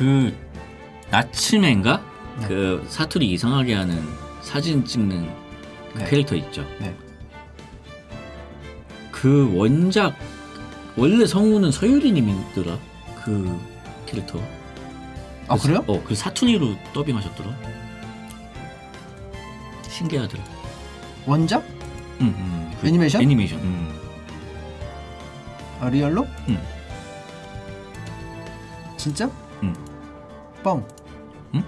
그 나츠맨가 네. 그 사투리 이상하게 하는 사진 찍는 그 네. 캐릭터 있죠. 네. 그 원작 원래 성우는 서유리님이더라. 그 캐릭터. 아 그, 래요 어, 그 사투리로 더빙하셨더라. 신기하더라. 원작? 응, 응. 그 애니메이션? 애니메이션. 응. 아 리얼로? 응. 진짜? 응. 뻥. 응?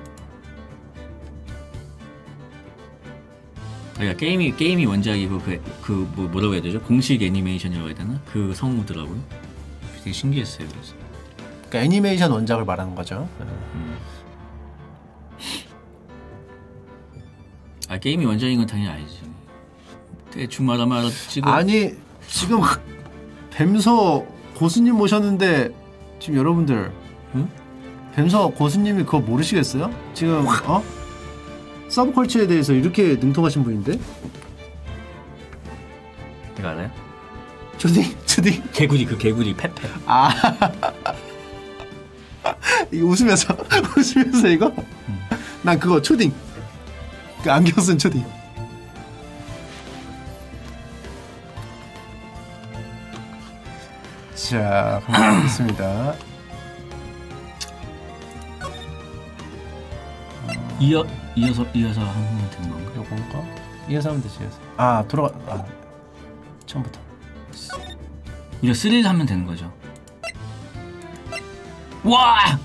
그러니까 게임이 게임이 원작이고 그그 뭐 뭐라고 해야 되죠? 공식 애니메이션이라고 해야 되나? 그 성우더라고요. 되게 신기했어요. 그래서. 그러니까 애니메이션 원작을 말하는 거죠. 음. 아 게임이 원작인 건 당연히 아니지. 대충 말하면 지금 아니 지금 뱀서 고수님 모셨는데 지금 여러분들 응? 뱀서 고수님이 그거 모르시겠어요? 지금 어? 서브컬처에 대해서 이렇게 능통하신 분인데? 이거 알아요? 초딩 초딩 개구리 그 개구리 페페 아 웃으면서 웃으면서 이거? 응. 난 그거 초딩 그 안경 쓴 초딩 자, 반갑습니다. 이어 이어서 이어서 하면 되는 건가? 요건가? 이어서 하면 되지. 이어서. 아 돌아가. 아 처음부터. 이거 스릴 하면 되는 거죠. 와!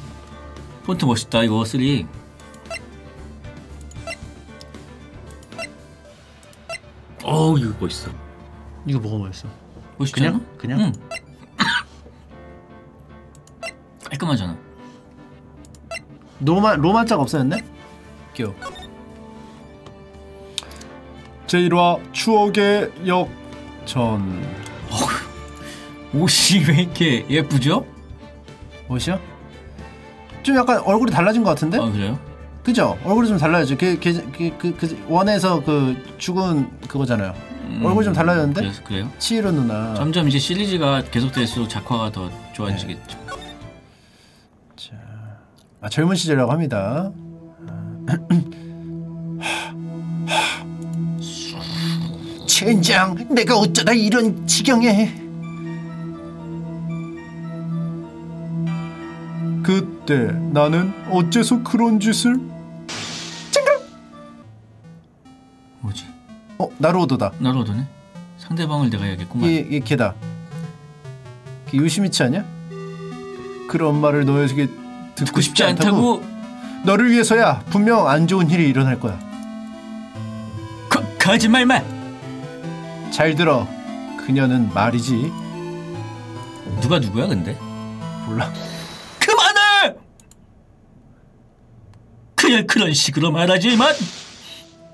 폰트 멋있다 이거 스릴. 어우 이거 멋있어. 이거 뭐가 멋있어? 멋있잖아? 그냥? 그냥? 응. 깔끔하잖아. 로마 로마자가 없어졌네? 교. 제1화 추억의 역전. 옷이 왜 이렇게 예쁘죠? 옷이요? 좀 약간 얼굴이 달라진 것 같은데? 아 그래요? 그죠? 얼굴이 좀 달라졌죠. 그, 그, 그, 그, 그 원에서 그 죽은 그거잖아요. 음, 얼굴 좀 달라졌는데? 그래서 그래요? 치히로 누나. 점점 이제 시리즈가 계속될수록 작화가 더 좋아지겠죠. 네. 자, 아, 젊은 시절이라고 합니다. 젠장, 내가 어쩌다 이런 지경에. 그때 나는 어째서 그런 짓을? 찡그러. 뭐지? 어, 나루오도다. 나루오도네. 상대방을 내가 해야겠구만. 이, 이 걔다. 유시미치 아니야? 그런 말을 너에게 듣고, 듣고 싶지 않다고. 너를 위해서야 분명 안 좋은 일이 일어날 거야. 거, 거짓말만. 잘 들어. 그녀는 말이지. 누가 누구야 근데? 몰라. 그만해. 그냥 그런 식으로 말하지만.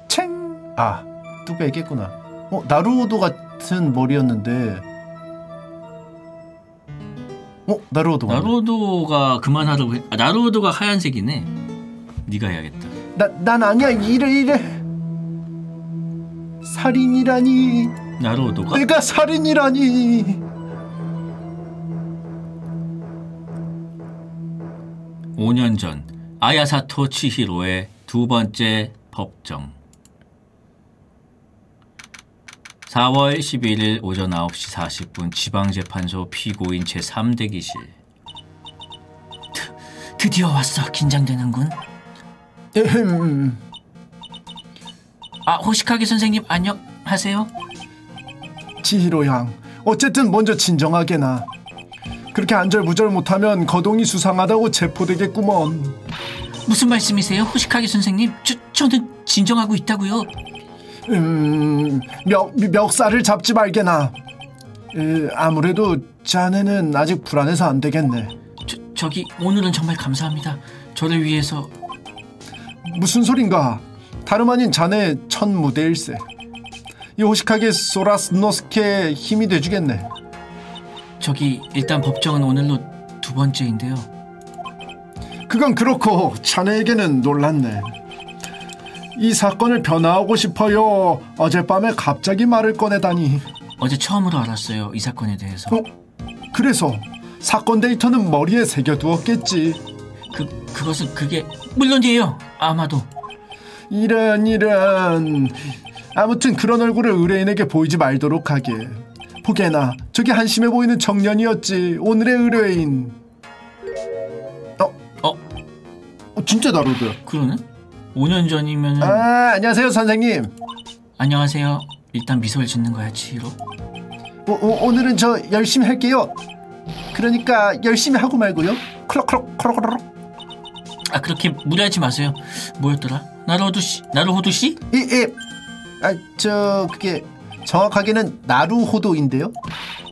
챙. 아, 뚜가 얘기했구나. 어, 나루오도 같은 머리였는데. 어 나루오도 나루오도가 그만하라고 해. 아, 나루오도가 하얀색이네. 네가 해야겠다. 나 난 아니야 이래 이래. 살인이라니. 나루오도가? 내가 살인이라니. 5년 전 아야사토 치히로의 두 번째 법정 4월 11일 오전 9시 40분 지방재판소 피고인 제3대 기실 드, 디어 왔어 긴장되는군 아 호시카게 선생님 안녕하세요? 지히로 양 어쨌든 먼저 진정하게나. 그렇게 안절부절 못하면 거동이 수상하다고 체포되겠구먼. 무슨 말씀이세요 호시카게 선생님? 저, 저는 진정하고 있다고요. 음, 멱, 멱살을 잡지 말게나. 에, 아무래도 자네는 아직 불안해서 안 되겠네. 저, 저기 오늘은 정말 감사합니다. 저를 위해서 무슨 소린가? 다름 아닌 자네 첫 무대일세. 이 호식하게 소라스노스케 힘이 돼주겠네. 저기 일단 법정은 오늘로 두 번째인데요. 그건 그렇고 자네에게는 놀랐네. 이 사건을 변화하고 싶어요. 어젯밤에 갑자기 말을 꺼내다니. 어제 처음으로 알았어요. 이 사건에 대해서. 어? 그래서 사건 데이터는 머리에 새겨두었겠지. 그 그것은 그게 물론이에요. 아마도. 이런 이런. 아무튼 그런 얼굴을 의뢰인에게 보이지 말도록 하게 보게나 저게 한심해 보이는 청년이었지. 오늘의 의뢰인. 어? 어? 어 진짜 나로드 그러네. 5년 전이면 아 안녕하세요 선생님. 안녕하세요. 일단 미소를 짓는 거야 치히로. 오, 오, 오늘은 저 열심히 할게요. 그러니까 열심히 하고 말고요. 클럭클럭 클럭클럭 아 그렇게 무리하지 마세요. 뭐였더라? 나루호두 씨, 나루호두 씨? 이아저 그게 정확하게는 나루호도인데요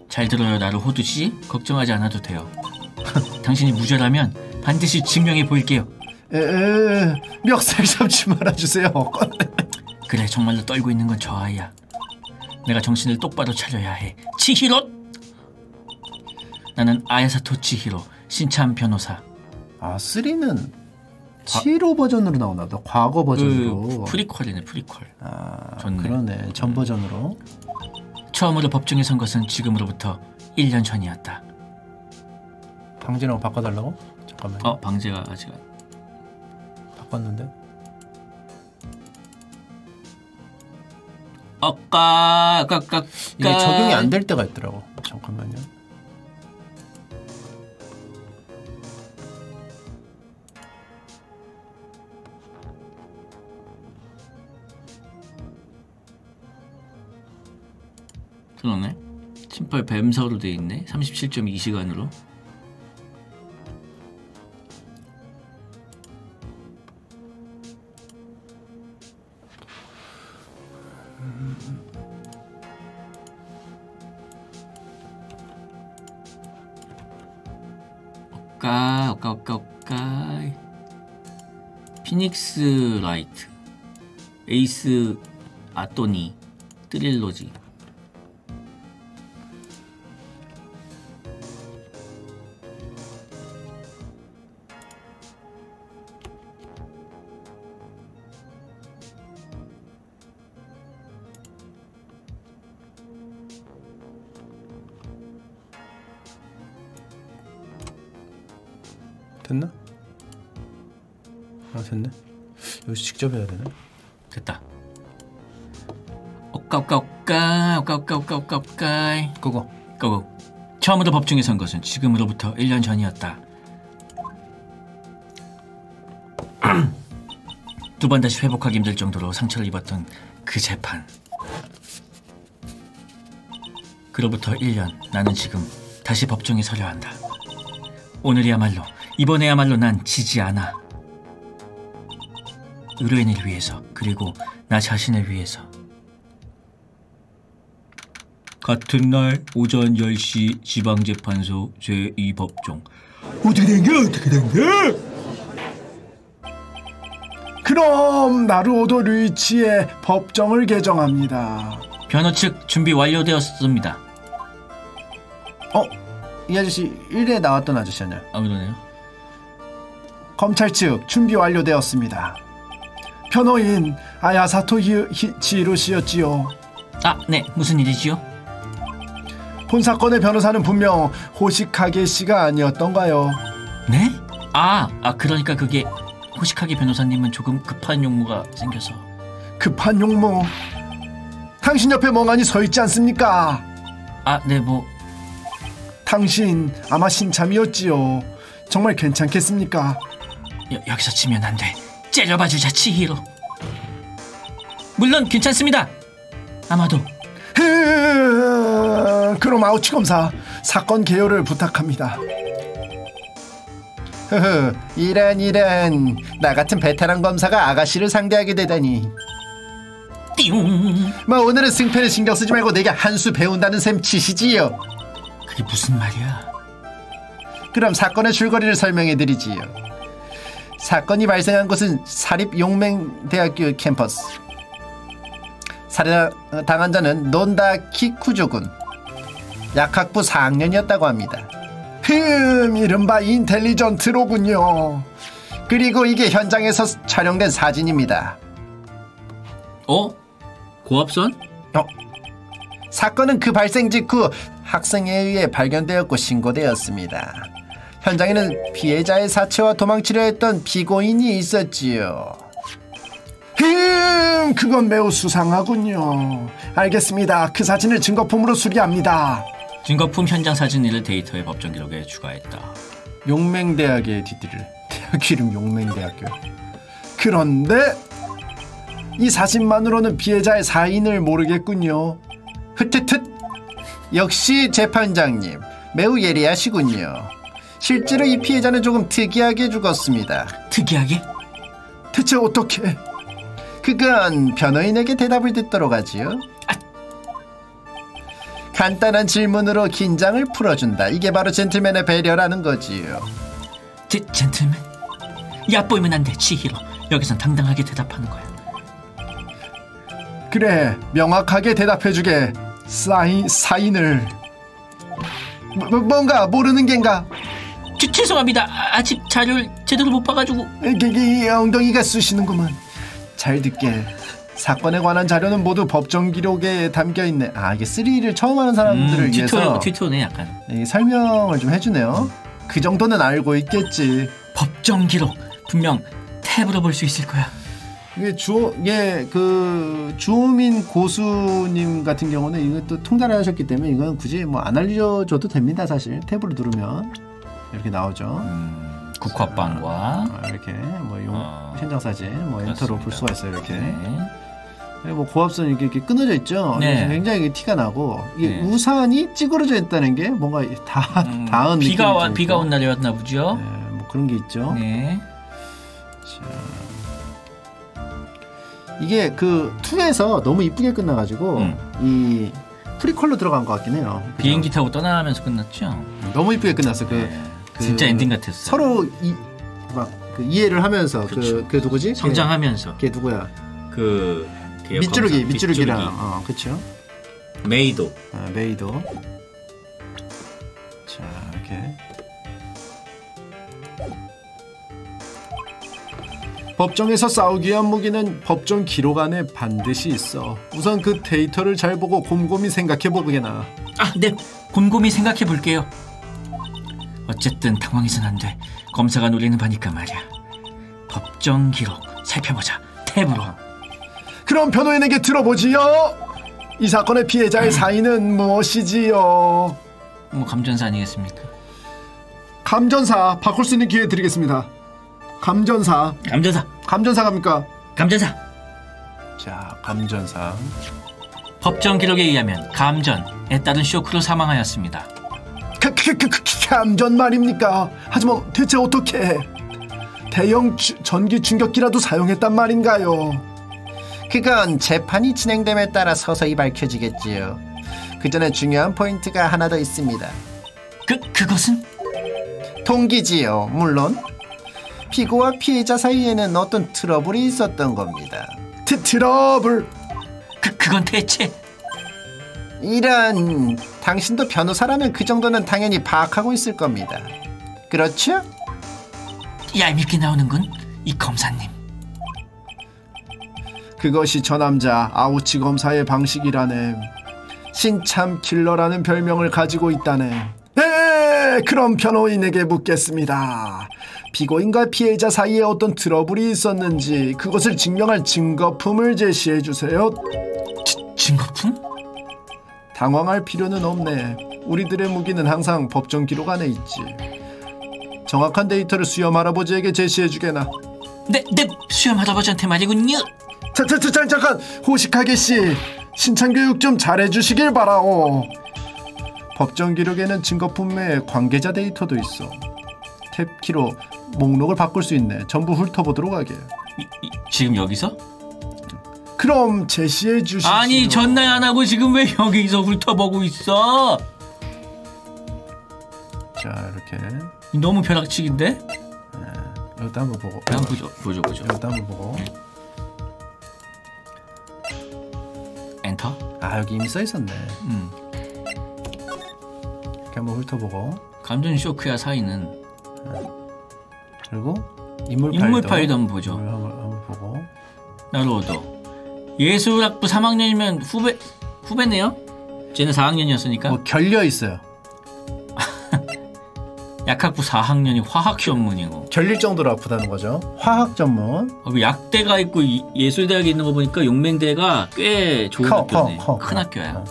잘 들어요, 나루호두 씨. 걱정하지 않아도 돼요. 당신이 무죄라면 반드시 증명해 보일게요. 에, 에 멱살 잡지 말아주세요 그래, 정말로 떨고 있는 건 저 아이야. 내가 정신을 똑바로 차려야 해. 치히로! 나는 아야사토 치히로, 신참 변호사. 아 3는 7호 버전으로 나오나 보다. 과거 버전으로. 그 프리퀄이네, 프리퀄. 아 좋네. 그러네. 전 버전으로. 처음으로 법정에 선 것은 지금으로부터 1년 전이었다. 방진하고 바꿔달라고? 잠깐만 어, 방제가 아직 안... 바꿨는데? 어까, 까까, 이게 적용이 안 될 때가 있더라고. 잠깐만요 그러네. 침팔 뱀사로 돼 있네. 37.2시간으로. 어까 어까 어까 어까 피닉스 라이트 에이스 아토니 트릴로지 됐나? 아 됐네. 여기서 직접 해야 되네 됐다. 오까오까오까 오까오까오까오까 고고. 고고. 처음으로 법정에 선 것은 지금으로부터 1년 전이었다. 두 번 다시 회복하기 힘들 정도로 상처를 입었던 그 재판. 그로부터 1년 나는 지금 다시 법정에 서려 한다. 오늘이야말로 이번에야말로 난 지지 않아. 의뢰인을 위해서 그리고 나 자신을 위해서. 같은 날 오전 10시 지방재판소 제2법정 어떻게 된게 어떻게 된 게? 그럼 나루오도 류이치의 법정을 개정합니다. 변호 측 준비 완료되었습니다. 어? 이 아저씨 1회 나왔던 아저씨 아니야? 아 그러네요. 검찰 측 준비 완료되었습니다. 변호인 아야사토 히, 히, 지로 씨였지요. 아, 네. 무슨 일이지요? 본 사건의 변호사는 분명 호시카게 씨가 아니었던가요? 네? 아, 아 그러니까 그게 호식하게 변호사님은 조금 급한 용무가 생겨서 급한 용모. 당신 옆에 멍하니 서 있지 않습니까? 아, 네, 뭐 당신 아마 신참이었지요. 정말 괜찮겠습니까? 여, 여기서 치면 안 돼. 째려봐 주자, 치히로. 물론 괜찮습니다. 아마도 흐, 그럼 아우치 검사 사건 개요를 부탁합니다. 흐흐 이런 이런 나 같은 베테랑 검사가 아가씨를 상대하게 되다니. 띠용. 뭐 오늘은 승패를 신경 쓰지 말고 내게 한수 배운다는 셈 치시지요. 그게 무슨 말이야? 그럼 사건의 줄거리를 설명해 드리지요. 사건이 발생한 곳은 사립용맹대학교 캠퍼스. 살해당한 자는 논다 키쿠조군. 약학부 4학년이었다고 합니다. 흠, 이른바 인텔리전트로군요. 그리고 이게 현장에서 촬영된 사진입니다. 어? 고압선? 어? 사건은 그 발생 직후 학생에 의해 발견되었고 신고되었습니다. 현장에는 피해자의 사체와 도망치려 했던 피고인이 있었지요. 흠, 그건 매우 수상하군요. 알겠습니다. 그 사진을 증거품으로 수리합니다. 증거품 현장 사진을 데이터의 법정 기록에 추가했다. 용맹대학의 뒤뜰을 대학 이름 용맹대학교. 그런데 이 사진만으로는 피해자의 사인을 모르겠군요. 흩트트 역시 재판장님 매우 예리하시군요. 실제로 이 피해자는 조금 특이하게 죽었습니다. 특이하게? 대체 어떻게? 그건 변호인에게 대답을 듣도록 하지요. 간단한 질문으로 긴장을 풀어준다. 이게 바로 젠틀맨의 배려라는 거지요. 제, 젠틀맨? 얕보이면 안 돼, 치히로. 여기선 당당하게 대답하는 거야. 그래, 명확하게 대답해주게. 사인, 사인을. 뭐, 뭐, 뭔가 모르는 겐가? 죄, 죄송합니다. 아, 아직 자료를 제대로 못 봐가지고. 이게 엉덩이가 쑤시는구만. 잘 듣게. 사건에 관한 자료는 모두 법정 기록에 담겨 있네. 아 이게 3를 처음 하는 사람들을 음, 위해서 튜토, 튜토네 약간. 이 설명을 좀 해주네요. 그 정도는 알고 있겠지. 법정 기록 분명 탭으로 볼 수 있을 거야. 이게 주, 예, 그 주호민 고수님 같은 경우는 이것도 통달을 하셨기 때문에 이건 굳이 뭐 안 알려줘도 됩니다. 사실 탭으로 누르면 이렇게 나오죠. 음, 국화빵과 아, 이렇게 뭐 용, 어, 현장 사진 뭐 엔터로 볼 수가 있어요. 이렇게. 네. 네, 뭐 고압선 이렇게, 이렇게 끊어져 있죠. 네. 굉장히 이게 티가 나고 이게 네. 우산이 찌그러져 있다는 게 뭔가 다 음, 닿은 비가 와좀 비가. 온 날이었나 보죠. 네, 뭐 그런 게 있죠. 네. 이게 그 2에서 너무 이쁘게 끝나가지고 음. 이 프리퀄로 들어간 것 같긴 해요. 비행기 타고 떠나면서 끝났죠. 너무 이쁘게 끝났어. 그, 네. 그 진짜 엔딩 같았어. 서로 이, 막그 이해를 하면서 그, 그쵸. 그 누구지? 성장하면서 걔, 걔 누구야? 그 밑줄기 밑줄기랑 밑줄기. 어 그쵸? 메이도 아, 메이도 자 이렇게 법정에서 싸우기 위한 무기는 법정 기록 안에 반드시 있어 우선 그 데이터를 잘 보고 곰곰이 생각해 보게나 아, 네. 곰곰이 생각해 볼게요. 어쨌든 당황해선 안 돼. 검사가 노리는 바니까 말이야. 법정 기록 살펴보자. 탭으로. 그럼 변호인에게 들어보지요 이 사건의 피해자의 사인은 무엇이지요 뭐 감전사 아니겠습니까? 감전사 바꿀 수 있는 기회 드리겠습니다 감전사 감전사. 감전사 갑니까 감전사. 자 감전사 법정 기록에 의하면 감전에 따른 쇼크로 사망하였습니다. 그, 그, 그, 그, 감전 말입니까? 하지만 대체 어떻게 대형 주- 전기 충격기라도 사용했단 말인가요? 그건 재판이 진행됨에 따라 서서히 밝혀지겠지요. 그 전에 중요한 포인트가 하나 더 있습니다. 그 그것은 동기지요, 물론. 피고와 피해자 사이에는 어떤 트러블이 있었던 겁니다. 트, 트러블? 그 그건 대체 이런 당신도 변호사라면 그 정도는 당연히 파악하고 있을 겁니다. 그렇죠? 얄밉게 나오는군. 이 검사님. 그것이 저 남자 아우치 검사의 방식이라네. 신참 킬러라는 별명을 가지고 있다네. 네, 그럼 변호인에게 묻겠습니다. 피고인과 피해자 사이에 어떤 트러블이 있었는지 그것을 증명할 증거품을 제시해 주세요. 지, 증거품? 당황할 필요는 없네. 우리들의 무기는 항상 법정 기록 안에 있지. 정확한 데이터를 수염 할아버지에게 제시해 주게나. 네, 네 수염 할아버지한테 말이군요. 자, 자, 자, 자, 잠깐 호식하게 씨 신참 교육 좀 잘해 주시길 바라오. 법정 기록에는 증거품 외에 관계자 데이터도 있어. 탭키로 목록을 바꿀 수 있네. 전부 훑어보도록 하게. 이, 이, 지금 여기서? 그럼 제시해 주시죠. 아니 전날 안 하고 지금 왜 여기서 훑어보고 있어? 자 이렇게 너무 벼락치기인데? 이것도 한번 보고. 한번 보죠, 보죠, 보죠. 이것도 한번 보고. 엔터. 아 여기 이미 써 있었네. 음. 이렇게 한번 훑어보고. 감전 쇼크야 사이는 그리고 인물 파일도, 한번 보죠. 한번 보고. 나로도 예술학부 3학년이면 후배 후배네요. 쟤는 4학년이었으니까. 뭐 결려 있어요. 약학부 4학년이 화학 전문이고 결릴 정도로 아프다는 거죠. 화학 전문. 어, 그 약대가 있고 이- 예술대학에 있는 거 보니까 용맹대가 꽤 좋은 커, 학교네. 커, 커, 큰 커. 학교야. 어.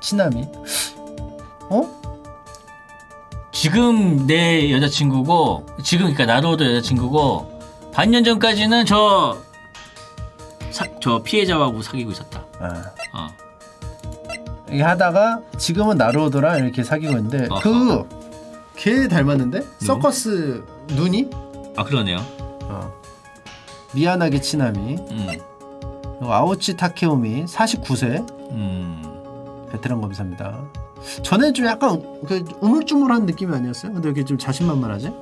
치나미. 어? 지금 내 여자친구고 지금 그러니까 나로도 여자친구고 반년 전까지는 저, 사, 저 피해자하고 사귀고 있었다. 아. 어. 이게 하다가 지금은 나루오도랑 이렇게 사귀고 있는데. 그 걔 닮았는데? 서커스 눈이? 아 그러네요. 어. 미안하게 치나미. 음, 아오치 타케오미 49세 음. 베테랑 검사입니다. 전에 좀 약간 그 우물쭈물한 느낌이 아니었어요? 근데 이렇게 좀 자신만만하지?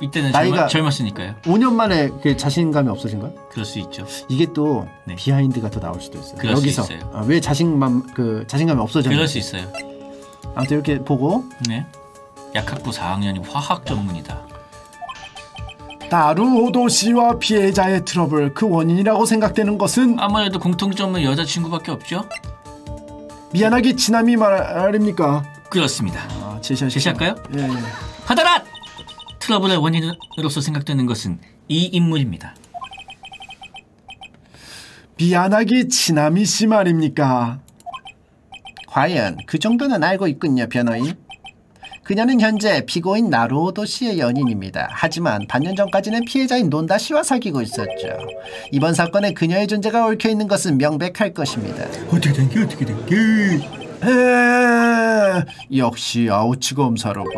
이때는 나이가- 젊었, 으니까요 5년 만에 그 자신감이 없어진 거야? 그럴 수 있죠. 이게 또 네. 비하인드가 더 나올 수도 있어요. 그럴 수 여기서 있어요. 아, 왜 자신감 그 자신감이 없어졌는지. 그럴 수 있어요. 아무튼 이렇게 보고 네. 약학부 4학년이 화학 전문이다. 나루호도 씨와 피해자의 트러블 그 원인이라고 생각되는 것은 아무래도 공통점은 여자친구밖에 없죠? 미안하게 치남이 말입니까? 그렇습니다. 아, 제시하시죠. 제시할까요? 예, 예. 받아라! 트러블의 원인으로서 생각되는 것은 이 인물입니다. 미안하게 치나미 씨 말입니까? 과연 그 정도는 알고 있군요, 변호인. 그녀는 현재 피고인 나루오도 씨의 연인입니다. 하지만 반년 전까지는 피해자인 논다 씨와 사귀고 있었죠. 이번 사건에 그녀의 존재가 얽혀 있는 것은 명백할 것입니다. 어떻게 된 게 어떻게 된 게? 에... 역시 아우치 검사로군.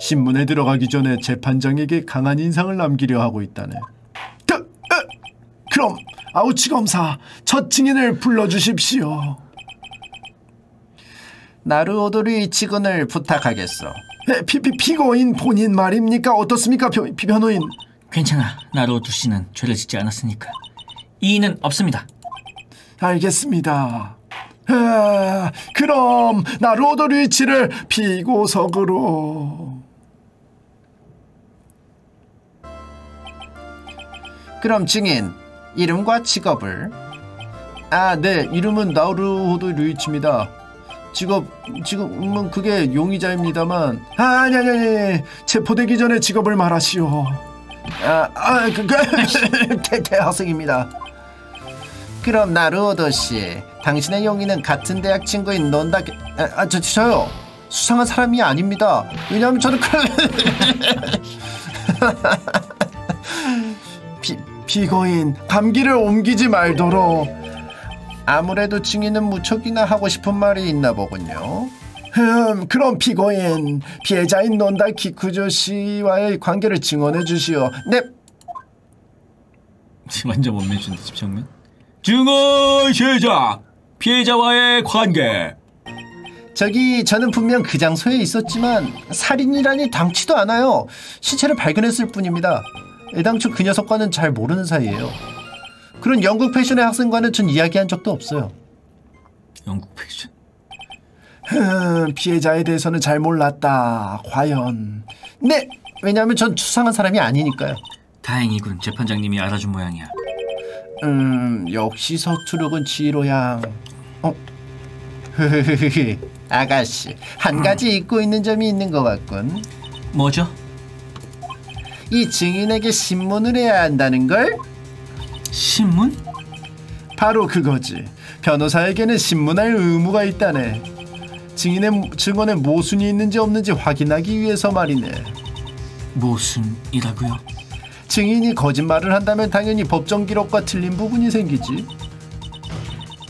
신문에 들어가기 전에 재판장에게 강한 인상을 남기려 하고 있다네. 그, 에, 그럼 아우치 검사 첫 증인을 불러주십시오. 나루오도리 직원을 부탁하겠소. 에, 피, 피, 피고인 본인 말입니까? 어떻습니까, 변, 변호인? 괜찮아. 나로두 씨는 죄를 짓지 않았으니까. 이의는 없습니다. 알겠습니다. 아, 그럼 나 로도 리치를 피고석으로. 그럼 증인 이름과 직업을. 아, 네, 이름은 나루호도 류이치입니다. 직업 지금은 그게 용의자입니다만. 아, 아니 아니 아니. 체포되기 전에 직업을 말하시오. 아, 아, 그, 그 대, 대학생입니다. 그럼 나루오도 씨, 당신의 용의는 같은 대학 친구인 논다. 아, 아, 저 저요. 수상한 사람이 아닙니다. 왜냐하면 저는 그 피, 피고인 감기를 옮기지 말도록. 아무래도 증인은 무척이나 하고 싶은 말이 있나 보군요. 흠, 그럼 피고인 피해자인 논다 키쿠조 씨와의 관계를 증언해 주시오. 네, 완전 못 내준다 집정면. 증언 시작. 피해자와의 관계. 저기 저는 분명 그 장소에 있었지만 살인이라니 당치도 않아요. 시체를 발견했을 뿐입니다. 애당초 그 녀석과는 잘 모르는 사이예요. 그런 영국 패션의 학생과는 전 이야기한 적도 없어요. 영국 패션. 흠, 피해자에 대해서는 잘 몰랐다. 과연. 네, 왜냐하면 전 수상한 사람이 아니니까요. 다행이군. 재판장님이 알아준 모양이야. 음, 역시 서투르군 지로양. 어. 아가씨, 한 가지 잊고 있는 점이 있는 것 같군. 뭐죠? 이 증인에게 신문을 해야 한다는 걸? 신문? 바로 그거지. 변호사에게는 신문할 의무가 있다네. 증인의 증언에 모순이 있는지 없는지 확인하기 위해서 말이네. 모순이라고요? 증인이 거짓말을 한다면 당연히 법정 기록과 틀린 부분이 생기지.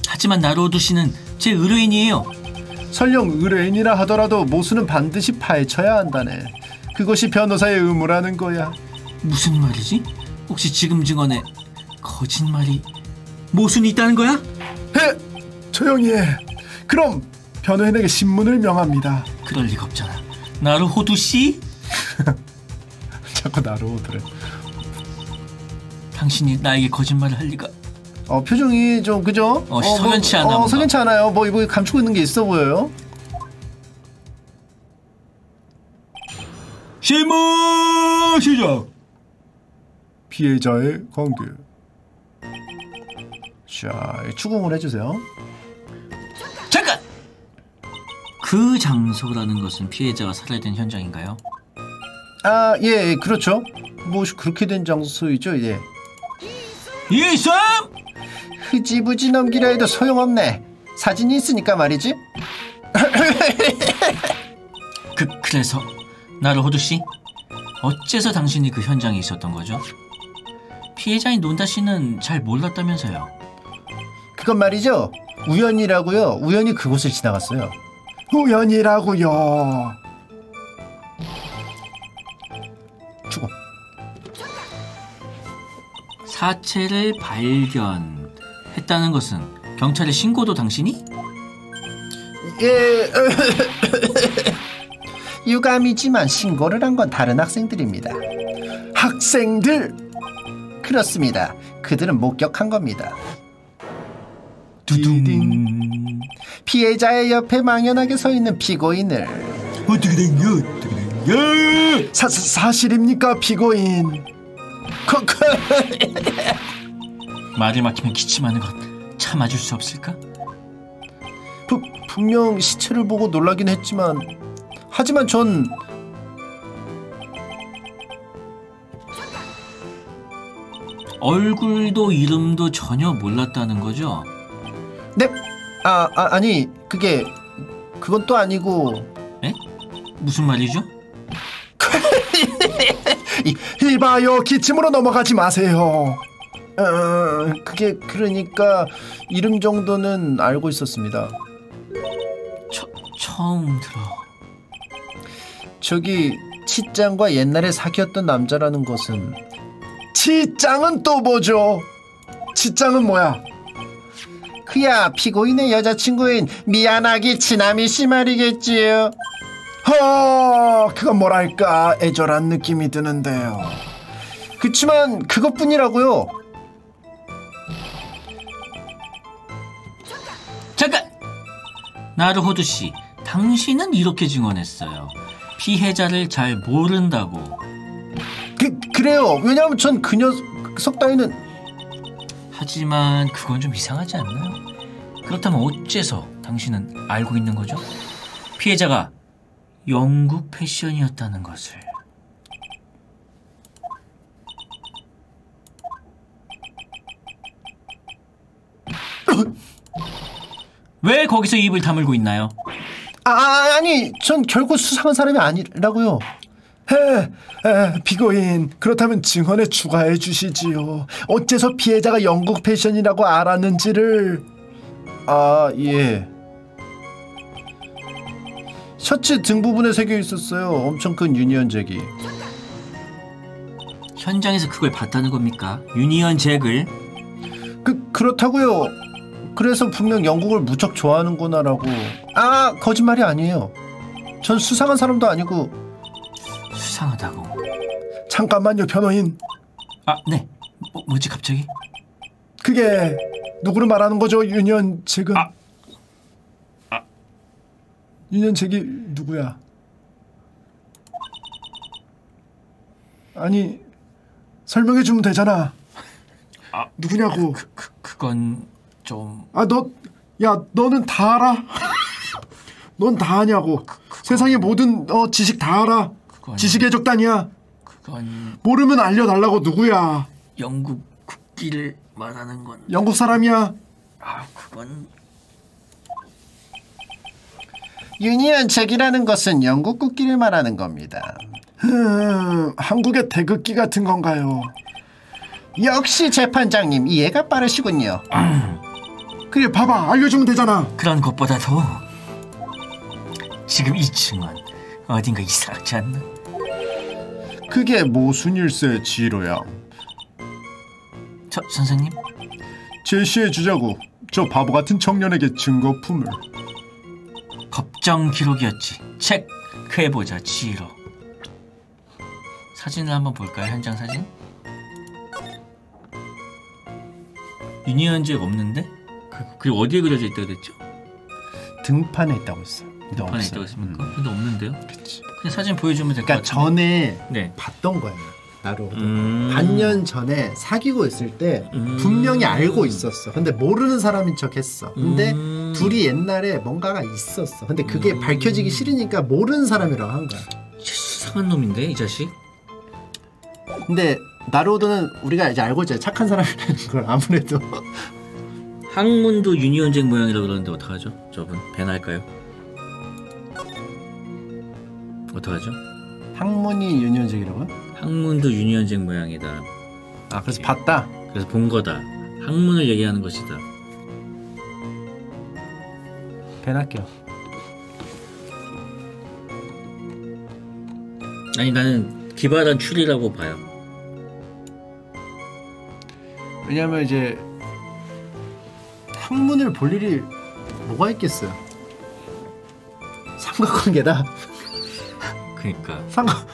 하지만 나로두 씨는 제 의뢰인이에요. 설령 의뢰인이라 하더라도 모순은 반드시 파헤쳐야 한다네. 그것이 변호사의 의무라는 거야. 무슨 말이지? 혹시 지금 증언에 거짓말이 모순이 있다는 거야? 해! 조용히 해. 그럼 변호인에게 신문을 명합니다. 그럴 리가 없잖아. 나루호두 씨? 자꾸 나로 오더래. 당신이 나에게 거짓말을 할 리가 어 표정이 좀 그죠? 어, 석연치 않아, 어. 석연치 않아요. 뭐 이거 감추고 있는 게 있어 보여요. 신문 시작. 피해자의 관계. 자, 추궁을 해주세요. 잠깐. 그 장소라는 것은 피해자가 살해된 현장인가요? 아, 예, 예, 그렇죠. 뭐 그렇게 된 장소이죠, 예. 이삼! 흐지부지 넘기려 해도 소용없네. 사진이 있으니까 말이지. 그 그래서 나루호두 씨 어째서 당신이 그 현장에 있었던 거죠? 피해자인 논다 씨는 잘 몰랐다면서요. 그건 말이죠. 우연이라고요. 우연히 그곳을 지나갔어요. 우연이라고요. 사체를 발견했다는 것은 경찰에 신고도 당신이? 예. 유감이지만 신고를 한 건 다른 학생들입니다. 학생들? 그렇습니다. 그들은 목격한 겁니다. 두둥. 피해자의 옆에 망연하게 서 있는 피고인을 어떻게 된 거? 어떻게 된 거? 사, 사실입니까 피고인? 그, 그. 말을 막히면 기침하는 것 참아줄 수 없을까? 부, 분명 시체를 보고 놀라긴 했지만 하지만 전 얼굴도 이름도 전혀 몰랐다는 거죠? 네? 아, 아 아니 그게 그건 또 아니고 에? 무슨 말이죠? 이, 이봐요. 기침으로 넘어가지 마세요. 어, 그게 그러니까 이름 정도는 알고 있었습니다. 처, 처음 들어. 저기 치짱과 옛날에 사귀었던 남자라는 것은 치짱은 또 뭐죠? 치짱은 뭐야? 그야 피고인의 여자친구인 미안하기 치나미 씨 말이겠지요 허 그건 뭐랄까 애절한 느낌이 드는데요 그치만 그것뿐이라고요 잠깐! 나루호두 씨, 당신은 이렇게 증언했어요. 피해자를 잘 모른다고. 그, 그래요 왜냐하면 전 그 녀석 따위는 하지만 그건 좀 이상하지 않나요? 그렇다면 어째서 당신은 알고 있는 거죠? 피해자가 영국 패션이었다는 것을. 왜 거기서 입을 다물고 있나요? 아, 아, 아니, 전 결코 수상한 사람이 아니라고요. 에, 에, 피고인, 그렇다면 증언에 추가해 주시지요. 어째서 피해자가 영국 패션이라고 알았는지를. 아, 예. 셔츠 등 부분에 새겨 있었어요. 엄청 큰 유니언 잭이. 현장에서 그걸 봤다는 겁니까? 유니언 잭을? 그, 그렇다고요. 그래서 분명 영국을 무척 좋아하는구나라고. 아, 거짓말이 아니에요. 전 수상한 사람도 아니고. 수상하다고. 잠깐만요, 변호인. 아, 네. 뭐, 뭐지 갑자기? 그게 누구를 말하는 거죠? 유니언 잭은. 아. 아. 유니언 잭이 누구야? 아니 설명해 주면 되잖아. 아. 누구냐고. 그, 그 그건 좀 아 너, 야 너는 다 알아? 넌 다 아냐고. 세상의 모든 어, 지식 다 알아. 그건 지식의 적단이야. 그건 모르면 알려달라고 누구야? 영국 국기를 말하는 건 영국 사람이야. 아, 그건 유니언 잭이라는 것은 영국 국기를 말하는 겁니다. 음, 한국의 태극기 같은 건가요? 역시 재판장님 이해가 빠르시군요. 그래 봐봐 알려주면 되잖아. 그런 것보다도 지금 이 증언 어딘가 이상하지 않나? 그게 무슨 일세 지로야? 저 선생님 제시해 주자고. 저 바보 같은 청년에게 증거품을. 법정 기록이었지. 체크해보자 지로. 사진을 한번 볼까요? 현장 사진? 유니언즈가 없는데? 그, 그리고 어디에 그려져 있다고 그랬죠? 등판에 있다고 했어. 근데 안에 없어. 있다고 했습니까? 근데 없는데요? 그치. 그냥 사진 보여주면 될것 그러니까. 전에 네. 봤던 거야. 나로. 음. 반년 전에 사귀고 있을 때 음. 분명히 알고 있었어. 근데 모르는 사람인 척 했어. 근데 음. 둘이 옛날에 뭔가가 있었어. 근데 그게 음. 밝혀지기 싫으니까 모르는 사람이라고 한 거야. 수상한 놈인데 이 자식. 근데 나루오도는 우리가 이제 알고 있잖아. 착한 사람이라는 걸 아무래도. 항문도 유니언잭 모양이라 그러는데 어떡하죠? 저분 배날까요? 어떡하죠? 학문이 유니언잭이라고요? 항문도 유니언잭 모양이다. 아 그래서 봤다. 그래서 본 거다. 항문을 얘기하는 것이다. 배할게요. 아니 나는 기발한 추리라고 봐요. 왜냐면 이제 학문을 볼 일이 뭐가 있겠어요. 삼각관계다. 그러니까 삼각 사-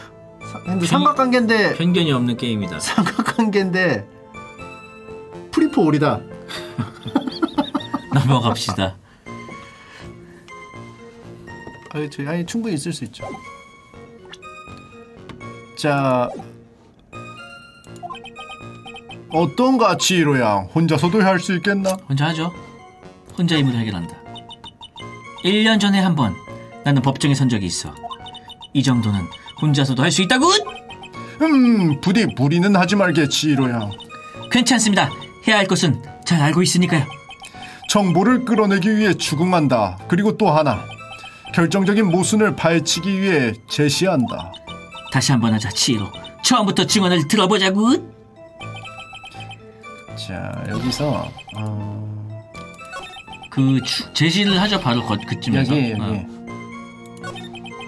근데 삼각관계인데 편견이 없는 게임이다. 삼각관계인데 프리포 올이다. 넘어갑시다. 아니, 저, 아니 충분히 있을 수 있죠. 자, 어떤가 지로양 혼자서도 할 수 있겠나? 혼자 하죠. 혼자 임무를 해결한다. 1년 전에 한 번 나는 법정에 선 적이 있어. 이 정도는 혼자서도 할 수 있다고? 음, 부디 무리는 하지 말게 지로양. 괜찮습니다. 해야 할 것은 잘 알고 있으니까요. 정보를 끌어내기 위해 추궁한다. 그리고 또 하나, 결정적인 모순을 파헤치기 위해 제시한다. 다시 한번 하자, 치히로. 처음부터 증언을 들어보자고. 자, 여기서 어, 그 추- 제시를 하죠, 바로 거, 그쯤에서. 여기 여기 어.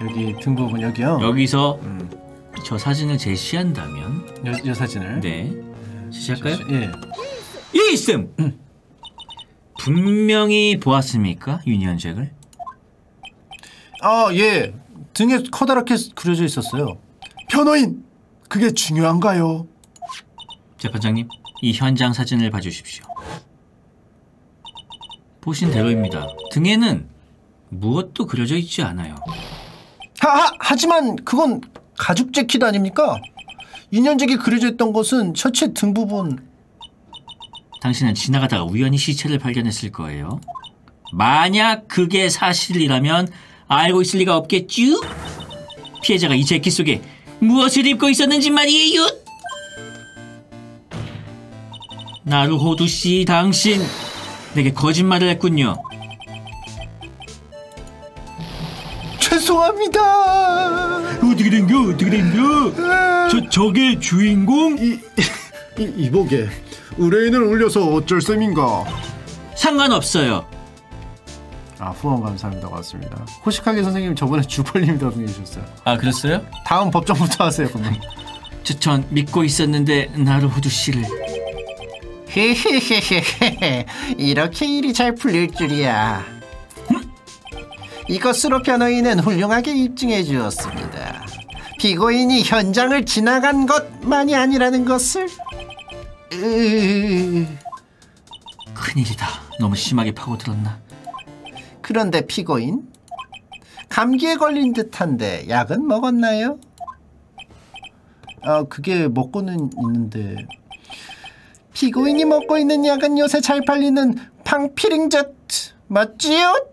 여기 등 부분 여기요. 여기서 음, 저 사진을 제시한다면 여, 여 사진을. 네 제시할까요? 예. 이 있음. 분명히 보았습니까, 유니언잭을? 아, 예. 등에 커다랗게 그려져 있었어요. 변호인, 그게 중요한가요? 재판장님, 이 현장 사진을 봐주십시오. 보신 대로입니다. 등에는 무엇도 그려져 있지 않아요. 하, 하지만 그건 가죽 재킷 아닙니까? 인연잭이 그려져 있던 것은 셔츠의 등 부분. 당신은 지나가다가 우연히 시체를 발견했을 거예요. 만약 그게 사실이라면 알고 있을 리가 없겠죠? 피해자가 이 재킷 속에 무엇을 입고 있었는지 말이에요. 나루호두 씨, 당신 내게 거짓말을 했군요. 죄송합니다. 어떻게 된겨? 어떻게 된겨? 저 저게 주인공? 이, 이 이복에 의뢰인을 올려서 어쩔 셈인가? 상관없어요. 아 후원 감사합니다. 고맙습니다. 호식하게 선생님 저번에 주벌님이라고 해주셨어요. 아 그랬어요? 다음 법정부터 하세요, 그럼. 저, 전 믿고 있었는데 나루호두 씨를 헤헤헤헤헤 이렇게 일이 잘 풀릴 줄이야. 이것으로 변호인은 훌륭하게 입증해 주었습니다. 피고인이 현장을 지나간 것만이 아니라는 것을. 으... 큰일이다. 너무 심하게 파고들었나? 그런데 피고인 감기에 걸린 듯한데 약은 먹었나요? 아 그게 먹고는 있는데 피고인이 먹고 있는 약은 요새 잘 팔리는 팡피링제트 맞지요?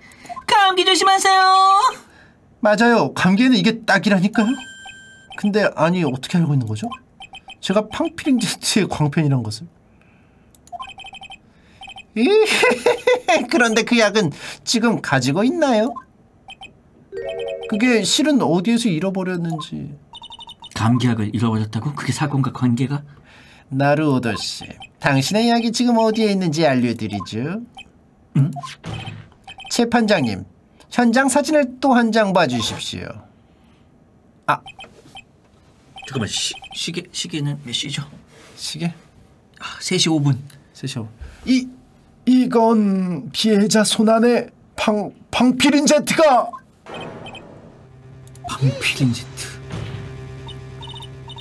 감기 조심하세요. 맞아요 감기에는 이게 딱이라니까요 근데 아니 어떻게 알고 있는 거죠? 제가 팡피링 제트의 광팬이란 것을 그런데 그 약은 지금 가지고 있나요? 그게 실은 어디에서 잃어버렸는지 감기약을 잃어버렸다고? 그게 사건과 관계가? 나루오도 씨, 당신의 약이 지금 어디에 있는지 알려드리죠. 음? 재판장님, 현장 사진을 또 한 장 봐주십시오. 아, 잠깐만 시, 시계 시계는 몇 시죠? 시계? 아, 3시 5분. 세쇼. 이 이건 피해자 손안에 팡 팡피린 제트가 팡피링 제트.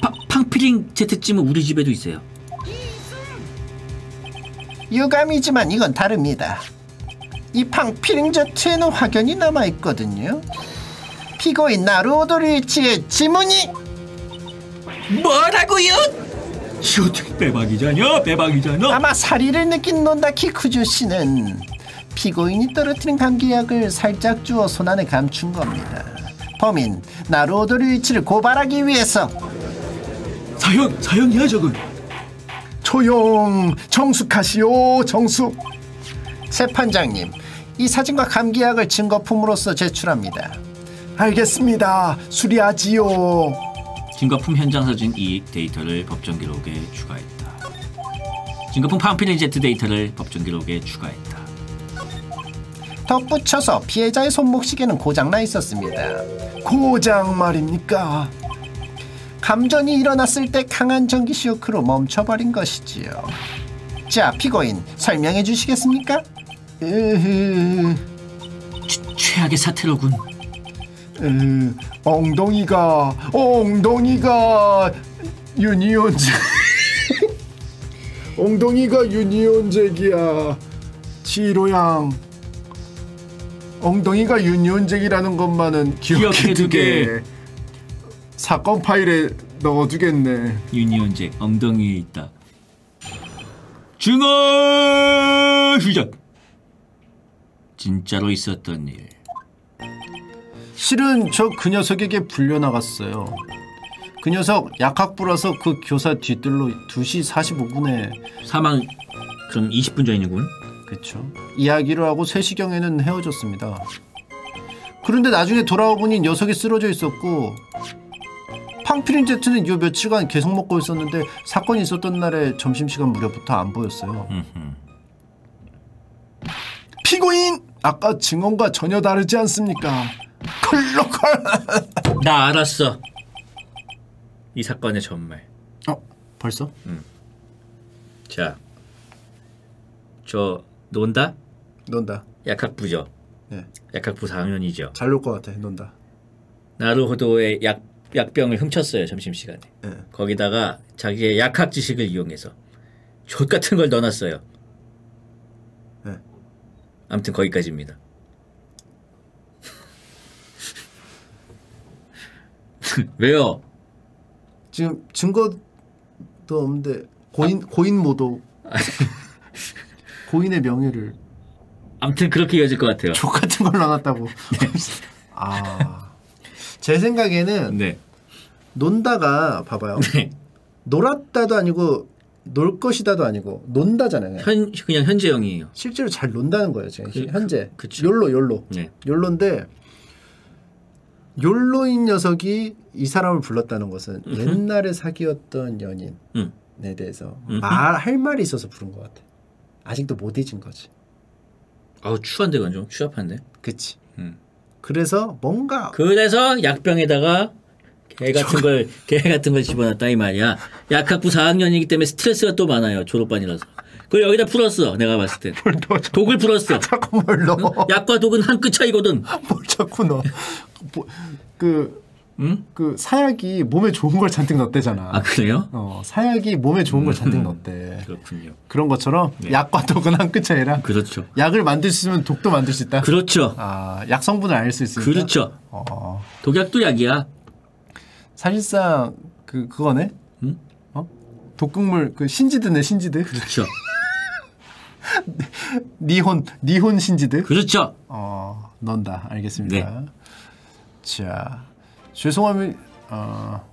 파, 팡피링 제트쯤은 우리 집에도 있어요. 유감이지만 이건 다릅니다. 이 팡피링 제트에는 확연히 남아 있거든요. 피고인 나루호도 류이치의 지문이 뭐라고요? 슈트 빼박이잖아 빼박이잖아 아마 살의를 느낀 논다 키쿠조 씨는 피고인이 떨어뜨린 감기약을 살짝 주워 손안에 감춘 겁니다. 범인 나루오도 류이치를 고발하기 위해서 사형 사형이야 저건. 조용 정숙하시오 정숙 재판장님 이 사진과 감기약을 증거품으로서 제출합니다. 알겠습니다. 수리하지요. 증거품 현장 사진 이 데이터를 법정 기록에 추가했다. 증거품 팜피린 제트 데이터를 법정 기록에 추가했다. 덧붙여서 피해자의 손목시계는 고장나 있었습니다. 고장 말입니까? 감전이 일어났을 때 강한 전기 쇼크로 멈춰버린 것이지요. 자, 피고인 설명해 주시겠습니까? 으흐, 최, 최악의 사태로군. 으, 엉덩이가 엉덩이가 유니온제 엉덩이가 유니온잭이야 지로양 엉덩이가 유니온잭이라는 것만은 기억해 기억해 두게. 두게 사건 파일에 넣어두겠네 유니온잭 엉덩이에 있다. 증언 시작. 진짜로 있었던 일. 실은 저 그 녀석에게 불려나갔어요 그 녀석 약학부라서 그 교사 뒤뜰로 2시 45분에 사망 그럼 20분 전이군. 그렇죠. 이야기를 하고 3시경에는 헤어졌습니다. 그런데 나중에 돌아오보니 녀석이 쓰러져 있었고 팡피린 제트는 요 며칠간 계속 먹고 있었는데 사건이 있었던 날에 점심시간 무렵부터 안 보였어요. 피고인! 아까 증언과 전혀 다르지 않습니까? 클로컬! 나 알았어. 이 사건의 전말. 어? 벌써? 자, 저 논다? 논다. 약학부죠. 네. 약학부 4학년이죠. 잘 놀 것 같아. 논다. 나루호도의 약 약병을 훔쳤어요 점심 시간에. 네. 거기다가 자기의 약학 지식을 이용해서 족 같은 걸 넣어놨어요. 네. 아무튼 거기까지입니다. 왜요? 지금 증거도 없는데 고인 고인 모독 고인의 명예를 아무튼 그렇게 이어질 것 같아요. 족 같은 걸 넣어놨다고. 아. 제 생각에는 네. 논다가 봐봐요. 네. 놀았다도 아니고 놀 것이다도 아니고 논다잖아요. 현 그냥 현재형이에요. 실제로 잘 논다는 거예요. 지금 그- 현재. 그쵸. 욜로 욜로. 네. 욜로인데 욜로인 녀석이 이 사람을 불렀다는 것은 옛날에 사귀었던 연인에 음. 대해서 음흠. 말할 말이 있어서 부른 것 같아. 아직도 못 잊은 거지. 아우 추한데 그건 좀 추잡한데. 그치. 음. 그래서 뭔가 그래서 약병에다가 개 같은 걸 개 같은 걸 집어넣었다 이 말이야. 약학부 4학년이기 때문에 스트레스가 또 많아요. 졸업반이라서. 그걸 여기다 풀었어. 내가 봤을 때. 독을 풀었어. 자꾸 뭘 넣어. 약과 독은 한 끗 차이거든. 뭘 자꾸 넣어. 뭐, 그, 응? 그 사약이 몸에 좋은 걸 잔뜩 넣었대잖아. 아 그래요? 어, 사약이 몸에 좋은 걸 잔뜩 넣었대. 그렇군요. 그런 것처럼 네. 약과 독은 한 끗 차이라 그렇죠. 약을 만들 수 있으면 독도 만들 수 있다. 그렇죠. 아, 약 성분을 알 수 있으니까. 그렇죠. 어, 독약도 약이야. 사실상 그 그거네. 응? 어? 독극물 그 신지드네 신지드. 그렇죠. 니혼 니혼 신지드. 그렇죠. 어, 넣는다. 알겠습니다. 네. 자, 죄송합니다. 어,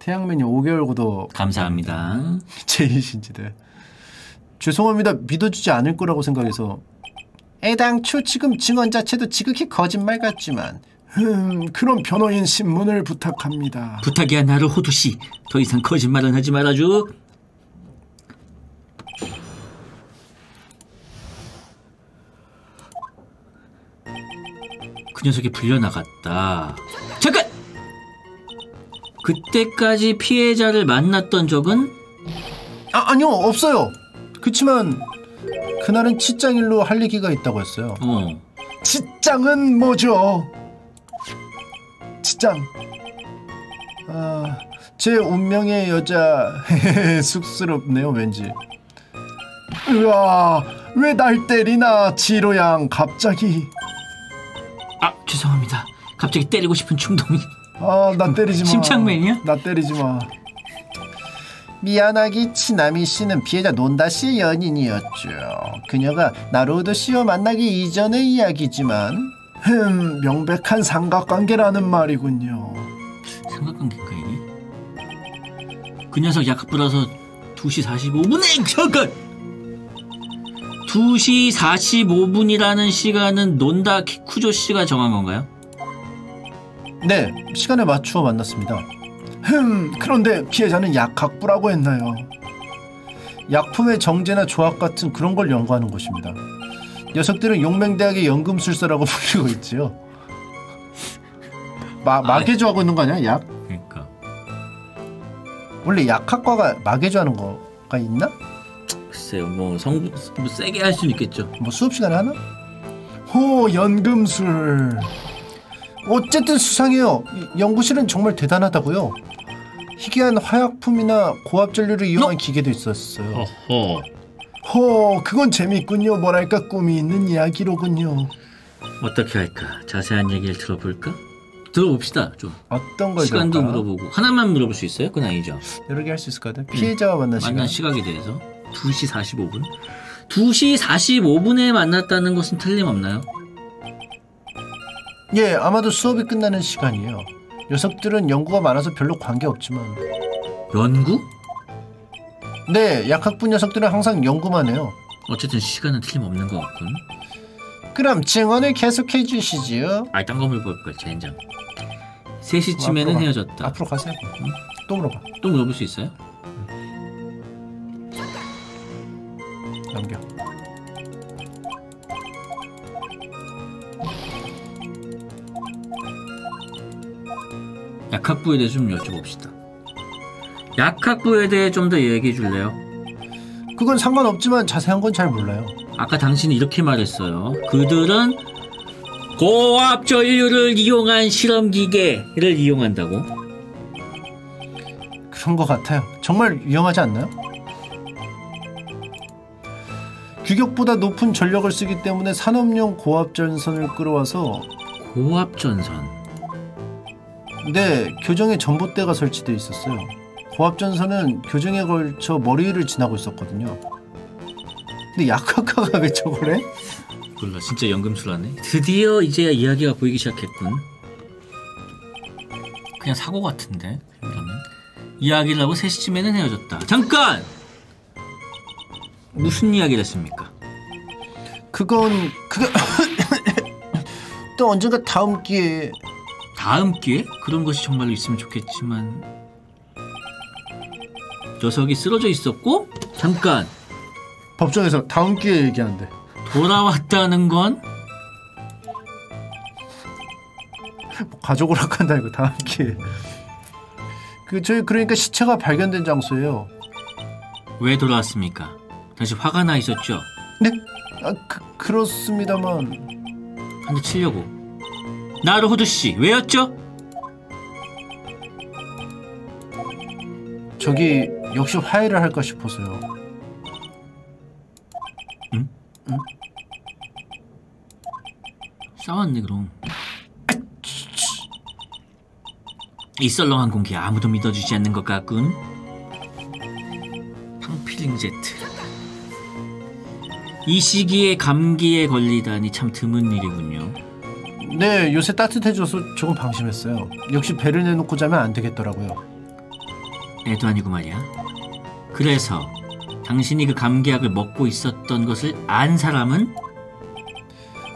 태양맨이 5개월 구독 감사합니다. 제이 신지드. 죄송합니다. 믿어주지 않을 거라고 생각해서 애당초 지금 증언 자체도 지극히 거짓말 같지만 음, 그럼 변호인 신문을 부탁합니다. 부탁이야 나를 호두 씨. 더 이상 거짓말은 하지 말아줘. 그 녀석이 불려나갔다. 잠깐! 그때까지 피해자를 만났던 적은 아, 아니요. 없어요. 그치만 그날은 치장일로 할 얘기가 있다고 했어요. 어 치장은 뭐죠? 치장. 아, 제 운명의 여자 쑥스럽네요, 왠지. 으아, 왜 날 때리나, 지로양 갑자기. 아 죄송합니다. 갑자기 때리고 싶은 충동이 아, 나 때리지 마. 심창맨이야? 나 때리지 마. 미안하기 치나미 씨는 피해자 논다 씨의 연인이었죠. 그녀가 나루오도 씨와 만나기 이전의 이야기지만 흠 명백한 삼각관계라는 말이군요. 삼각관계인가 이게? 그 녀석 약학부라서 2시 45분에 잠깐! 2시 45분이라는 시간은 논다 키쿠조 씨가 정한 건가요? 네, 시간에 맞추어 만났습니다. 흠, 그런데 피해자는 약학부라고 했나요? 약품의 정제나 조합 같은 그런 걸 연구하는 것입니다. 녀석들은 용맹대학의 연금술사라고 불리고 있지요. 마, 마개조 하고 있는 거 아니야, 약? 그러니까 원래 약학과가 마개조 하는 거가 있나? 글쎄요 뭐 성분 뭐 세게 할 수는 있겠죠 뭐 수업 시간에 하나? 호 연금술. 어쨌든 수상해요. 이 연구실은 정말 대단하다고요. 희귀한 화약품이나 고압 전류를 이용한 기계도 있었어요. 어허 허, 그건 재밌군요. 뭐랄까 꿈이 있는 이야기로군요. 어떻게 할까 자세한 얘기를 들어볼까? 들어봅시다 좀 어떤 걸 시간도 들을까? 물어보고 하나만 물어볼 수 있어요? 그건 아니죠 여러 개 할 수 있을 것 같아. 피해자와 만난 시간. 만난 시각에 대해서 2시 45분 2시 45분에 만났다는 것은 틀림없나요? 예, 아마도 수업이 끝나는 시간이에요. 녀석들은 연구가 많아서 별로 관계 없지만. 연구? 네, 약학부 녀석들은 항상 연구만 해요. 어쨌든 시간은 틀림없는 것 같군 그럼 증언을 계속해 주시지요. 아이 딴거 물어볼걸 젠장 3시쯤에는 앞으로 가. 헤어졌다 앞으로 가세요. 또 물어봐. 또 물어볼 수 있어요? 넘겨. 약학부에 대해 좀 여쭤봅시다 약학부에 대해 좀 더 얘기해 줄래요? 그건 상관없지만 자세한 건 잘 몰라요. 아까 당신이 이렇게 말했어요. 그들은 고압 전류를 이용한 실험 기계를 이용한다고. 그런 것 같아요. 정말 위험하지 않나요? 규격보다 높은 전력을 쓰기 때문에 산업용 고압 전선을 끌어와서 고압 전선. 네 교정에 전봇대가 설치되어 있었어요. 고압 전선은 교정에 걸쳐 머리 위를 지나고 있었거든요. 근데 약학과가 왜 저거래? 몰라 진짜 연금술하네. 드디어 이제 이야기가 보이기 시작했군. 그냥 사고 같은데 그러면 이야기를 하고 3시쯤에는 헤어졌다. 잠깐! 무슨 이야기를 했습니까? 그건 그게 또 언젠가 다음 기회에 다음 기회? 그런 것이 정말로 있으면 좋겠지만 녀석이 쓰러져 있었고 잠깐 법정에서 다음 기회에 얘기하는데 돌아왔다는 건뭐 가족을 학한다 이거 다음 기회에 그 저희 그러니까 시체가 발견된 장소예요. 왜 돌아왔습니까? 다시 화가 나 있었죠? 네? 아, 그, 그렇습니다만 한 대 치려고 나루호두 씨 왜였죠? 저기 역시 화해를 할까 싶어서요. 싸웠네 그럼. 이 썰렁한 공기 아무도 믿어주지 않는 것 같군. 팡필링 제트 이 시기에 감기에 걸리다니 참 드문 일이군요. 네, 요새 따뜻해져서 조금 방심했어요. 역시 배를 내놓고 자면 안 되겠더라고요. 애도 아니고 말이야 그래서 당신이 그 감기약을 먹고 있었던 것을 안 사람은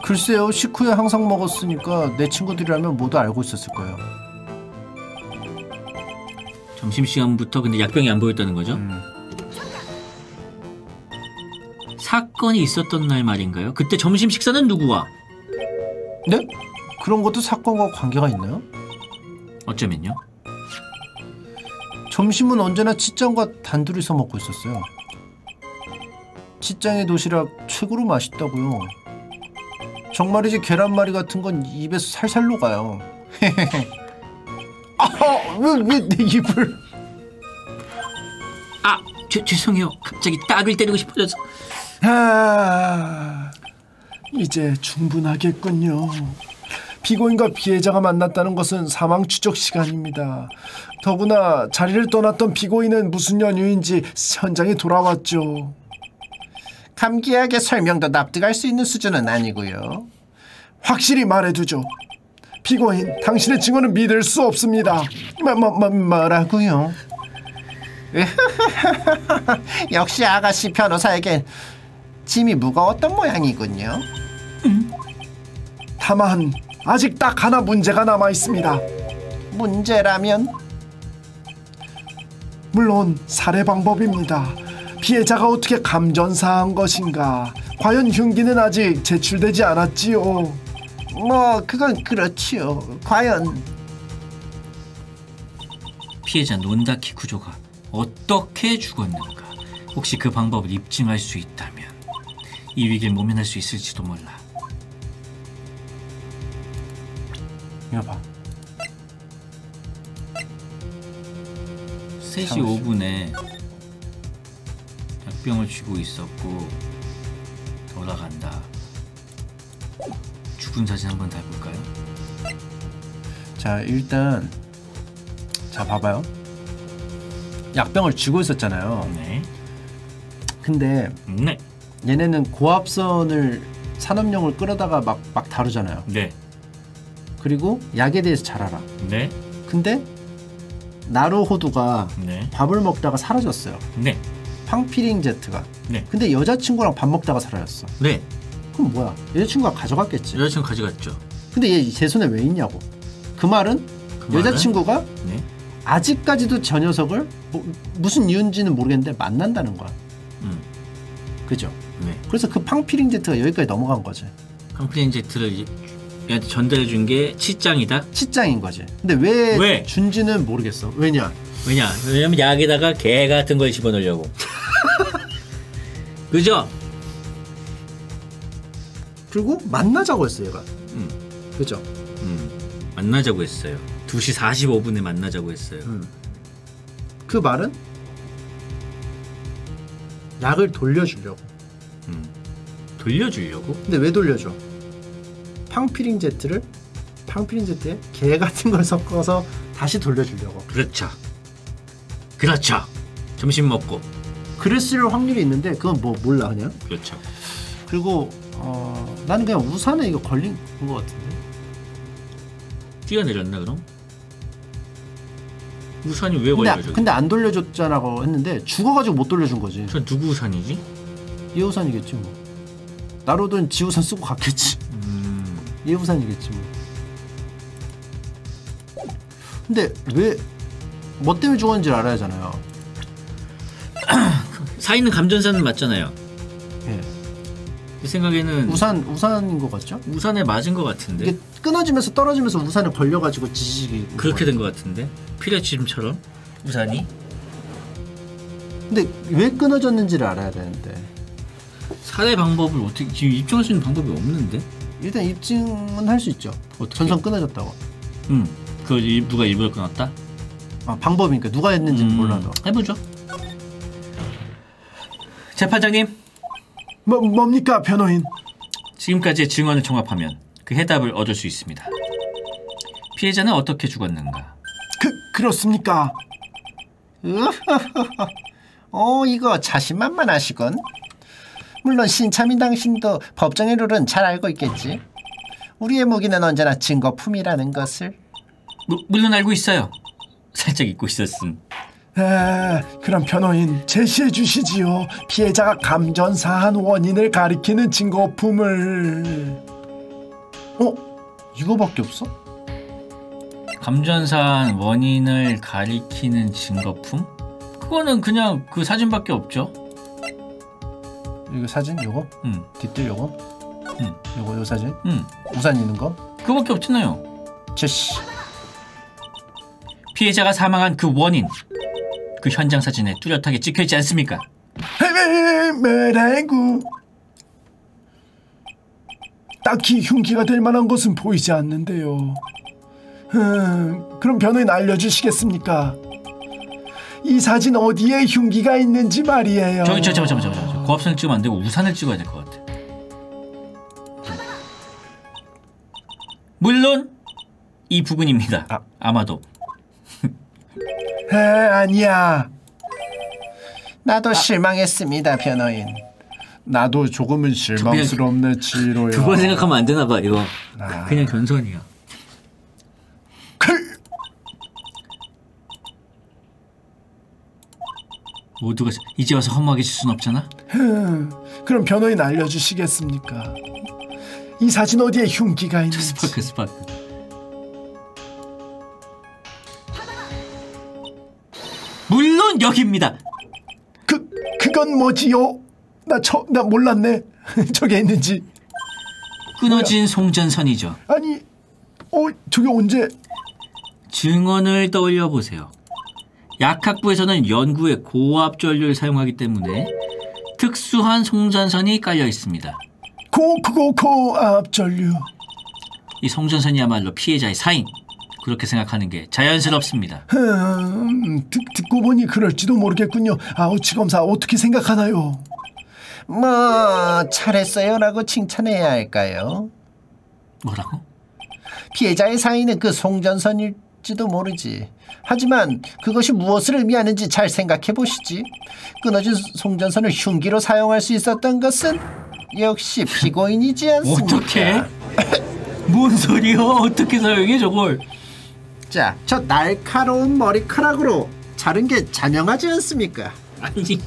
글쎄요, 식후에 항상 먹었으니까 내 친구들이라면 모두 알고 있었을 거예요. 점심시간부터 근데 약병이 안 보였다는 거죠? 음. 사건이 있었던 날 말인가요? 그때 점심 식사는 누구와? 네? 그런 것도 사건과 관계가 있나요? 어쩌면요? 점심은 언제나 치장과 단둘이서 먹고 있었어요. 치장의 도시락 최고로 맛있다고요. 정말이지 계란말이 같은 건 입에서 살살 녹아요. 아, 왜왜 내 입을? 아, 죄, 죄송해요. 갑자기 딱을 때리고 싶어져서. 아, 이제 충분하겠군요. 피고인과 피해자가 만났다는 것은 사망 추적 시간입니다. 더구나 자리를 떠났던 피고인은 무슨 연유인지 현장에 돌아왔죠. 감기약의 설명도 납득할 수 있는 수준은 아니고요. 확실히 말해두죠. 피고인, 당신의 증언은 믿을 수 없습니다. 마, 마, 마, 뭐라고요? 역시 아가씨 변호사에겐 짐이 무거웠던 모양이군요. 다만 아직 딱 하나 문제가 남아 있습니다. 문제라면 물론 살해 방법입니다. 피해자가 어떻게 감전사한 것인가? 과연 흉기는 아직 제출되지 않았지요. 뭐 그건 그렇지요. 과연 피해자 논다키 구조가 어떻게 죽었는가? 혹시 그 방법을 입증할 수 있다면 이 위기를 모면할 수 있을지도 몰라. 이거 봐. 3시 5분에 약병을 쥐고 있었고 돌아간다. 죽은 사진 한번 더 볼까요? 자 일단 자 봐봐요. 약병을 쥐고 있었잖아요. 네. 근데 네. 얘네는 고압선을 산업용을 끌어다가 막, 막 다루잖아요. 네. 그리고 약에 대해서 잘 알아. 네. 근데 나루호도가 네. 밥을 먹다가 사라졌어요. 네. 팡피링 제트가. 네. 근데 여자친구랑 밥 먹다가 사라졌어. 네. 그럼 뭐야? 여자친구가 가져갔겠지. 여자친구 가져갔죠. 근데 얘 제 손에 왜 있냐고. 그 말은 그? 여자친구가 네. 아직까지도 저 녀석을 뭐, 무슨 이유인지는 모르겠는데 만난다는 거야. 음. 그죠? 네. 그래서 그 팡피링 제트가 여기까지 넘어간 거지. 컴플레인 제트를 얘한테 전달해 준 게 치장이다. 치장인 거지. 근데 왜, 왜? 준지는 모르겠어. 왜냐? 왜냐? 왜냐면 약에다가 개 같은 걸 집어넣으려고. 그죠? 그리고 만나자고 했어 얘가. 음. 그죠? 음. 만나자고 했어요. 2시 45분에 만나자고 했어요. 음. 그 말은 약을 돌려주려고. 음. 돌려주려고? 근데 왜 돌려줘? 팡피링 제트를 팡피링 제트에 개 같은 걸 섞어서 다시 돌려주려고. 그렇죠. 그렇죠. 점심 먹고. 그랬을 확률이 있는데 그건 뭐 몰라 그냥. 그렇죠. 그리고 어, 나는 그냥 우산에 이거 걸린 것 같은데. 뛰어내렸나 그럼? 우산이 왜 근데, 걸려 저기? 근데 안 돌려줬잖아고 했는데 죽어가지고 못 돌려준 거지. 저 누구 우산이지? 얘 우산이겠지 뭐. 나로든 지 우산 쓰고 갔겠지. 음. 얘 우산이겠지 뭐. 근데 왜 뭐 때문에 죽었는지 알아야 하잖아요. 사인은 감전사는 맞잖아요. 예. 제 생각에는 우산 우산인 것 같죠? 우산에 맞은 것 같은데 이게 끊어지면서 떨어지면서 우산에 걸려가지고 지지직이. 그렇게 된 것 같은데 피레침처럼 우산이 근데 왜 끊어졌는지를 알아야 되는데 살해 방법을 어떻게 지금 입증할 수 있는 방법이 없는데? 일단 입증은 할 수 있죠. 어떻게? 전선 끊어졌다고. 응. 그 일- 누가 일부러 끊었다? 아, 방법이니까 누가 했는지는 음, 몰라도. 해보죠. 재판장님, 뭐, 뭡니까 변호인? 지금까지의 증언을 종합하면 그 해답을 얻을 수 있습니다. 피해자는 어떻게 죽었는가? 그 그렇습니까? 어 이거 자신만만하시건. 물론 신참인 당 신도 법정의 룰은 잘 알고 있겠지. 우리의 무기는 언제나 증거품이라는 것을. 무, 물론 알고 있어요. 살짝 잊고 있었음. 에, 그럼 변호인 제시해 주시지요. 피해자가 감전사한 원인을 가리키는 증거품을. 어 이거밖에 없어? 감전사한 원인을 가리키는 증거품? 그거는 그냥 그 사진밖에 없죠. 이거 사진 요거 응, 뒷뜰 요거 응, 요거 요 사진 응. 우산 있는 거. 그거밖에 없잖아요. 제시. 피해자가 사망한 그 원인, 그 현장 사진에 뚜렷하게 찍혀 있지 않습니까? 메랭구. 딱히 흉기가 될 만한 것은 보이지 않는데요. 음, 그럼 변호인 알려주시겠습니까? 이 사진 어디에 흉기가 있는지 말이에요. 저기 저 잠깐 잠깐 잠깐 고압선을 찍으면 안 되고 우산을 찍어야 될 것 같아. 물론 이 부근입니다. 아. 아마도 에 아니야. 나도 실망했습니다, 변호인. 나도 조금은 실망스럽네, 지로야. 두 번 생각하면 안 되나 봐 이거. 아. 그냥 견선이야. 그 모두가 이제 와서 허무하게 질순 없잖아. 흠, 그럼 변호인 알려주시겠습니까? 이 사진 어디에 흉기가 있는지. 스파크 스파크. 물론 여기입니다. 그 그건 뭐지요? 나 저 나 몰랐네. 저게 있는지. 끊어진 송전선이죠. 아니, 어 저게 언제? 증언을 떠올려 보세요. 약학부에서는 연구에 고압 전류를 사용하기 때문에 특수한 송전선이 깔려 있습니다. 고 그거 고압 전류. 이 송전선이야말로 피해자의 사인. 그렇게 생각하는 게 자연스럽습니다. 음, 듣, 듣고 보니 그럴지도 모르겠군요. 아우치 검사 어떻게 생각하나요? 뭐 잘했어요라고 칭찬해야 할까요? 뭐라고? 피해자의 사인은 그 송전선일 지도 모르지. 하지만 그것이 무엇을 의미하는지 잘 생각해 보시지. 끊어진 송전선을 흉기로 사용할 수 있었던 것은 역시 피고인이지 않습니까? 어떻게? 뭔 소리야? 어떻게 사용해 저걸? 자, 저 날카로운 머리카락으로 자른 게 자명하지 않습니까? 아니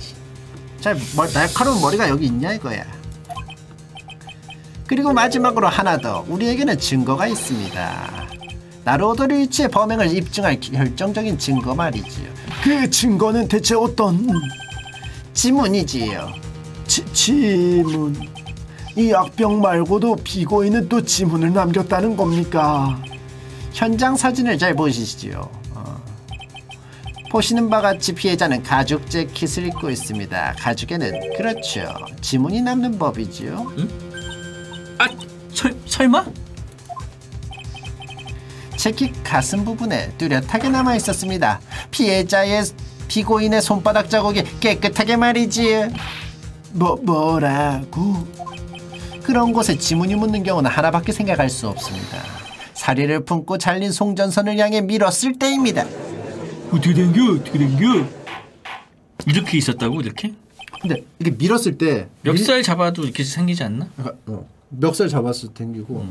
자, 뭐, 날카로운 머리가 여기 있냐 이거야. 그리고 마지막으로 하나 더 우리에게는 증거가 있습니다. 나로도리치의 범행을 입증할 결정적인 증거 말이지요. 그 증거는 대체 어떤 지문이지요. 지, 지문? 이 악병 말고도 피고인은 또 지문을 남겼다는 겁니까? 현장 사진을 잘 보시지요. 어. 보시는 바와 같이 피해자는 가죽 재킷을 입고 있습니다. 가죽에는 그렇죠. 지문이 남는 법이지요. 아 설, 설마? 재킷 가슴 부분에 뚜렷하게 남아 있었습니다. 피해자의 피고인의 손바닥 자국이 깨끗하게 말이지. 뭐 뭐라고? 그런 곳에 지문이 묻는 경우는 하나밖에 생각할 수 없습니다. 사리를 품고 잘린 송전선을 향해 밀었을 때입니다. 어떻게 된겨? 어떻게 된겨? 이렇게 있었다고 이렇게? 근데 이게 밀었을 때 멱살 잡아도 이렇게 생기지 않나? 어, 멱살 잡았을 땡기고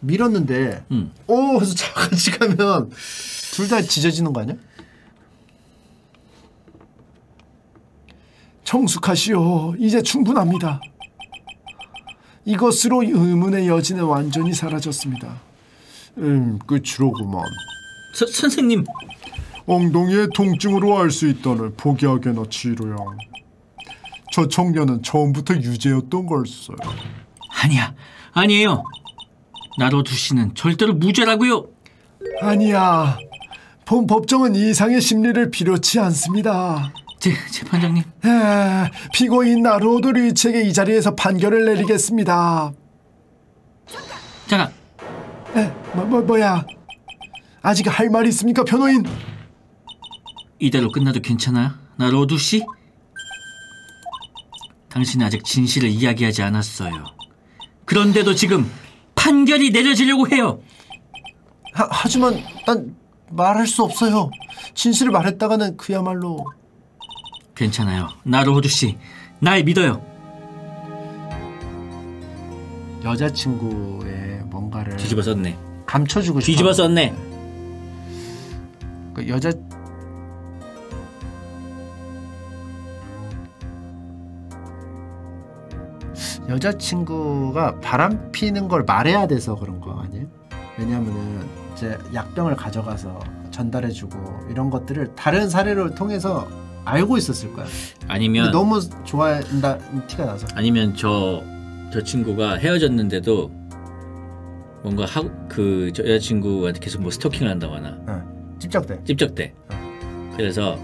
밀었는데 음. 오 해서 같이 가면 둘다 지져지는 거 아니야? 청숙하시오. 이제 충분합니다. 이것으로 의문의 여지는 완전히 사라졌습니다. 음 끝이로구만. 서, 선생님 엉덩이의 통증으로 알 수 있다는 포기하게나 치료야. 저 청년은 처음부터 유죄였던 걸써요. 아니야 아니에요. 나로두 씨는 절대로 무죄라고요. 아니야. 본 법정은 이상의 심리를 필요치 않습니다. 재, 재판장님 에, 피고인 나로드 리치에게 이 자리에서 판결을 내리겠습니다. 잠깐 에, 뭐, 뭐, 뭐야? 아직 할 말이 있습니까, 변호인? 이대로 끝나도 괜찮아요? 나로두 씨? 당신은 아직 진실을 이야기하지 않았어요. 그런데도 지금 판결이 내려지려고 해요. 하, 하지만 난 말할 수 없어요. 진실을 말했다가는 그야말로 괜찮아요. 나로두 씨, 날 믿어요. 여자친구의 뭔가를 뒤집어 썼네. 감춰주고 싶어. 뒤집어 썼네. 그 여자 여자친구가 바람 피는 걸 말해야 돼서 그런 거 아니에요? 왜냐하면은 이제 약병을 가져가서 전달해주고 이런 것들을 다른 사례를 통해서 알고 있었을 거야. 아니면 너무 좋아한다 티가 나서. 아니면 저 저 친구가 헤어졌는데도 뭔가 그저 여자친구한테 계속 뭐 스토킹을 한다거나 어, 찝적대. 찝적대. 그래서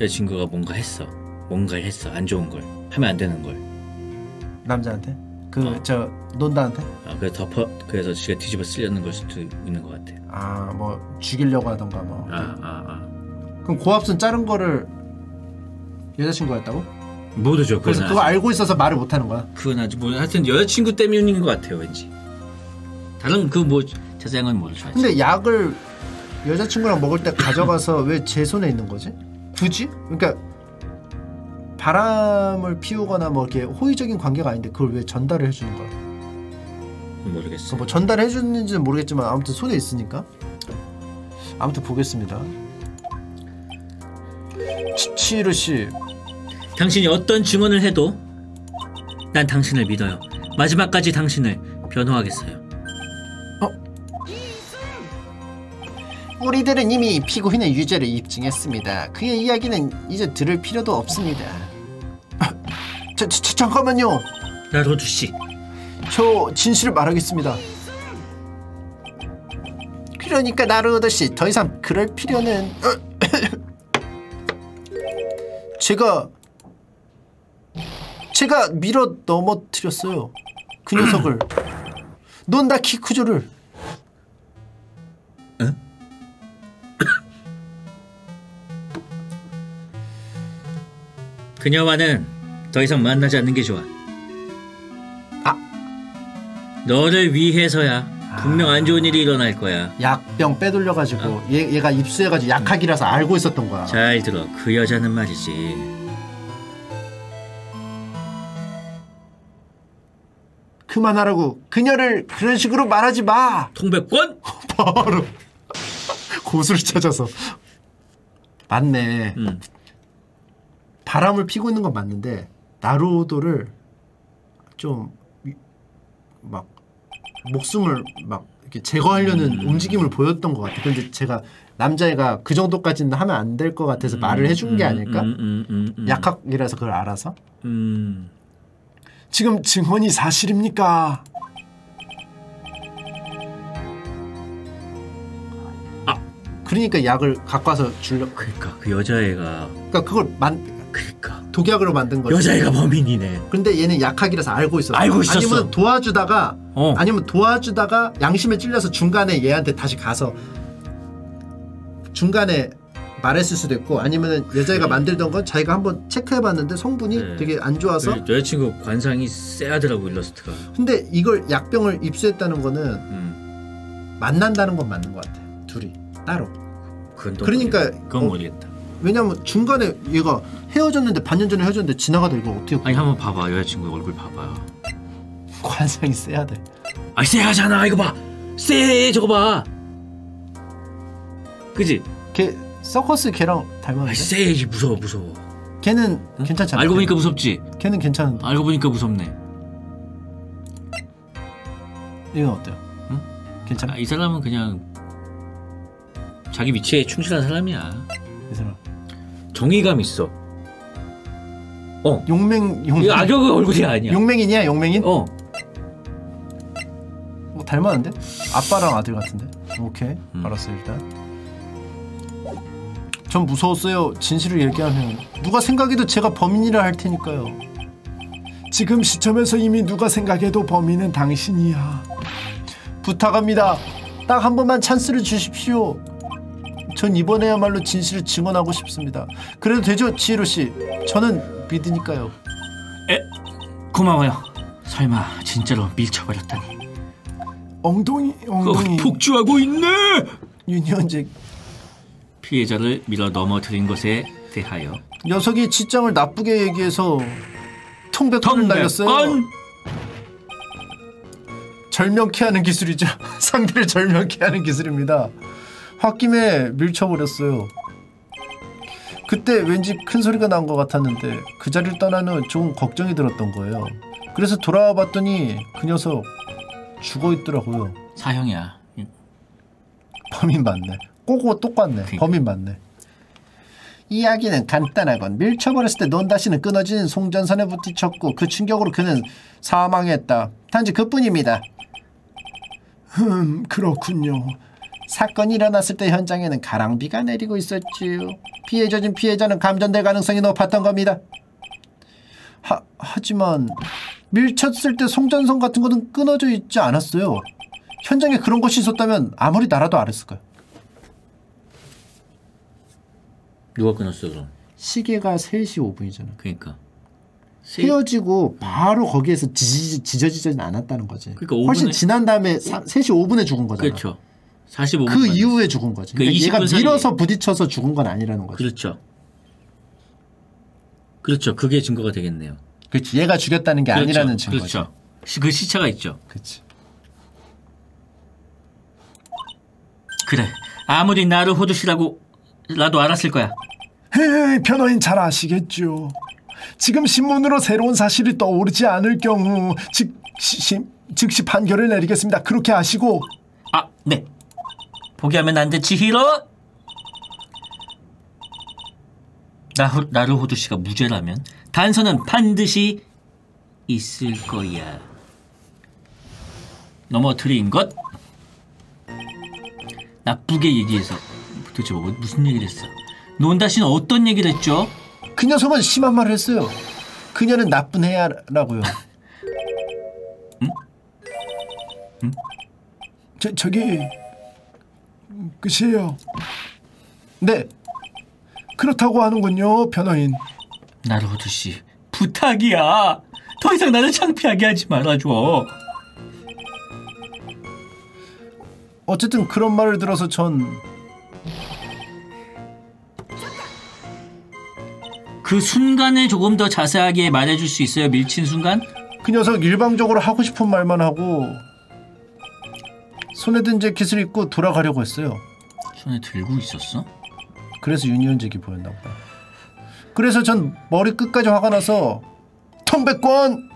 여자친구가 뭔가 했어. 뭔가를 했어. 안 좋은 걸. 하면 안 되는 걸. 남자한테? 그 어. 저 논다한테? 아, 그래서 덮어 그래서 지가 뒤집어 쓰려는 걸 수도 있는 것 같아. 아뭐 죽이려고 하던가 뭐. 아, 아, 아. 그럼 고압선 자른 거를 여자친구였다고? 모르죠. 그래서 그거 아직, 알고 있어서 말을 못 하는 거야. 그건 아직 뭐 하여튼 여자친구 때문인 것 같아요. 왠지. 다른 그 뭐 자세한 건 모르죠. 근데 약을 여자친구랑 먹을 때 가져가서 왜 제 손에 있는 거지? 굳이? 그러니까 바람을 피우거나 뭐 이렇게 호의적인 관계가 아닌데 그걸 왜 전달을 해주는 거야? 모르겠어. 그뭐 전달해 주는지는 모르겠지만 아무튼 손에 있으니까 아무튼 보겠습니다. 치- 치히로 씨, 당신이 어떤 증언을 해도 난 당신을 믿어요. 마지막까지 당신을 변호하겠어요. 우리들은 이미 피고인의 유죄를 입증했습니다. 그의 이야기는 이제 들을 필요도 없습니다. 자, 자, 자, 잠깐만요. 나로두 씨, 저 진실을 말하겠습니다. 그러니까 나루오더 씨, 더 이상 그럴 필요는 제가 제가 밀어 넘어뜨렸어요. 그 녀석을 논다 키쿠조를 그녀와는 더 이상 만나지 않는 게 좋아. 아. 너를 위해서야. 분명 안 좋은 일이 일어날 거야. 약병 빼돌려가지고 얘, 얘가 입수해가지고 약하기라서 알고 있었던 거야. 잘 들어. 그 여자는 말이지. 그만하라고 그녀를 그런 식으로 말하지 마. 통백권? 바로 고수를 찾아서 맞네. 음. 바람을 피고 있는 건 맞는데 나루오도를 좀 막 목숨을 막 이렇게 제거하려는 음. 움직임을 보였던 것 같아. 근데 제가 남자애가 그 정도까지는 하면 안 될 것 같아서 말을 해준 게 아닐까? 음, 음, 음, 음. 약학이라서 그걸 알아서. 음. 지금 증언이 사실입니까? 그러니까 약을 갖고 와서 줄려. 그러니까 그 여자애가 그러니까 그걸 만 그러니까 독약으로 만든 거지. 여자애가 범인이네. 근데 얘는 약학이라서 알고 있었어. 알고 있었어. 아니면 도와주다가 어. 아니면 도와주다가 양심에 찔려서 중간에 얘한테 다시 가서 중간에 말했을 수도 있고 아니면 여자애가 만들던 건 자기가 한번 체크해봤는데 성분이 네. 되게 안 좋아서 그 여자친구 관상이 쎄하더라고 일러스트가. 근데 이걸 약병을 입수했다는 거는 음. 만난다는 건 맞는 것 같아 둘이 따로 그건 또 그러니까 모르겠다. 그건 어, 모르겠다. 왜냐면 중간에 얘가 헤어졌는데 반년 전에 헤어졌는데 지나가다 이거 어떻게 아니 한번 봐봐 여자친구 얼굴 봐봐. 관상이 세야 돼 아니 쎄하잖아 이거 봐. 쎄 저거 봐. 그지? 걔 서커스 걔랑 닮았는데 쎄 무서워 무서워. 걔는 괜찮잖아 알고 보니까 무섭지. 걔는 괜찮은데 알고 보니까 무섭네. 이건 어때요? 응? 괜찮아? 아, 이 사람은 그냥 자기 위치에 충실한 사람이야. 이 사람 정의감 있어. 어. 용맹 용맹 이거 악역의 얼굴이 아니야. 용맹인이야 용맹인? 어. 뭐 닮았는데? 아빠랑 아들 같은데? 오케이 음. 알았어 일단 전 무서웠어요 진실을 얘기하면 누가 생각해도 제가 범인이라 할 테니까요 지금 시점에서 이미 누가 생각해도 범인은 당신이야. 부탁합니다 딱 한 번만 찬스를 주십시오 전 이번에야말로 진실을 증언하고 싶습니다 그래도 되죠 지혜로 씨 저는 믿으니까요 고마워요. 설마 진짜로 밀쳐버렸다니. 엉덩이 엉덩이 어, 폭주하고 있네. 유니언제 피해자를 밀어 넘어뜨린 것에 대하여 녀석이 직장을 나쁘게 얘기해서 통백권을 날렸어요 절명케 하는 기술이죠. 상대를 절명케 하는 기술입니다. 홧김에 밀쳐버렸어요. 그때 왠지 큰 소리가 난 것 같았는데 그 자리를 떠난 후 조금 걱정이 들었던 거예요. 그래서 돌아와 봤더니 그 녀석 죽어 있더라고요. 사형이야. 범인 맞네. 꼬고 똑같네. 그니까. 범인 맞네. 이야기는 간단하건 밀쳐버렸을 때 논다시는 끊어진 송전선에 부딪혔고 그 충격으로 그는 사망했다. 단지 그뿐입니다. 음 그렇군요. 사건이 일어났을 때 현장에는 가랑비가 내리고 있었지요. 피해 져진 피해자는 감전될 가능성이 높았던 겁니다. 하, 하지만 밀쳤을 때 송전선 같은 것은 끊어져 있지 않았어요. 현장에 그런 것이 있었다면 아무리 나라도 알았을 거예요. 누가 끊었어 그럼? 시계가 3시 5분이잖아. 그러니까 세- 헤어지고 바로 거기에서 지지, 지저지저는 않았다는 거지. 그러니까 훨씬 5분에 지난 다음에 사, 3시 5분에 죽은 거잖아. 그렇죠. 45분. 그 이후에 죽은 거지. 그 그러니까 20분 얘가. 밀어서 부딪혀서 죽은 건 아니라는 거지. 그렇죠. 그렇죠. 그게 증거가 되겠네요. 그렇지. 얘가 죽였다는 게 그렇죠. 아니라는 증거지. 그렇죠. 시- 그 시차가 있죠. 그렇지. 그래. 아무리 나를 호두시라고 라도 알았을 거야. 헤, 변호인 잘 아시겠죠. 지금 신문으로 새로운 사실이 떠오르지 않을 경우 즉시, 즉시 판결을 내리겠습니다. 그렇게 아시고 아, 네. 포기하면 안 돼, 지히로. 나, 나루호두 씨가 무죄라면 단서는 반드시 있을 거야. 넘어뜨린 것. 나쁘게 얘기해서 도대체 뭐, 무슨 얘기를 했어? 논다 씨는 어떤 얘기를 했죠? 그 녀석은 심한 말을 했어요. 그녀는 나쁜 애야라고요. 저, 저기 끝이에요. 네. 그렇다고 하는군요, 변호인. 나루호두 씨 부탁이야. 더 이상 나를 창피하게 하지 말아줘. 어쨌든 그런 말을 들어서 전 그 순간을 조금 더 자세하게 말해줄 수 있어요? 밀친 순간? 그 녀석 일방적으로 하고 싶은 말만 하고 손에 든 재킷을 입고 돌아가려고 했어요. 손에 들고 있었어? 그래서 유니온 잭이 보였나 보다. 그래서 전 머리 끝까지 화가 나서 통백권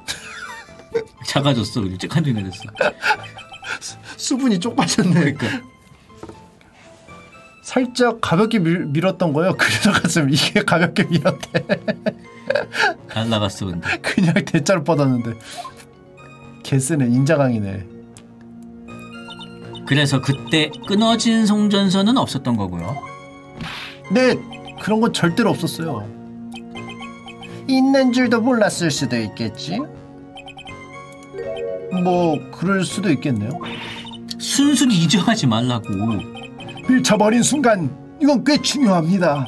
작아졌어. 그리고 쬐깐둥이가 됐어. 수분이 쪽 빠졌네. 살짝 가볍게 밀, 밀었던 거예요. 그래서 가슴 이게 가볍게 밀었대. 날라갔어 근데. 그냥 대자로 뻗었는데. 개쓰네 인자강이네. 그래서 그때 끊어진 송전선은 없었던 거고요. 네 그런 건 절대로 없었어요. 있는 줄도 몰랐을 수도 있겠지. 뭐 그럴 수도 있겠네요. 순순히 인정하지 말라고. 밀쳐버린 순간 이건 꽤 중요합니다.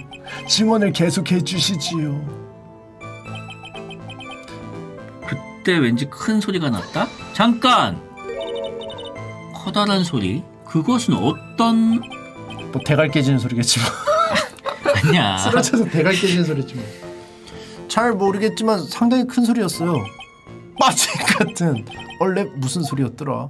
증언을 계속해 주시지요. 그때 왠지 큰 소리가 났다? 잠깐! 커다란 소리? 그것은 어떤... 뭐 대갈 깨지는 소리겠지만 아니야. 쓰러져서 대갈 깨지는 소리지만 잘 모르겠지만 상당히 큰 소리였어요. 빠진 같은 원래 무슨 소리였더라?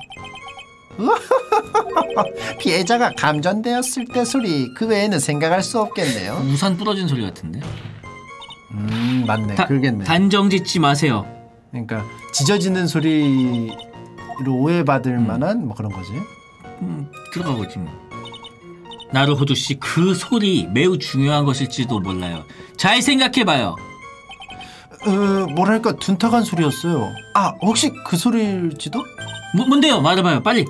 피해자가 감전되었을 때 소리 그 외에는 생각할 수 없겠네요. 우산 부러진 소리 같은데? 음 맞네 다- 그러겠네. 단정 짓지 마세요. 그러니까 짖어지는 소리 로 오해받을 만한 뭐 그런 거지. 음, 들어가 보지 뭐. 나루호두 씨 그 소리 매우 중요한 것일지도 몰라요. 잘 생각해봐요. 어 뭐랄까 둔탁한 소리였어요. 아 혹시 그 소리일지도? 뭐, 뭔데요? 말해봐요. 빨리.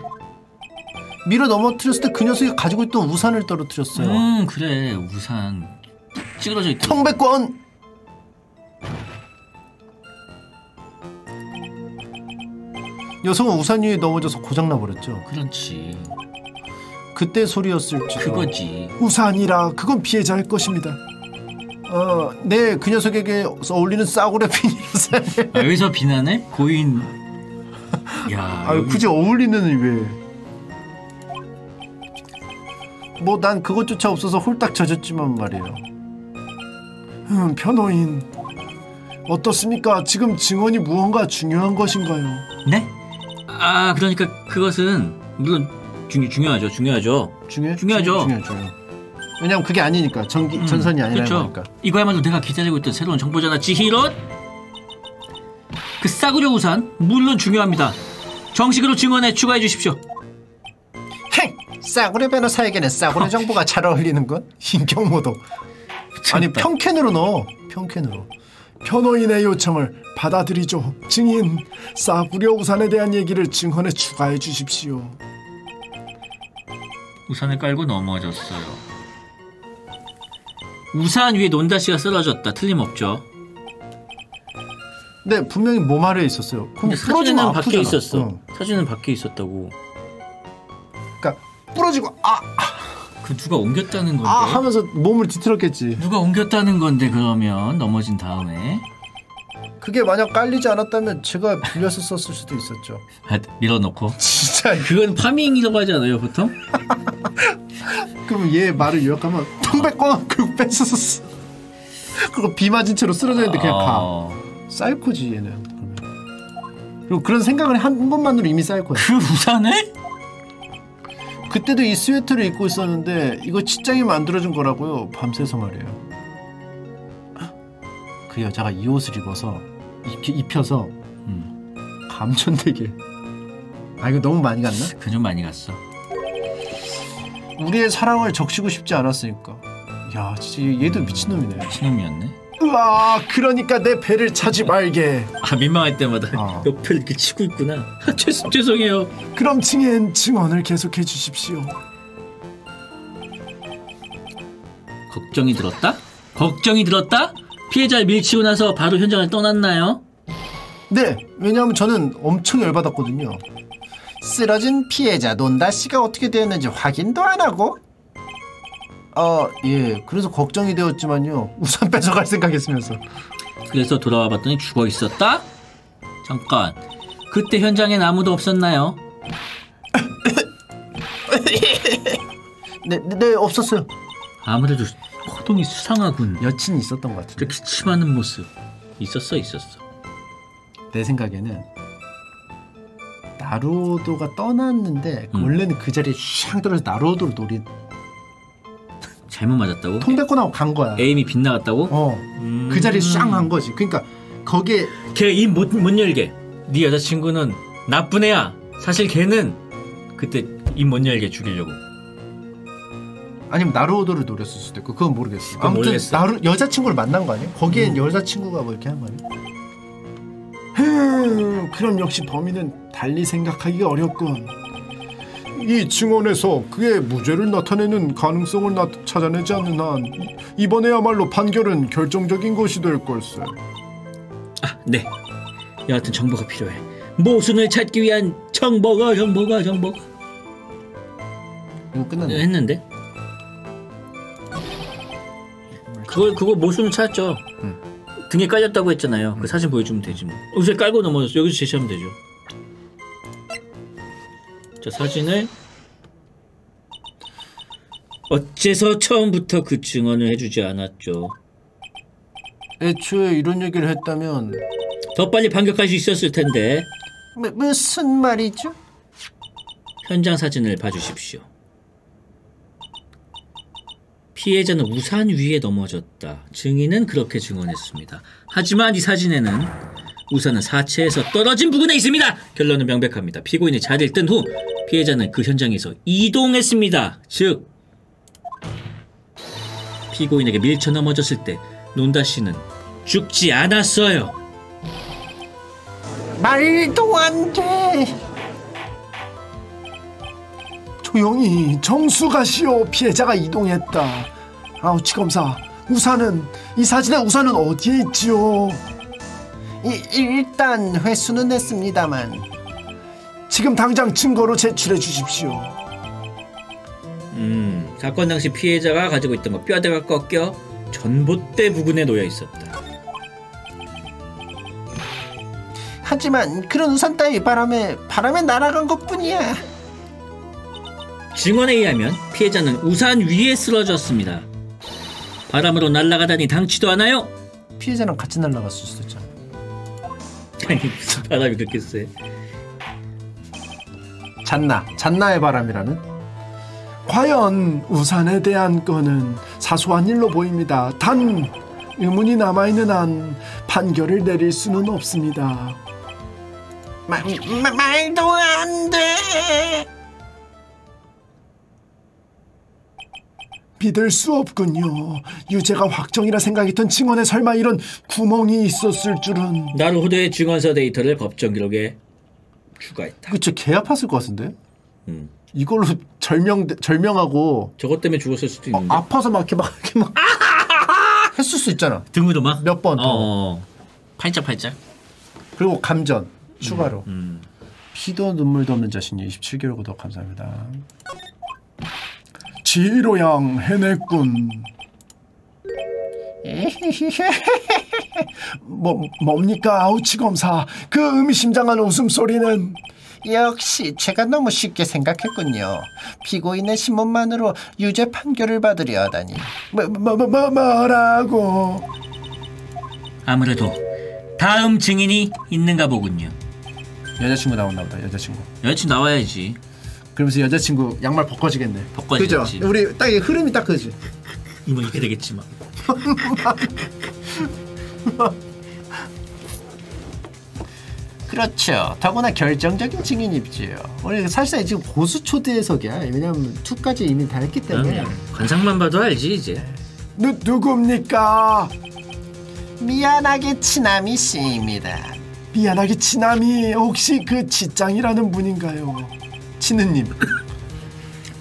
밀어 넘어뜨렸을 때 그 녀석이 가지고 있던 우산을 떨어뜨렸어요. 음 그래 우산 찌그러져 있다. 청백권 여성은 우산 위에 넘어져서 고장나 버렸죠. 그렇지. 그때 소리였을지도. 그거지. 우산이라 그건 피해자일 것입니다. 어, 네, 그 녀석에게 어울리는 싸구려 핀이었어요. 아, 여기서 비난을 고인. 야. 아, 여기- 굳이 어울리는 왜? 뭐 난 그것조차 없어서 홀딱 젖었지만 말이에요. 음, 변호인 어떻습니까? 지금 증언이 무언가 중요한 것인가요? 네? 아 그러니까 그것은 물론 중, 중요하죠. 중요하죠. 중요해? 중요하죠. 중요하죠. 왜냐면 그게 아니니까 전기 음, 전선이 아니라는 그렇죠. 거니까. 이거야말로 내가 기다리고 있던 새로운 정보잖아. 지히롯. 그 싸구려 우산 물론 중요합니다. 정식으로 증언에 추가해 주십시오. 행! 싸구려 변호사에게는 싸구려 정보가 잘 어울리는 건 인경모도. 아니. 평캔으로 넣어. 평캔으로. 변호인의 요청을 받아들이죠. 증인 싸구려 우산에 대한 얘기를 증언에 추가해 주십시오. 우산을 깔고 넘어졌어요. 우산 위에 논다 씨가 쓰러졌다. 틀림없죠. 네 분명히 몸 아래에 있었어요. 근데 사진은 밖에. 있었어. 응. 사진은 밖에 있었다고. 그러니까 부러지고 아, 그 누가 옮겼다는 건데? 아 하면서 몸을 뒤틀었겠지. 누가 옮겼다는 건데 그러면 넘어진 다음에 그게 만약 깔리지 않았다면 제가 빌려서 썼을 수도 있었죠. 아, 밀어놓고. 진짜 그건 파밍이라고 하지 않아요 보통? 그럼 얘 말을 요약하면 통백권 그리고 뺏었어. 그리고 비 맞은 채로 쓰러져 있는데 그냥 가. 어. 사이코지 얘는. 그리고 그런 생각을 한 번만으로 이미 사이코야. 그 우산을? 그때도 이 스웨터를 입고 있었는데 이거 직장이 만들어준 거라고요. 밤새서 말이에요. 그 여자가 이 옷을 입어서 입, 입혀서 음, 감천되게. 아 이거 너무 많이 갔나? 그 좀 많이 갔어. 우리의 사랑을 적시고 싶지 않았으니까. 야 진짜 얘도 미친놈이네. 신놈이었네. 으아 그러니까 내 배를 차지 말게 아 민망할 때마다 어. 옆을 이렇게 치고 있구나. 아, 죄, 죄송해요. 그럼 증인 증언을 계속해 주십시오 걱정이 들었다? 걱정이 들었다? 피해자를 밀치고 나서 바로 현장을 떠났나요? 네, 왜냐하면 저는 엄청 열받았거든요. 쓰러진 피해자 논다 씨가 어떻게 되었는지 확인도 안 하고. 아, 예. 그래서 걱정이 되었지만요. 우산 뺏어갈 생각했으면서. 그래서 돌아와 봤더니 죽어 있었다? 잠깐. 그때 현장엔 아무도 없었나요? 네, 네, 네, 없었어요. 아무래도 호동이 수상하군. 여친이 있었던 것 같은데. 기침하는 모습. 있었어, 있었어. 내 생각에는 나루오도가 떠났는데 음. 원래는 그 자리에 샹 떨어져 나루오도를 노린 잘못 맞았다고? 통백권하고 간 거야. 에임이 빗나갔다고? 어, 음. 그 자리에 샹한 거지. 그러니까 거기에 걔입못 못 열게. 네 여자친구는 나쁜 애야. 사실 걔는 그때 입 못 열게 죽이려고. 아니면 나루오도를 노렸을 수도 있고 그건 모르겠어. 그건 아무튼 모르겠어. 나루 여자친구를 만난 거 아니야? 거기엔 여자친구가 뭐 이렇게 한 거 아니야? 흠, 그럼 역시 범인은 달리 생각하기가 어렵군. 이 증언에서 그의 무죄를 나타내는 가능성을 나, 찾아내지 않는 한 이번에야말로 판결은 결정적인 것이 될 걸세. 아, 네. 여하튼 정보가 필요해. 모순을 찾기 위한 정보가 정보가 정보가 이거 끝났네. 했는데. 그걸 그거 모순을 찾았죠. 등에 깔렸다고 했잖아요. 그 사진 보여주면 되지 뭐. 요새 깔고 넘어졌어. 여기서 제시하면 되죠. 자 사진을 어째서 처음부터 그 증언을 해주지 않았죠. 애초에 이런 얘기를 했다면 더 빨리 반격할 수 있었을 텐데 무, 무슨 말이죠? 현장 사진을 봐주십시오. 피해자는 우산 위에 넘어졌다. 증인은 그렇게 증언했습니다. 하지만 이 사진에는 우산은 사체에서 떨어진 부근에 있습니다. 결론은 명백합니다. 피고인이 자리를 뜬 후 피해자는 그 현장에서 이동했습니다. 즉 피고인에게 밀쳐 넘어졌을 때 논다 씨는 죽지 않았어요. 말도 안 돼. 조용히 정수가시오 피해자가 이동했다. 아우치 검사 우산은 이 사진의 우산은 어디에 있지요? 이, 일단 회수는 냈습니다만 지금 당장 증거로 제출해 주십시오. 음, 사건 당시 피해자가 가지고 있던 거 뼈대가 꺾여 전봇대 부근에 놓여 있었다. 하지만 그런 우산 따위 바람에 바람에 날아간 것뿐이야. 증언에 의하면 피해자는 우산 위에 쓰러졌습니다. 바람으로 날아가다니 당치도 않아요? 피해자랑 같이 날아갔을 수도 있잖아. 아니 무슨 바람이 그렇게 세? 잔나, 잔나의 바람이라는? 과연 우산에 대한 건은 사소한 일로 보입니다. 단 의문이 남아있는 한 판결을 내릴 수는 없습니다. 마, 마, 말도 안 돼. 믿을 수 없군요. 유죄가 확정이라 생각했던 증언에 설마 이런 구멍이 있었을 줄은. 나루호도의 증언서 데이터를 법정 기록에 추가했다. 그쵸 개 아팠을 것 같은데? 음. 이걸로 절명 절명하고 저것 때문에 죽었을 수도 어, 있는데 아파서 막 이렇게 막 이렇게 막 했을 수 있잖아. 등으로 막 몇 번 어, 더. 어. 팔짝팔짝. 그리고 감전 추가로 음. 피도 눈물도 없는 자신이 27개월 구독 감사합니다. 지로양 해냈군. 뭐 뭡니까 아우치 검사 그 의미심장한 웃음소리는 역시 제가 너무 쉽게 생각했군요. 피고인의 신문만으로 유죄 판결을 받으려 하다니. 뭐, 뭐, 뭐, 뭐 뭐라고 아무래도 다음 증인이 있는가 보군요. 여자친구 나온다 보다 여자친구 여자친구 나와야지. 그러면서 여자친구 양말 벗겨지겠네 벗겨지겠지. 그죠? 우리 딱이 흐름이 딱 그지 이번 이렇게 되겠지만. 그렇죠. 더구나 결정적인 증인이지요. 우리 사실상 지금 고수 초대석이야 왜냐면 2까지 이미 다 했기 때문에 관상만 봐도 알지 이제. 누, 누굽니까 미안하게 치나미 씨입니다. 미안하게 치남이 혹시 그 지짱이라는 분인가요 치느님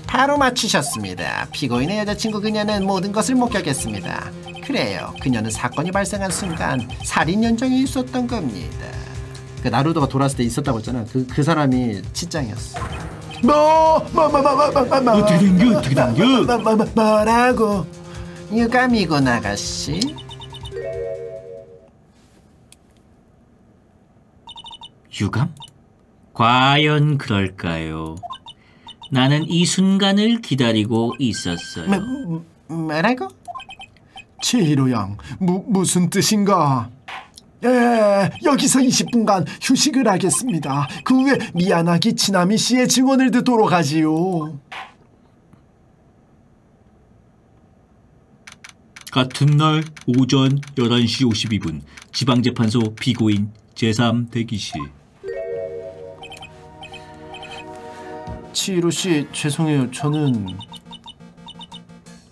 바로 맞추셨습니다. 피고인의 여자친구 그녀는 모든 것을 목격했습니다. 그래요. 그녀는 사건이 발생한 순간 살인 연정이 있었던 겁니다. 그 나루도가 돌아왔을 때 있었다고 했잖아 그, 그 사람이 치짱이었어 뭐 뭐 뭐 뭐 뭐뭐 어떻게 된 겨? 어떻게 된 겨? 뭐라고 유감이군 아가씨. 유감? 과연 그럴까요? 나는 이 순간을 기다리고 있었어요. 뭐, 뭐라고? 치히로 양 무, 무슨 뜻인가 예, 여기서 20분간 휴식을 하겠습니다. 그 후에 미야나기 치나미 씨의 증언을 듣도록 하지요. 같은 날 오전 11시 52분 지방재판소 피고인 제3 대기실 치히로 씨 죄송해요 저는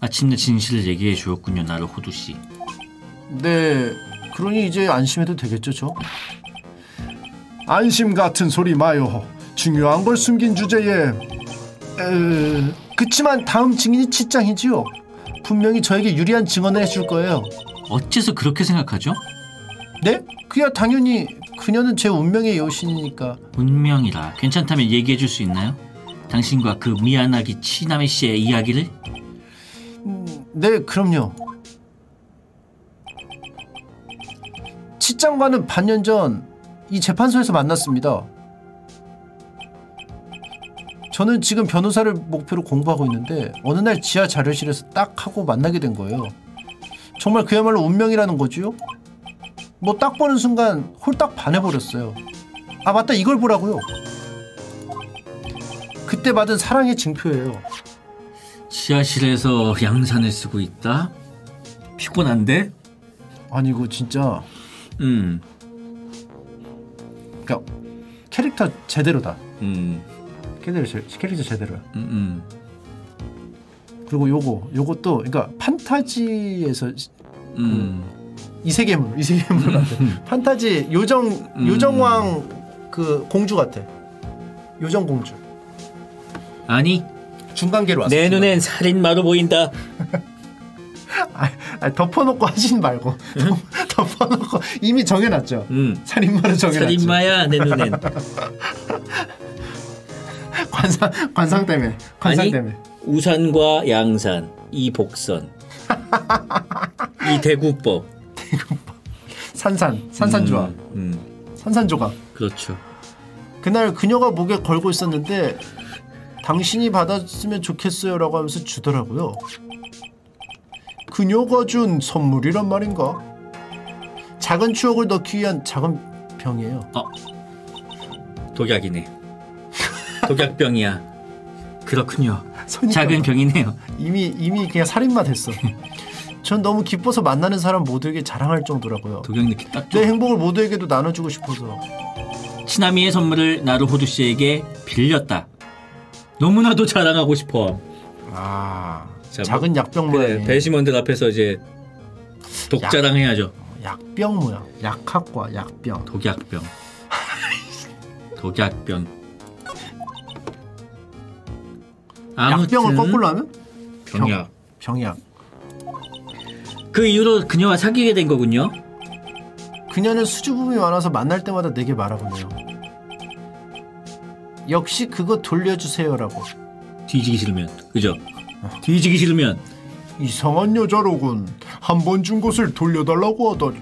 마침내 진실을 얘기해 주었군요 나루호두 씨. 네 그러니 이제 안심해도 되겠죠 저? 안심 같은 소리 마요. 중요한 걸 숨긴 주제에 에... 그치만 다음 증인이 치짱이지요 분명히 저에게 유리한 증언을 해줄 거예요 어째서 그렇게 생각하죠? 네? 그야 당연히 그녀는 제 운명의 여신이니까 운명이라 괜찮다면 얘기해 줄 수 있나요? 당신과 그 미야나기 치나미 씨의 이야기를? 네 그럼요. 치짱과는 반년 전 이 재판소에서 만났습니다. 저는 지금 변호사를 목표로 공부하고 있는데 어느 날 지하 자료실에서 딱 하고 만나게 된 거예요. 정말 그야말로 운명이라는 거지요? 뭐 딱 보는 순간 홀딱 반해버렸어요. 아 맞다 이걸 보라고요 그때 받은 사랑의 징표예요 지하실에서 양산을 쓰고 있다? 피곤한데? 아니 이거 진짜 음, 그러니까 캐릭터 제대로다. 음, 캐릭터 제, 캐릭터 제대로야. 음, 그리고 요거 요것도 그러니까 판타지에서 음. 이세계물 이세계물 같아. 판타지 요정 음. 요정왕 그 공주 같아. 요정 공주. 아니 중간계로 왔어. 내. 눈엔 살인마로 보인다. 아, 아, 덮어놓고 하진 말고 덮어놓고 이미 정해놨죠. 음, 살인마로 정해놨죠. 살인마야 내 눈엔. 관상 관상 때문에 관상 아니, 때문에. 우산과 양산, 이 복선, 이 대구법. 산산 산산조각 음, 음, 산산 조각. 그렇죠. 그날 그녀가 목에 걸고 있었는데 당신이 받았으면 좋겠어요 라고 하면서 주더라고요. 그녀가 준 선물이란 말인가? 작은 추억을 넣기 위한 작은 병이에요. 독약이네. 독약병이야. 그렇군요. 작은 병이네요. 이미 이미 그냥 살인마 됐어. 전 너무 기뻐서 만나는 사람 모두에게 자랑할 정도라고요. 독약 느낌 딱 줘. 내 행복을 모두에게도 나눠주고 싶어서. 치나미의 선물을 나루호두 씨에게 빌렸다. 너무나도 자랑하고 싶어. 아 자, 작은 약병 그래, 모양. 배심원들 앞에서 이제 독 약. 자랑해야죠. 약병 모양. 약학과 약병. 독약병. 독약병. 약병을 거꾸로 하면 병약. 병약. 그 이후로 그녀와 사귀게 된 거군요. 그녀는 수줍음이 많아서 만날 때마다 내게 말하거든요. 역시 그거 돌려주세요라고. 뒤지기 싫으면 그죠? 뒤지기 싫으면 이상한 여자로군. 한 번 준 것을 돌려달라고 하다니.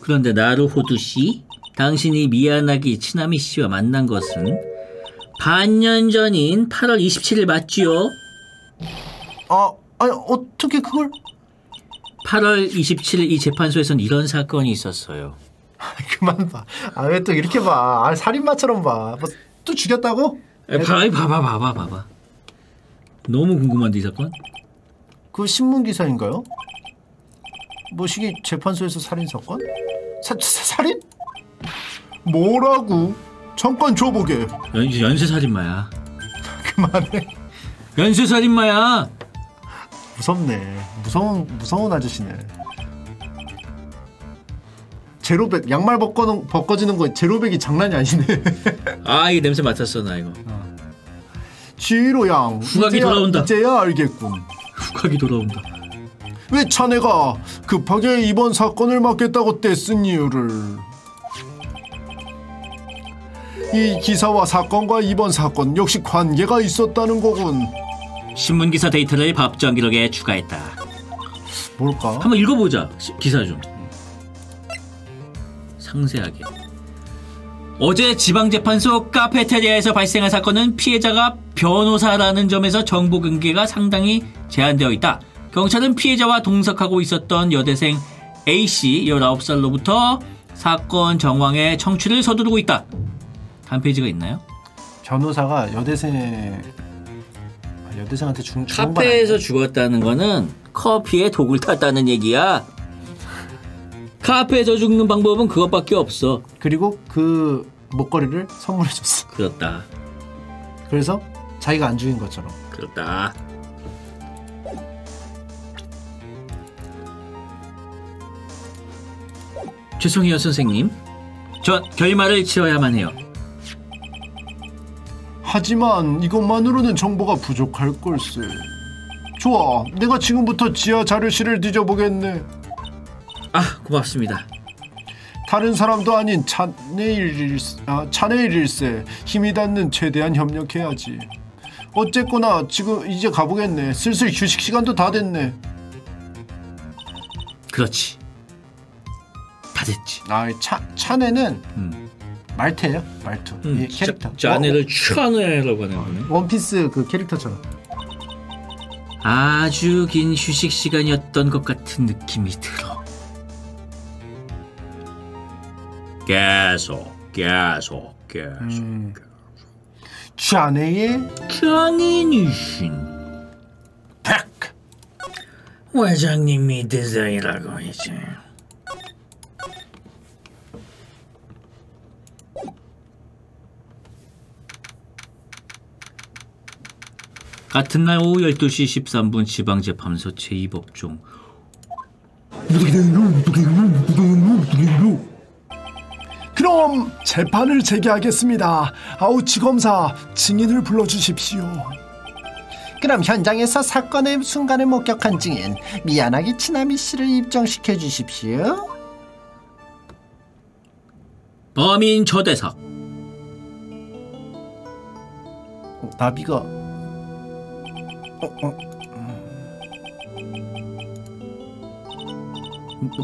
그런데 나루호두 씨, 당신이 미야나기 치나미 씨와 만난 것은 반년 전인 8월 27일 맞지요? 아, 아니 어떻게 그걸? 8월 27일 이 재판소에선 이런 사건이 있었어요. 그만 봐. 아 왜 또 이렇게 봐? 아 살인마처럼 봐. 뭐 또 죽였다고? 에, 봐, 봐봐, 봐봐, 봐봐. 너무 궁금한데 이 사건? 그 신문 기사인가요? 뭐 시기 재판소에서 살인 사건? 사, 사 살인? 뭐라고? 잠깐 줘보게. 연, 연쇄 살인마야. 그만해. 연쇄 살인마야. 무섭네. 무서운 무서운 아저씨네. 제로백 양말 벗거 벗겨지는 거 제로백이 장난이 아니네. 아, 이 냄새 맡았어 나 이거. 지로양 후각이 이제야- 돌아온다. 이제야 알겠군. 후각이 돌아온다. 왜 자네가 급하게 이번 사건을 맡겠다고 떼쓴 이유를 이 기사와 사건과 이번 사건 역시 관계가 있었다는 거군. 신문 기사 데이터를 법정 기록에 추가했다. 뭘까? 한번 읽어보자. 시- 기사 좀. 상세하게. 어제 지방재판소 카페테리아에서 발생한 사건은 피해자가 변호사라는 점에서 정보 공개가 상당히 제한되어 있다. 경찰은 피해자와 동석하고 있었던 여대생 A씨 19살로부터 사건 정황의 청취를 서두르고 있다. 다음 페이지가 있나요? 변호사가 여대생 아, 여대생한테 중 카페에서 죽었다는 거는 커피에 독을 탔다는 얘기야. 카페에서 죽는 방법은 그것밖에 없어. 그리고 그 목걸이를 선물해줬어. 그렇다. 그래서 자기가 안 죽인 것처럼. 그렇다. 죄송해요 선생님. 전 결말을 지어야만 해요. 하지만 이것만으로는 정보가 부족할 걸세. 좋아, 내가 지금부터 지하 자료실을 뒤져보겠네. 아 고맙습니다. 다른 사람도 아닌 차네일 아, 차네일일세 힘이 닿는 최대한 협력해야지. 어쨌거나 지금 이제 가보겠네. 슬슬 휴식 시간도 다 됐네. 그렇지. 다 됐지. 아, 차 차네는 음. 말테예요, 말투. 음, 이 캐릭터. 아내를 추하네라고 하는 거네. 원, 원피스 그 캐릭터처럼. 아주 긴 휴식 시간이었던 것 같은 느낌이 들어. 계속, 계속, 계속. 음. 차네의 장인이신 백. 회장님이 드세이라고 이제. 같은 날 오후 12시 13분 지방재판소 제2법정 그럼 재판을 재개하겠습니다. 아우치 검사 증인을 불러주십시오. 그럼 현장에서 사건의 순간을 목격한 증인 미안하게 치나미 씨를 입정시켜 주십시오. 범인 초대석 어, 나비가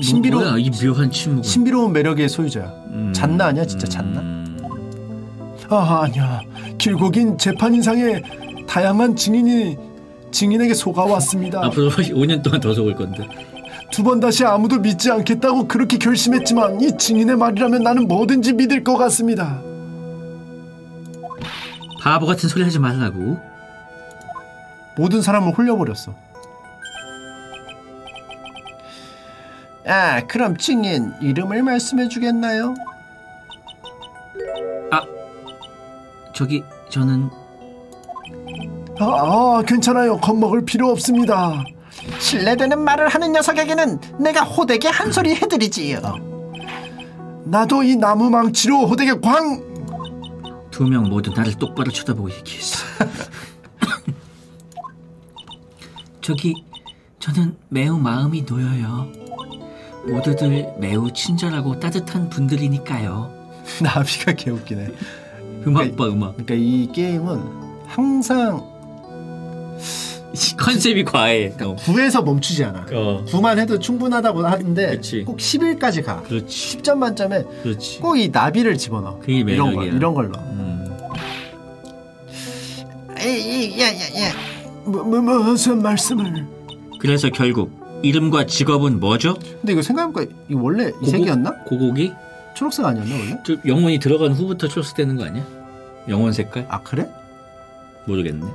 신비로- 뭐야 이 묘한 침묵은 신비로운 매력의 소유자야. 음, 잣나 아니야, 진짜? 음, 아 아니야. 길고 긴 재판 인상에 다양한 증인이 증인에게 속아왔습니다. 앞으로 5년 동안 더 속을 건데 두 번 다시 아무도 믿지 않겠다고 그렇게 결심했지만 이 증인의 말이라면 나는 뭐든지 믿을 것 같습니다. 바보 같은 소리 하지 말라고 모든 사람을 홀려버렸어. 아, 그럼 증인 이름을 말씀해 주겠나요? 저기 저는 아, 아 괜찮아요. 겁먹을 필요 없습니다. 신뢰되는 말을 하는 녀석에게는 내가 호되게 한 소리 해드리지요. 나도 이 나무 망치로 호되게 광 두 명 모두 나를 똑바로 쳐다보고 얘기했어. 저기 저는 매우 마음이 놓여요. 모두들 매우 친절하고 따뜻한 분들이니까요. 나비가 개웃기네. 음악 봐 음악. 그러니까 이 게임은 항상 컨셉이 과해. 어. 9에서 멈추지 않아. 어. 9만 해도 충분하다고 하는데 그치. 꼭 10일까지 가. 그렇지. 10점 만점에. 꼭 이 나비를 집어넣어. 그게 이런 걸 매력이야. 이런 걸로. 음. 야야 야 뭐, 뭐, 무슨 말씀을? 그래서 결국 이름과 직업은 뭐죠? 근데 이거 생각해보니까 이거 원래 이 색이었나? 고고기? 초록색 아니었나 원래? 저 영혼이 들어간 후부터 초록색 되는 거 아니야? 영혼 색깔? 아 그래? 모르겠네.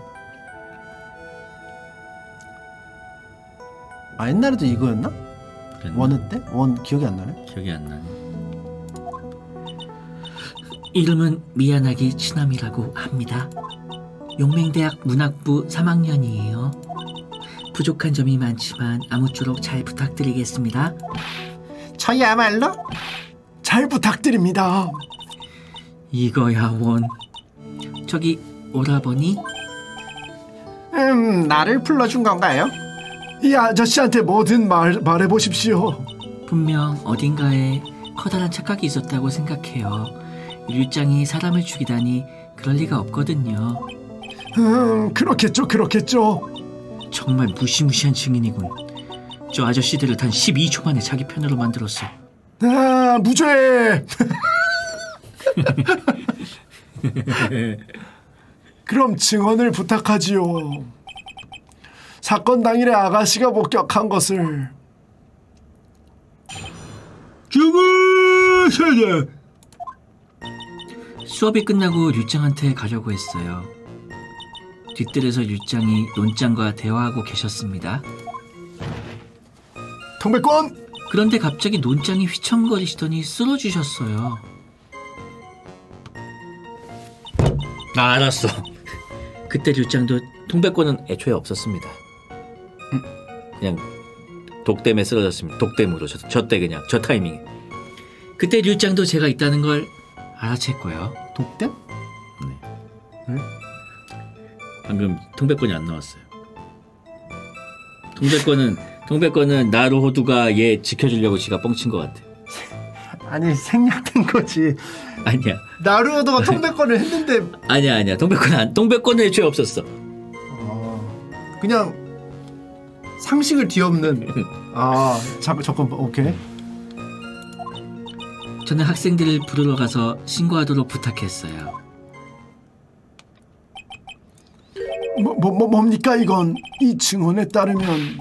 아 옛날에도 이거였나? 그랬나? 원은 때? 원 기억이 안 나네. 기억이 안 나네. 이름은 미안하기 친함이라고 합니다. 용맹대학 문학부 3학년이에요. 부족한 점이 많지만 아무쪼록 잘 부탁드리겠습니다. 저야말로 잘 부탁드립니다. 이거야 원. 저기 오라버니 음 나를 불러준 건가요? 이 아저씨한테 뭐든 말 말해 보십시오. 분명 어딘가에 커다란 착각이 있었다고 생각해요. 율장이 사람을 죽이다니 그럴 리가 없거든요. 음, 그렇겠죠, 그렇겠죠. 정말 무시무시한 증인이군. 저 아저씨들을 단 12초 만에 자기 편으로 만들었어. 아, 무죄. 그럼 증언을 부탁하지요. 사건 당일에 아가씨가 목격한 것을 죽으셔야 수업이 끝나고 율장한테 가려고 했어요. 뒷뜰에서 율장이 논장과 대화하고 계셨습니다. 통백권 그런데 갑자기 논장이 휘청거리시더니 쓰러지셨어요. 나 알았어. 그때 율장도 통백권은 애초에 없었습니다. 그냥 독 때문에 쓰러졌습니다. 독댐으로 저, 저때 그냥 저 타이밍에. 그때 율장도 제가 있다는 걸 알아챘고요. 독댐? 방금 통백권이 안 나왔어요. 통백권은 통백권은 나로 호두가 얘 지켜주려고 지가 뻥친 것 같아. 아니 생략된 거지. 아니야, 나루오도가 통백권을 했는데 아니야, 아니야. 통백권 안, 통백권은 애초에 없었어. 어, 그냥 상식을 뒤엎는. 아 잠깐 잠깐 오케이. 저는 학생들을 부르러 가서 신고하도록 부탁했어요. 뭐, 뭐, 뭐 뭡니까 이건 이 증언에 따르면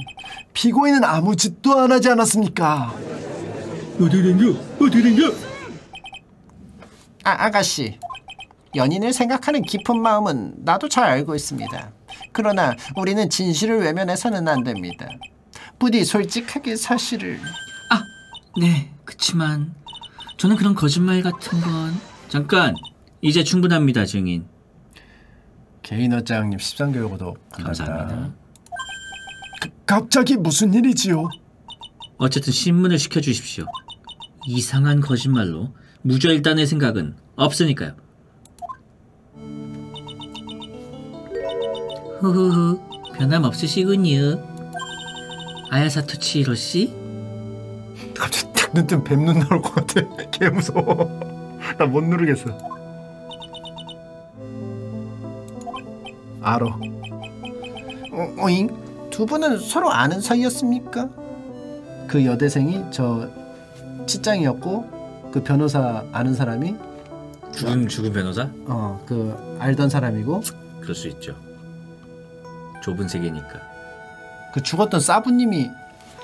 피고인은 아무 짓도 안 하지 않았습니까? 어디 된겨? 어디 된겨? 아 아가씨 연인을 생각하는 깊은 마음은 나도 잘 알고 있습니다. 그러나 우리는 진실을 외면해서는 안 됩니다. 부디 솔직하게 사실을 아, 네. 그치만 저는 그런 거짓말 같은 건 잠깐 이제 충분합니다, 증인. 개인어장님 13개월 구독 감사합니다. 갑자기 무슨 일이지요? 어쨌든 신문을 시켜주십시오. 이상한 거짓말로 무죄일단의 생각은 없으니까요. 후후후 변함없으시군요. 아야사토 치 히로씨? 갑자기 딱 눈뜬 뱀눈 나올 것 같아. 개 무서워. 나 못 누르겠어. 알어. 어, 어잉? 두 분은 서로 아는 사이였습니까? 그 여대생이 저 치장이었고 그 변호사 아는 사람이 죽은 죽은 변호사? 어 그 알던 사람이고 그럴 수 있죠. 좁은 세계니까. 그 죽었던 사부님이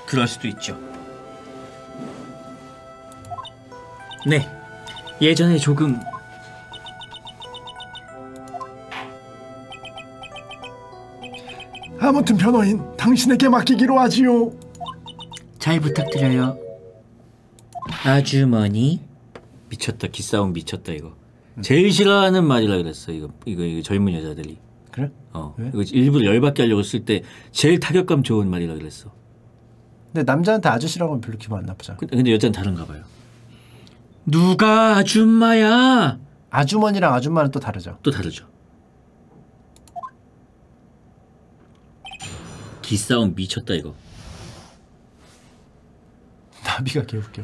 그럴 수도 있죠. 네. 예전에 조금 아무튼 변호인 당신에게 맡기기로 하지요. 잘 부탁드려요. 아주머니 미쳤다 기싸움 미쳤다 이거. 제일 싫어하는 말이라 그랬어 이거 이거 이거 젊은 여자들이. 그래? 어 왜? 이거 일부러 열받게 하려고 쓸 때 제일 타격감 좋은 말이라 그랬어. 근데 남자한테 아저씨라고 하면 별로 기분 안 나쁘잖아. 근데, 근데 여자는 다른가 봐요. 누가 아줌마야? 아주머니랑 아줌마는 또 다르죠. 또 다르죠. 기싸움 미쳤다 이거. 나비가 개웃겨.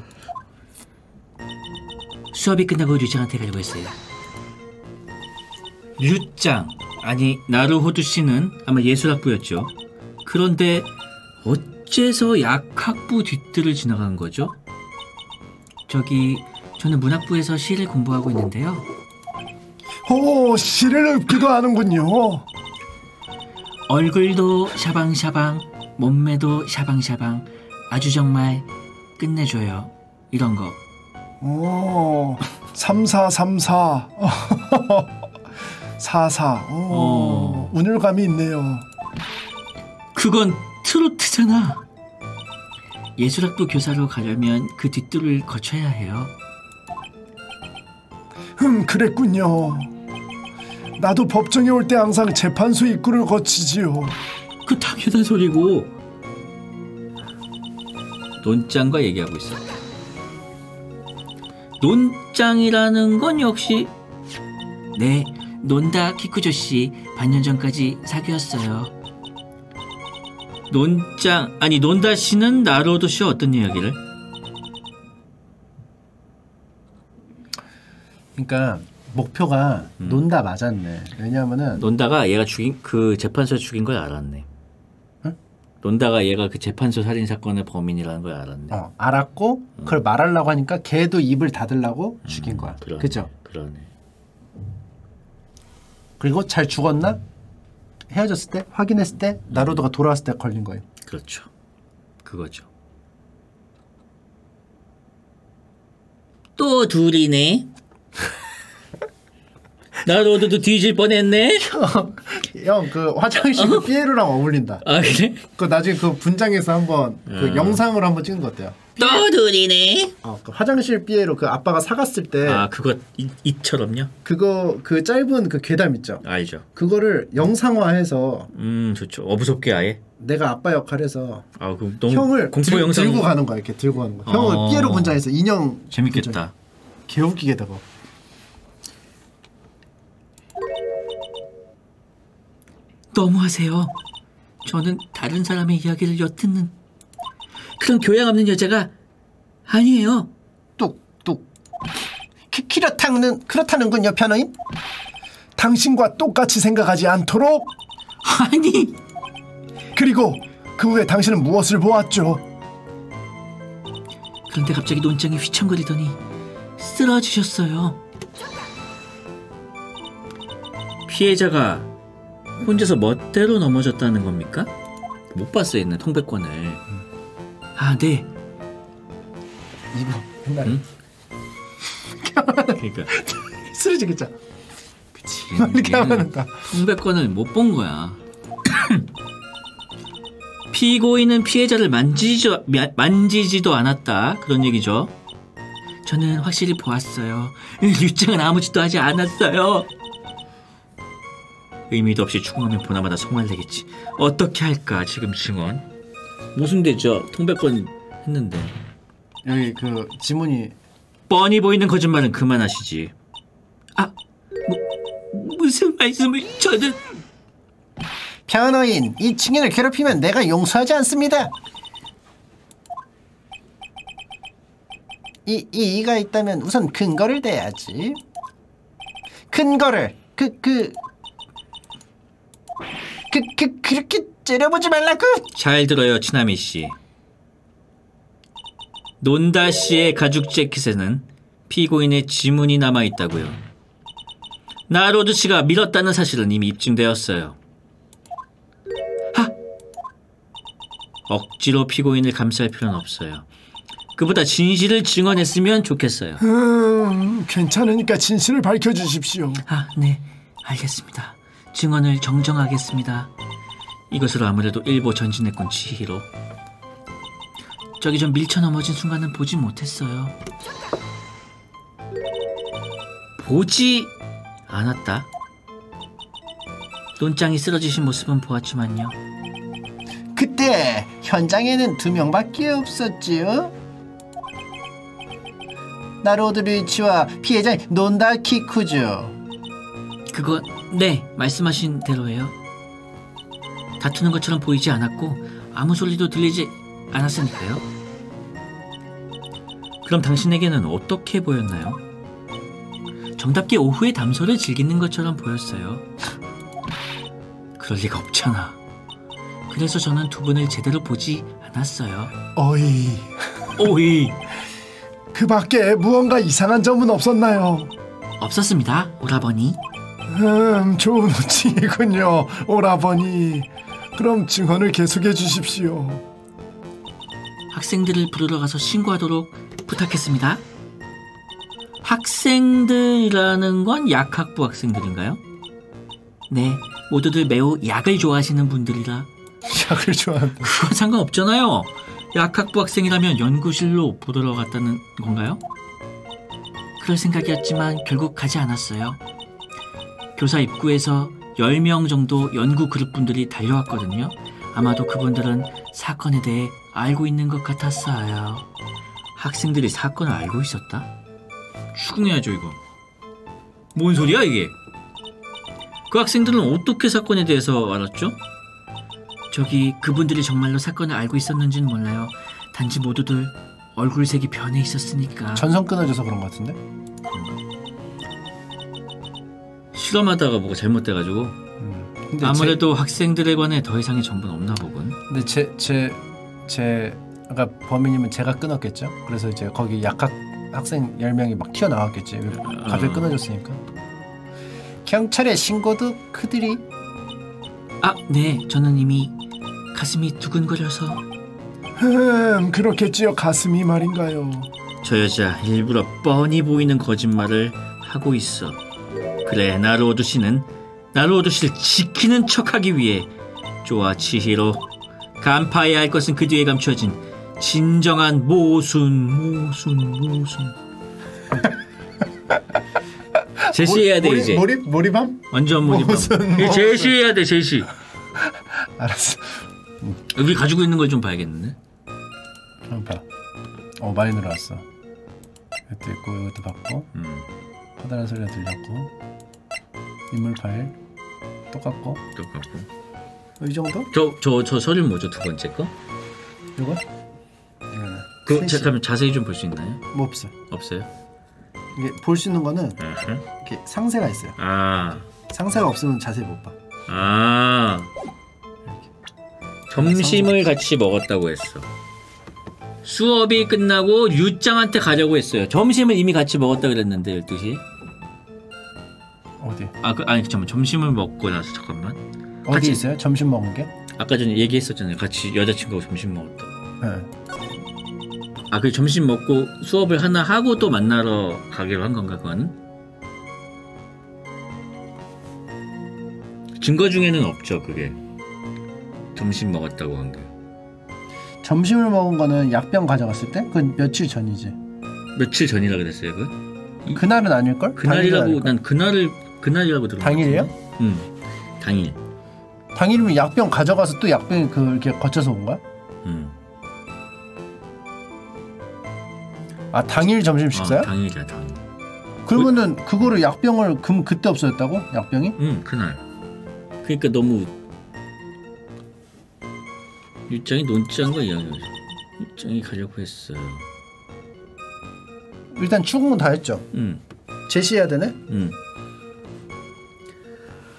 수업이 끝나고 류장한테 가려고 했어요. 류장 아니 나루호두 씨는 아마 예술학부였죠. 그런데 어째서 약학부 뒷뜰을 지나간 거죠? 저기 저는 문학부에서 시를 공부하고 있는데요. 오, 시를 읊기도 하는군요. 얼굴도 샤방샤방, 몸매도 샤방샤방, 아주 정말 끝내줘요. 이런 거. 오, 3434. 44. 오, 어. 운율감이 있네요. 그건 트로트잖아. 예술학부 교사로 가려면 그 뒷뜰을 거쳐야 해요. 흠, 그랬군요. 나도 법정에 올 때 항상 재판소 입구를 거치지요. 그 당연한 소리고. 논짱과 얘기하고 있어. 논짱이라는 건 역시 네 논다 키쿠조 씨 반년 전까지 사귀었어요. 논짱 아니 논다 씨는 나로도 씨 어떤 이야기를? 그러니까 목표가 논다 맞았네. 왜냐하면은 논다가 얘가 죽인 그 재판소 죽인 걸 알았네. 논다가 얘가 그 재판소 살인 사건의 범인이라는 걸 알았네. 어, 알았고 그걸 말하려고 하니까 걔도 입을 닫으려고 죽인 거야. 그러네. 그죠? 그러네. 그리고 잘 죽었나? 헤어졌을 때 확인했을 때 나로도가 돌아왔을 때 걸린 거예요. 그렇죠. 그거죠. 또 둘이네. 나로도 뒤질 뻔했네. 형 그 화장실 그 피에로랑 어울린다. 아 그래? 그 나중에 그 분장에서 한번 그 영상으로 한번 찍은 거 어때요? 또 둘이네. 어, 그 화장실 피에로 그 아빠가 사갔을 때 아 그거 이, 이처럼요? 그거 그 짧은 그 괴담 있죠. 알죠. 그거를 영상화해서 음 좋죠. 어 무섭게 아예. 내가 아빠 역할해서 아 그럼 너무 형을 공포 들, 영상 들고 가는 거야 이렇게 들고 가는. 형을 어. 피에로 분장해서 인형 재밌겠다. 개웃기게다가 너무하세요. 저는 다른 사람의 이야기를 엿듣는 그런 교양 없는 여자가 아니에요. 뚝뚝. 키, 그렇다는 그렇다는군요, 변호인. 당신과 똑같이 생각하지 않도록 아니 그리고 그 후에 당신은 무엇을 보았죠? 그런데 갑자기 논장이 휘청거리더니 쓰러지셨어요. 피해자가 혼자서 멋대로 넘어졌다는 겁니까? 못 봤어요, 옛날 통백권을. 아, 네. 이거 옛날에 응? 그러니까 쓰러지겠죠. 그치. 이렇게 하면은 다 통백권을 못 본 거야. 피고인은 피해자를 만지지도, 마- 만지지도 않았다. 그런 얘기죠. 저는 확실히 보았어요. 류증은 아무 짓도 하지 않았어요. 의미도 없이 충원하면 보나마나 송알되겠지. 어떻게 할까 지금 증언? 무슨 대죠? 통백권 했는데. 여기 그 지문이 뻔히 보이는 거짓말은 그만하시지. 아, 뭐, 무슨 말씀을 저는... 변호인, 이 증인을 괴롭히면 내가 용서하지 않습니다. 이, 이 이가 있다면 우선 근거를 대야지. 근거를 그 그 그, 그, 그렇게 째려보지 말라고. 잘 들어요, 치나미 씨. 논다 씨의 가죽 재킷에는 피고인의 지문이 남아 있다고요. 나로드 씨가 밀었다는 사실은 이미 입증되었어요. 하! 억지로 피고인을 감쌀 필요는 없어요. 그보다 진실을 증언했으면 좋겠어요. 음, 괜찮으니까 진실을 밝혀주십시오. 아, 네. 알겠습니다. 증언을 정정하겠습니다. 이것으로 아무래도 일보 전진했군 지희로. 저기 좀 밀쳐 넘어진 순간은 보지 못했어요. 보지 않았다. 논장이 쓰러지신 모습은 보았지만요. 그때 현장에는 두 명밖에 없었지요. 나로드 류이치와 피해자 논다 키쿠죠. 그거 네 말씀하신 대로예요. 다투는 것처럼 보이지 않았고 아무 소리도 들리지 않았으니까요. 그럼 당신에게는 어떻게 보였나요? 정답게 오후에 담소를 즐기는 것처럼 보였어요. 그럴 리가 없잖아. 그래서 저는 두 분을 제대로 보지 않았어요. 어이, 오이 그 밖에 무언가 이상한 점은 없었나요? 없었습니다, 오라버니. 음, 좋은 호칭이군요, 오라버니. 그럼 증언을 계속해 주십시오. 학생들을 부르러 가서 신고하도록 부탁했습니다. 학생들이라는 건 약학부 학생들인가요? 네, 모두들 매우 약을 좋아하시는 분들이라 약을 좋아한다. 그건 상관없잖아요. 약학부 학생이라면 연구실로 부르러 갔다는 건가요? 그럴 생각이었지만 결국 가지 않았어요. 교사 입구에서 10명 정도 연구 그룹 분들이 달려왔거든요. 아마도 그분들은 사건에 대해 알고 있는 것 같았어요. 학생들이 사건을 알고 있었다? 추궁해야죠 이거. 뭔 소리야 이게? 그 학생들은 어떻게 사건에 대해서 알았죠? 저기 그분들이 정말로 사건을 알고 있었는지는 몰라요. 단지 모두들 얼굴색이 변해 있었으니까 전선 끊어져서 그런 것 같은데? 실험하다가 뭐가 잘못돼가지고 음. 아무래도 학생들에 관해 더 이상의 정보는 없나 보군. 제, 근데 제, 제, 제, 그러니까 범인님은 제가 끊었겠죠? 그래서 이제 거기 약학 학생 10명이 막 튀어나왔겠지. 갑자기 어. 끊어졌으니까. 경찰에 신고도 그들이 아, 네, 저는 이미 가슴이 두근거려서 음, 그렇겠지요. 가슴이 말인가요. 저 여자 일부러 뻔히 보이는 거짓말을 하고 있어. 그래, 나루오도 씨는 나루오도 씨를 지키는 척하기 위해 좋아 치히로 간파해야 할 것은 그 뒤에 감추어진 진정한 모순, 모순, 모순. 제시해야 돼 몰입, 이제. 몰입? 몰입함? 완전 몰입. 모순. 제시해야 돼 제시. 알았어. 여기 가지고 있는 걸 좀 봐야겠는데. 한번 봐. 어, 많이 늘어났어. 이것도 있고, 이것도 받고, 음. 커다란 소리가 들렸고, 인물 파일 똑같고, 똑같고. 어, 이 정도? 저저 저 서류 뭐죠 두 번째 거? 이거? 이거는. 그. 잠깐만 자세히 좀 볼 수 있나요? 뭐 없어. 없어요? 이게 볼 수 있는 거는 아하. 이렇게 상세가 있어요. 아, 상세가 없으면 자세히 못 봐. 아. 점심을 같이 먹었다고 했어. 수업이 끝나고 유짱한테 가려고 했어요. 점심을 이미 같이 먹었다 그랬는데 12시. 어디? 아, 그, 아니 잠깐만. 점심을 먹고 나서 잠깐만. 어디 같이- 있어요? 점심 먹은 게? 아까 전에 얘기했었잖아요. 같이 여자친구하고 점심 먹었다. 네. 아, 그 점심 먹고 수업을 하나 하고 또 만나러 가기로 한 건가 그거는? 증거 중에는 없죠 그게. 점심 먹었다고 한 게. 점심을 먹은 거는 약병 가져갔을 때? 그건 며칠 전이지. 며칠 전이라 그랬어요 그? 그날은 아닐걸? 그날이라고? 난 그날을 그날이라고 들은 당일이에요? 응. 당일. 당일이면 약병 가져가서 또 약병이 그 이렇게 거쳐서 온 거야? 응. 아 당일 점심 식사야? 어, 당일이야 당일. 그러면은 그거를 약병을 금 그때 없어졌다고? 약병이? 응 그날. 그러니까 너무 일장이 논짠 거 이야기하죠. 일장이 가려고 했어요. 일단 추궁은 다 했죠. 응. 제시해야 되네? 응.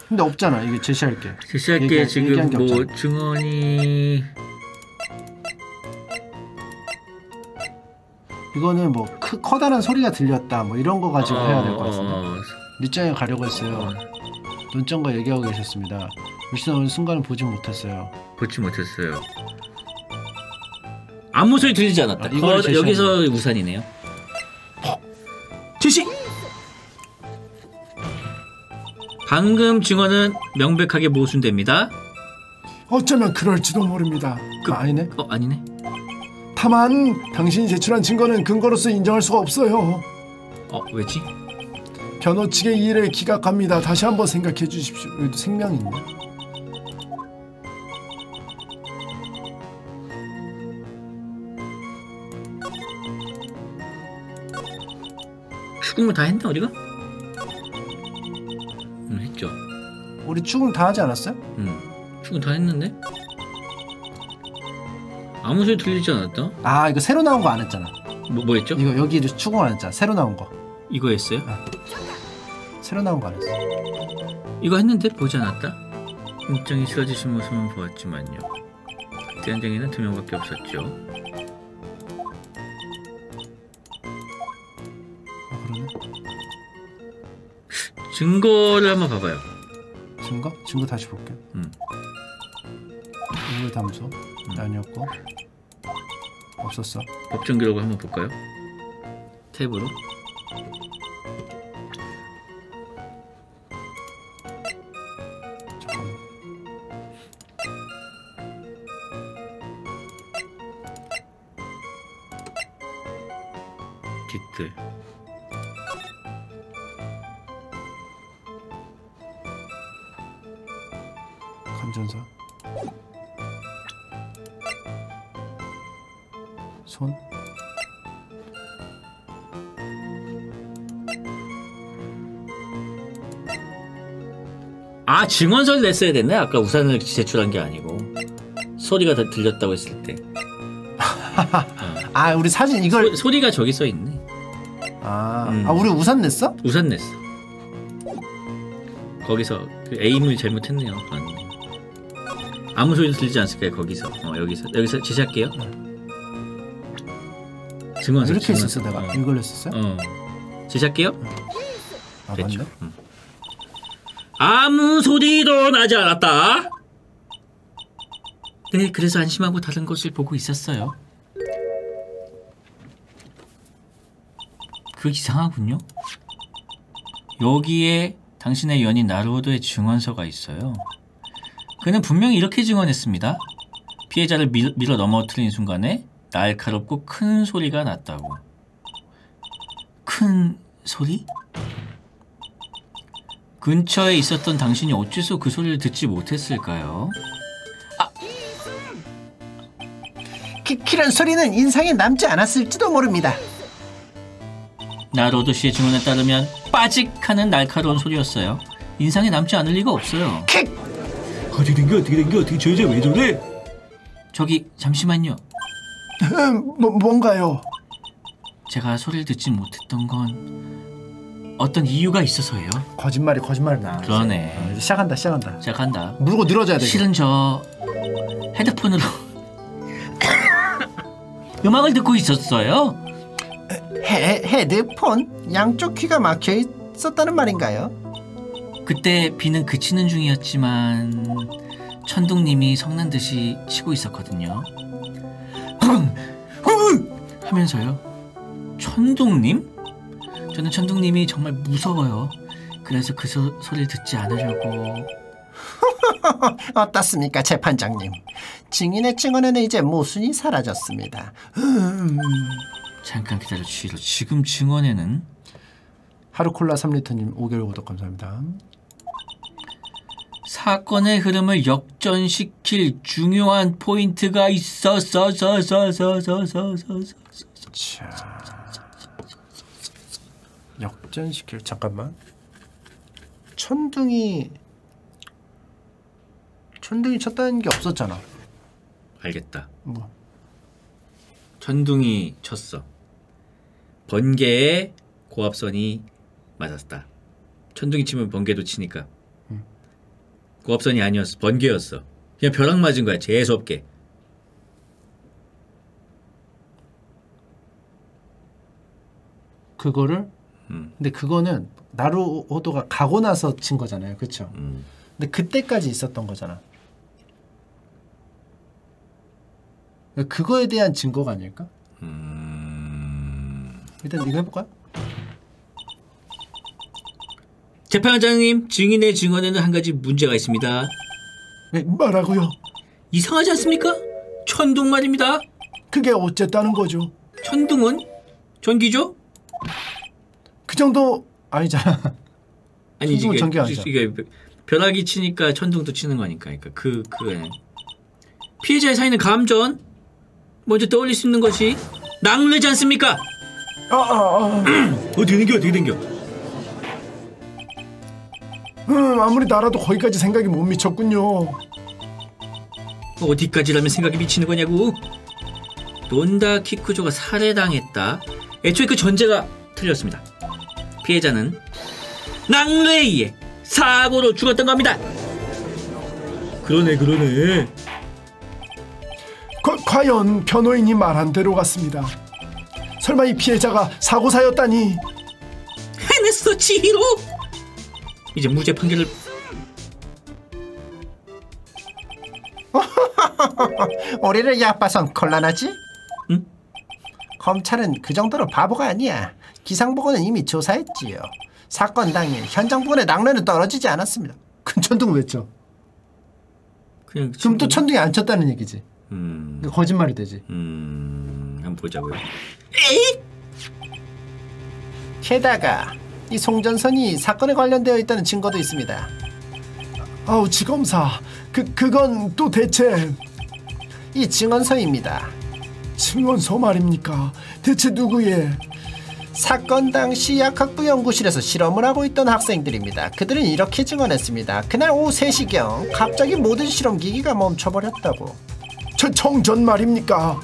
근데 없잖아. 이게 제시할 게. 제시할 게 얘기한- 지금 게 뭐. 증언이 이거는 뭐 크, 커다란 소리가 들렸다. 뭐 이런 거 가지고 해야 될 것 같은데. 어, 밑장에 가려고 했어요. 논점과 얘기하고 계셨습니다. 물씬 순간을 보지 못했어요. 보지 못했어요. 아무 소리 들리지 않았다. 아, 거- 여기서 우산이네요. 방금 증언은 명백하게 모순됩니다. 어쩌면 그럴지도 모릅니다. 그 아니네. 어 아니네. 다만 당신이 제출한 증거는 근거로서 인정할 수가 없어요. 어 왜지? 변호 측의 이의를 기각합니다. 다시 한번 생각해 주십시오. 여기도 생명이 있네. 추궁을 다 했나 우리가? 우리 추궁 다 하지 않았어요? 응 추궁 다 했는데 아무 소리 들리지 않았다. 아 이거 새로 나온 거 안 했잖아. 뭐, 뭐 했죠? 이거 여기 추궁 안 했잖아. 새로 나온 거. 이거 했어요? 새로 나온 거 안 했어. 이거 했는데 보지 않았다. 심장이 쓰러지신 모습은 보았지만요. 그때 현장에는 두 명밖에 없었죠. 아 그러네. 증거를 한번 봐봐요. 증거? 증거 다시 볼게. 음. 우물 담소 아니었고 없었어. 법정 기록을 한번 볼까요? 탭으로. 증언서를 냈어야 됐네. 아까 우산을 제출한 게 아니고 소리가 다 들렸다고 했을 때 아 우리 사진 이걸 소, 리가 저기 써 있네. 아, 음. 아 우리 우산 냈어? 우산 냈어. 거기서 그 에임을 잘못했네요. 맞네. 아무 소리도 들리지 않을까요? 거기서 어, 여기서 여기서 제시할게요. 증언서 이렇게 증언서. 했었어 내가 어. 이걸 했었어? 어. 제시할게요. 아 됐죠. 맞네. 음. 아무 소리도 나지 않았다. 네, 그래서 안심하고 다른 것을 보고 있었어요. 그 이상하군요. 여기에 당신의 연인 나루오도의 증언서가 있어요. 그는 분명히 이렇게 증언했습니다. 피해자를 밀, 밀어 넘어뜨린 순간에 날카롭고 큰 소리가 났다고. 큰 소리? 근처에 있었던 당신이 어째서 그 소리를 듣지 못했을까요? 키, 키란 소리는 인상에 남지 않았을지도 모릅니다. 나로도 씨의 증언에 따르면 빠직하는 날카로운 소리였어요. 인상에 남지 않을 리가 없어요. 킥! 어떻게 된게 어떻게 된게 어떻게 저 여자 왜 저래? 저기 잠시만요. 음, 뭐, 뭔가요? 제가 소리를 듣지 못했던 건 어떤 이유가 있어서예요. 거짓말이 거짓말 나. 그러네. 어, 이제 시작한다 시작한다. 시작한다. 물고 늘어져야 돼. 이거. 실은 저 헤드폰으로 음악을 듣고 있었어요. 헤, 헤드폰? 양쪽 귀가 막혀 있었다는 말인가요? 그때 비는 그치는 중이었지만 천둥님이 성난 듯이 치고 있었거든요. 하면서요. 천둥님? 저는 천둥님이 정말 무서워요. 그래서 그 소, 소리를 듣지 않으려고. 어떻습니까, 재판장님? 증인의 증언에는 이제 모순이 사라졌습니다. 잠깐 기다려 주시로. 지금 증언에는 하루콜라 3리터님 5개월 구독 감사합니다. 사건의 흐름을 역전시킬 중요한 포인트가 있었어서서서서서서서 자 역전시킬 잠깐만 천둥이 천둥이 쳤다는 게 없었잖아. 알겠다. 뭐 천둥이 쳤어. 번개에 고압선이 맞았다. 천둥이 치면 번개도 치니까. 고압선이 아니었어. 번개였어. 그냥 벼락 맞은 거야. 재수 없게. 그거를 음. 근데 그거는 나루호도가 가고 나서 친 거잖아요. 그렇죠? 음. 근데 그때까지 있었던 거잖아. 그러니까 그거에 대한 증거가 아닐까? 음. 일단 이거 해볼까요? 재판장님, 증인의 증언에는 한 가지 문제가 있습니다. 네, 뭐라고요? 이상하지 않습니까? 천둥 말입니다. 그게 어쨌다는 거죠? 천둥은 전기죠? 그 정도 아니잖아. 천둥은 이게. 이게 벼락이 치니까 천둥도 치는 거니까 그러니까 그 그거네. 피해자의 사인은 감전 먼저 떠올릴 수 있는 것이 낙뢰지 않습니까? 아, 아, 아. 어떻게 된겨 어떻게 된겨 음, 아무리 나라도 거기까지 생각이 못 미쳤군요. 어디까지라면 생각이 미치는 거냐고 논다 키쿠조가 살해당했다 애초에 그 전제가 틀렸습니다 피해자는 낙뢰에 의해 사고로 죽었던 겁니다 그러네 그러네. 과, 과연 변호인이 말한 대로 같습니다. 설마 이 피해자가 사고사였다니 해냈어 지희로. 이제 무죄 판결을 우리를 얕봐선 곤란하지? 응? 검찰은 그 정도로 바보가 아니야. 기상보고는 이미 조사했지요. 사건 당일 현장 부근의 낙뢰는 떨어지지 않았습니다. 큰 천둥 왜죠? 그냥 그럼 또 천둥이 안 쳤다는 얘기지. 음, 그 거짓말이 되지. 음 한번 보자고요. 게다가 이 송전선이 사건에 관련되어 있다는 증거도 있습니다. 아우 지검사 그 그건 또 대체 이 증언서입니다. 증언서 말입니까? 대체 누구의 사건 당시 약학부 연구실에서 실험을 하고 있던 학생들입니다. 그들은 이렇게 증언했습니다. 그날 오후 3시경 갑자기 모든 실험기기가 멈춰버렸다고. 저 정전 말입니까?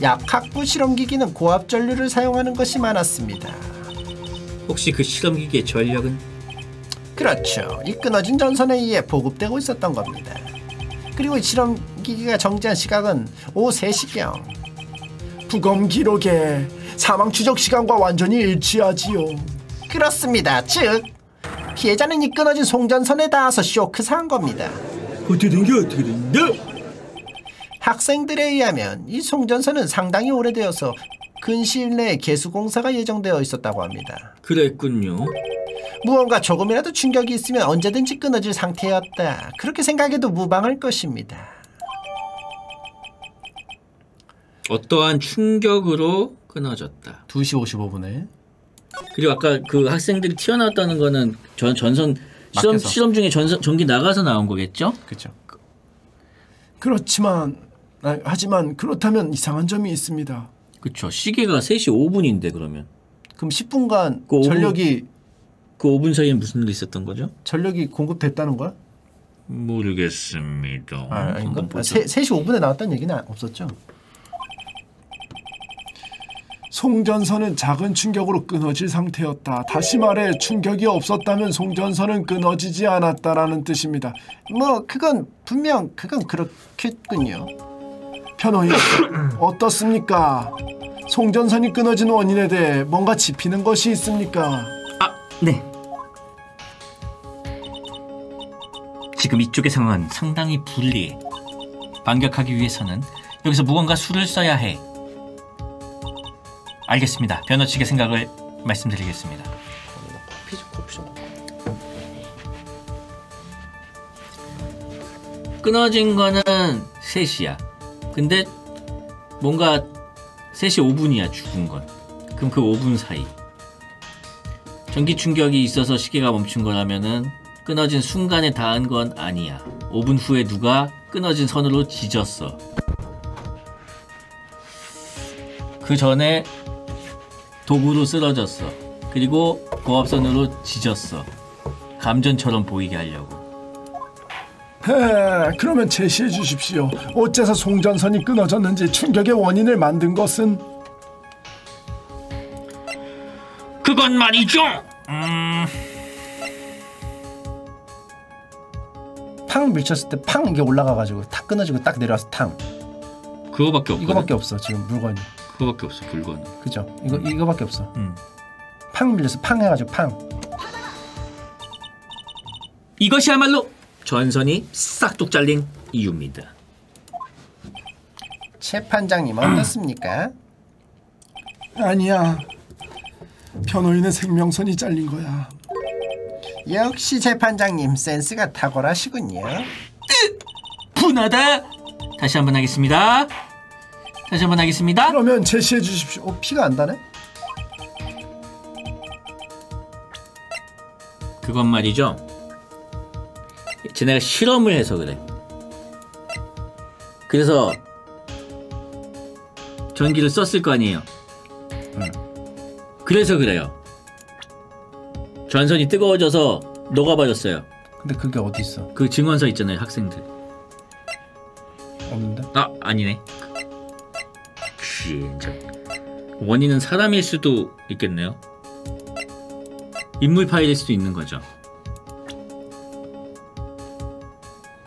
약학부 실험기기는 고압 전류를 사용하는 것이 많았습니다. 혹시 그 실험기기의 전력은 그렇죠. 이 끊어진 전선에 의해 보급되고 있었던 겁니다. 그리고 이 실험기기가 정지한 시각은 오후 3시경. 부검 기록에 사망 추적 시간과 완전히 일치하지요. 그렇습니다. 즉 피해자는 이 끊어진 송전선에 닿아서 쇼크사한 겁니다. 어떻게 된 게 어떻게 된다? 학생들에 의하면 이 송전선은 상당히 오래되어서 근시일 내에 개수 공사가 예정되어 있었다고 합니다. 그랬군요. 무언가 조금이라도 충격이 있으면 언제든지 끊어질 상태였다. 그렇게 생각해도 무방할 것입니다. 어떠한 충격으로 끊어졌다. 2시 55분에. 그리고 아까 그 학생들이 튀어나왔다는 거는 전 전선 실험 막혀서. 실험 중에 전선 전기 나가서 나온 거겠죠? 그렇죠. 그렇지만 아, 하지만 그렇다면 이상한 점이 있습니다. 그렇죠. 시계가 3시 5분인데 그러면 그럼 10분간 그 오후- 전력이 그 5분 사이에 무슨 일이 있었던 거죠? 전력이 공급됐다는 거야? 모르겠습니다. 아, 아닌가? 아, 보자. 3, 3시 5분에 나왔다는 얘기는 없었죠? 송전선은 작은 충격으로 끊어질 상태였다. 다시 말해 충격이 없었다면 송전선은 끊어지지 않았다라는 뜻입니다. 뭐 그건 분명 그건 그렇겠군요. 변호인 어떻습니까? 송전선이 끊어진 원인에 대해 뭔가 짚히는 것이 있습니까? 아, 네. 지금 이쪽의 상황은 상당히 불리해. 반격하기 위해서는 여기서 무언가 수를 써야 해. 알겠습니다. 변호 측의 생각을 말씀드리겠습니다. 끊어진 거는 3시야. 근데 뭔가 3시 5분이야 죽은 건. 그럼 그 5분 사이. 전기 충격이 있어서 시계가 멈춘 거라면은 끊어진 순간에 닿은 건 아니야. 5분 후에 누가 끊어진 선으로 지졌어. 그 전에 도구로 쓰러졌어. 그리고 고압선으로 지졌어. 감전처럼 보이게 하려고. 헤, 그러면 제시해 주십시오. 어째서 송전선이 끊어졌는지 충격의 원인을 만든 것은 그건 말이죠. 음, 팡 밀쳤을 때 팡 이게 올라가가지고 탁 끊어지고 딱 내려와서 탕. 그거밖에 없거든. 이거밖에 없어 지금 물건이. 그거밖에 없어 물건. 그죠? 이거 이거밖에 없어. 음. 팡 밀려서 팡 해가지고 팡. 이것이야말로 전선이 싹둑 잘린 이유입니다. 재판장님 어떻습니까? 아니야. 변호인의 생명선이 잘린 거야. 역시 재판장님 센스가 탁월하시군요. 분하다. 다시 한번 하겠습니다. 다시 한번 하겠습니다. 그러면 제시해 주십시오. 어 피가 안 나네? 그건 말이죠. 쟤네가 실험을 해서 그래. 그래서 전기를 썼을 거 아니에요. 그래서 그래요. 전선이 뜨거워져서 녹아버렸어요. 근데 그게 어디 있어? 그 증언서 있잖아요, 학생들. 없는데? 아, 아니네. 진짜. 원인은 사람일 수도 있겠네요. 인물 파일일 수도 있는 거죠.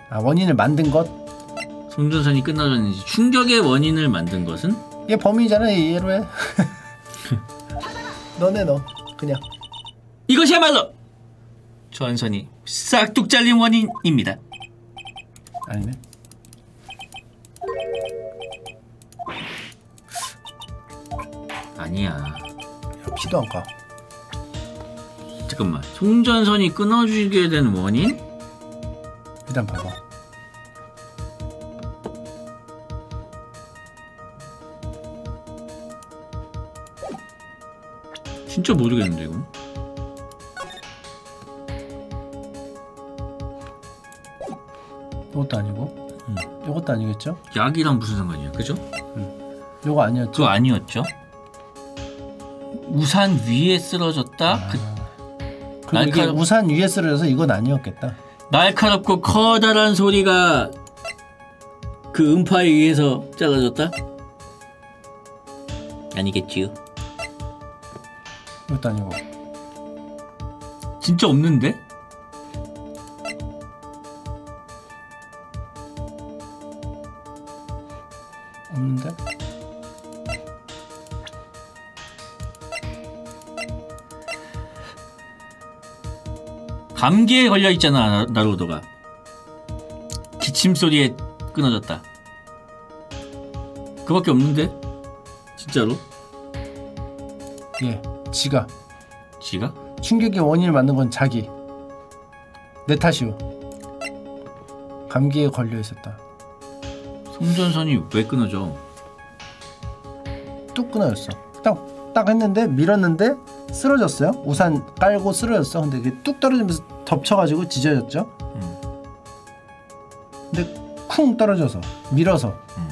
아 원인을 만든 것? 송전선이 끊어졌는지 충격의 원인을 만든 것은 얘 범인이잖아 이해로 해 너네 너 그냥 이것이야말로 전선이 싹둑 잘린 원인입니다. 아니네 아니야. 야, 피도 안 가 잠깐만. 송전선이 끊어지게 된 원인? 일단 봐봐 진짜 모르겠는데 이건. 이것도 아니고 음. 이것도 아니겠죠? 약이랑 무슨 상관이야, 그죠? 이거 아니었죠? 그거 아니었죠? 우산 위에 쓰러졌다. 그 그리고 이게 날카롭- 우산 위에 쓰러져서 이건 아니었겠다 날카롭고 커다란 소리가 그 음파에 의해서 작아졌다? 아니겠지요. 이것도 아니고 진짜? 없는데? 감기에 걸려 있잖아 나- 나루오도가. 기침 소리에 끊어졌다. 그밖에 없는데? 진짜로? 예 지가. 지가? 충격의 원인을 만든 건 자기. 내 탓이오. 감기에 걸려 있었다. 송전선이 왜 끊어져? 뚝 끊어졌어. 딱, 딱 했는데 밀었는데 쓰러졌어요? 우산 깔고 쓰러졌어? 근데 이게 뚝 떨어지면서 덮쳐가지고 지져졌죠? 음. 근데 쿵 떨어져서 밀어서. 음.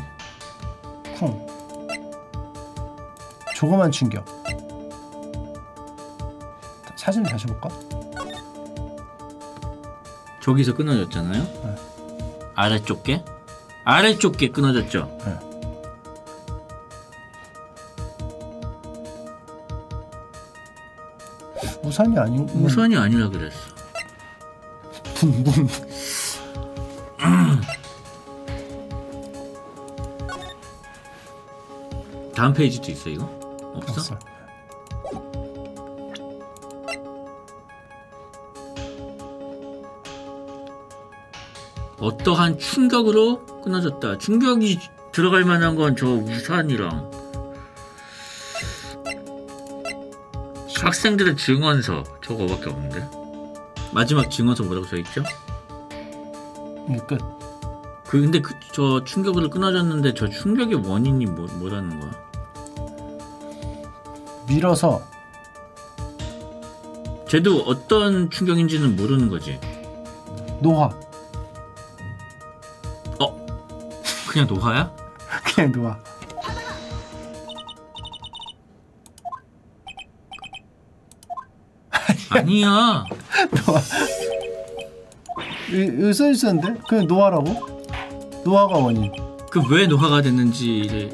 쿵. 조그만 충격. 사진 다시 볼까? 저기서 끊어졌잖아요? 아래쪽 게 아래쪽 게 끊어졌죠? 네. 우산이 아닌 우선이 아니라 그랬어 붕붕 다음 페이지도 있어 이거 없어? 없어. 어떠한 충격으로 끊어졌다. 충격이 들어갈 만한 건 저 우산이랑 학생들의 증언서 저거밖에 없는데 마지막 증언서 뭐라고 써있죠? 이게 끝. 그 근데 그, 저 충격으로 끊어졌는데 저 충격의 원인이 뭐, 뭐라는 거야? 밀어서 쟤도 어떤 충격인지는 모르는 거지. 노화. 어? 그냥 노화야? 그냥 노화. 아니야. 여기 써 있었는데 그냥 노화라고? 노화가 원인. 그 왜 노화가 됐는지를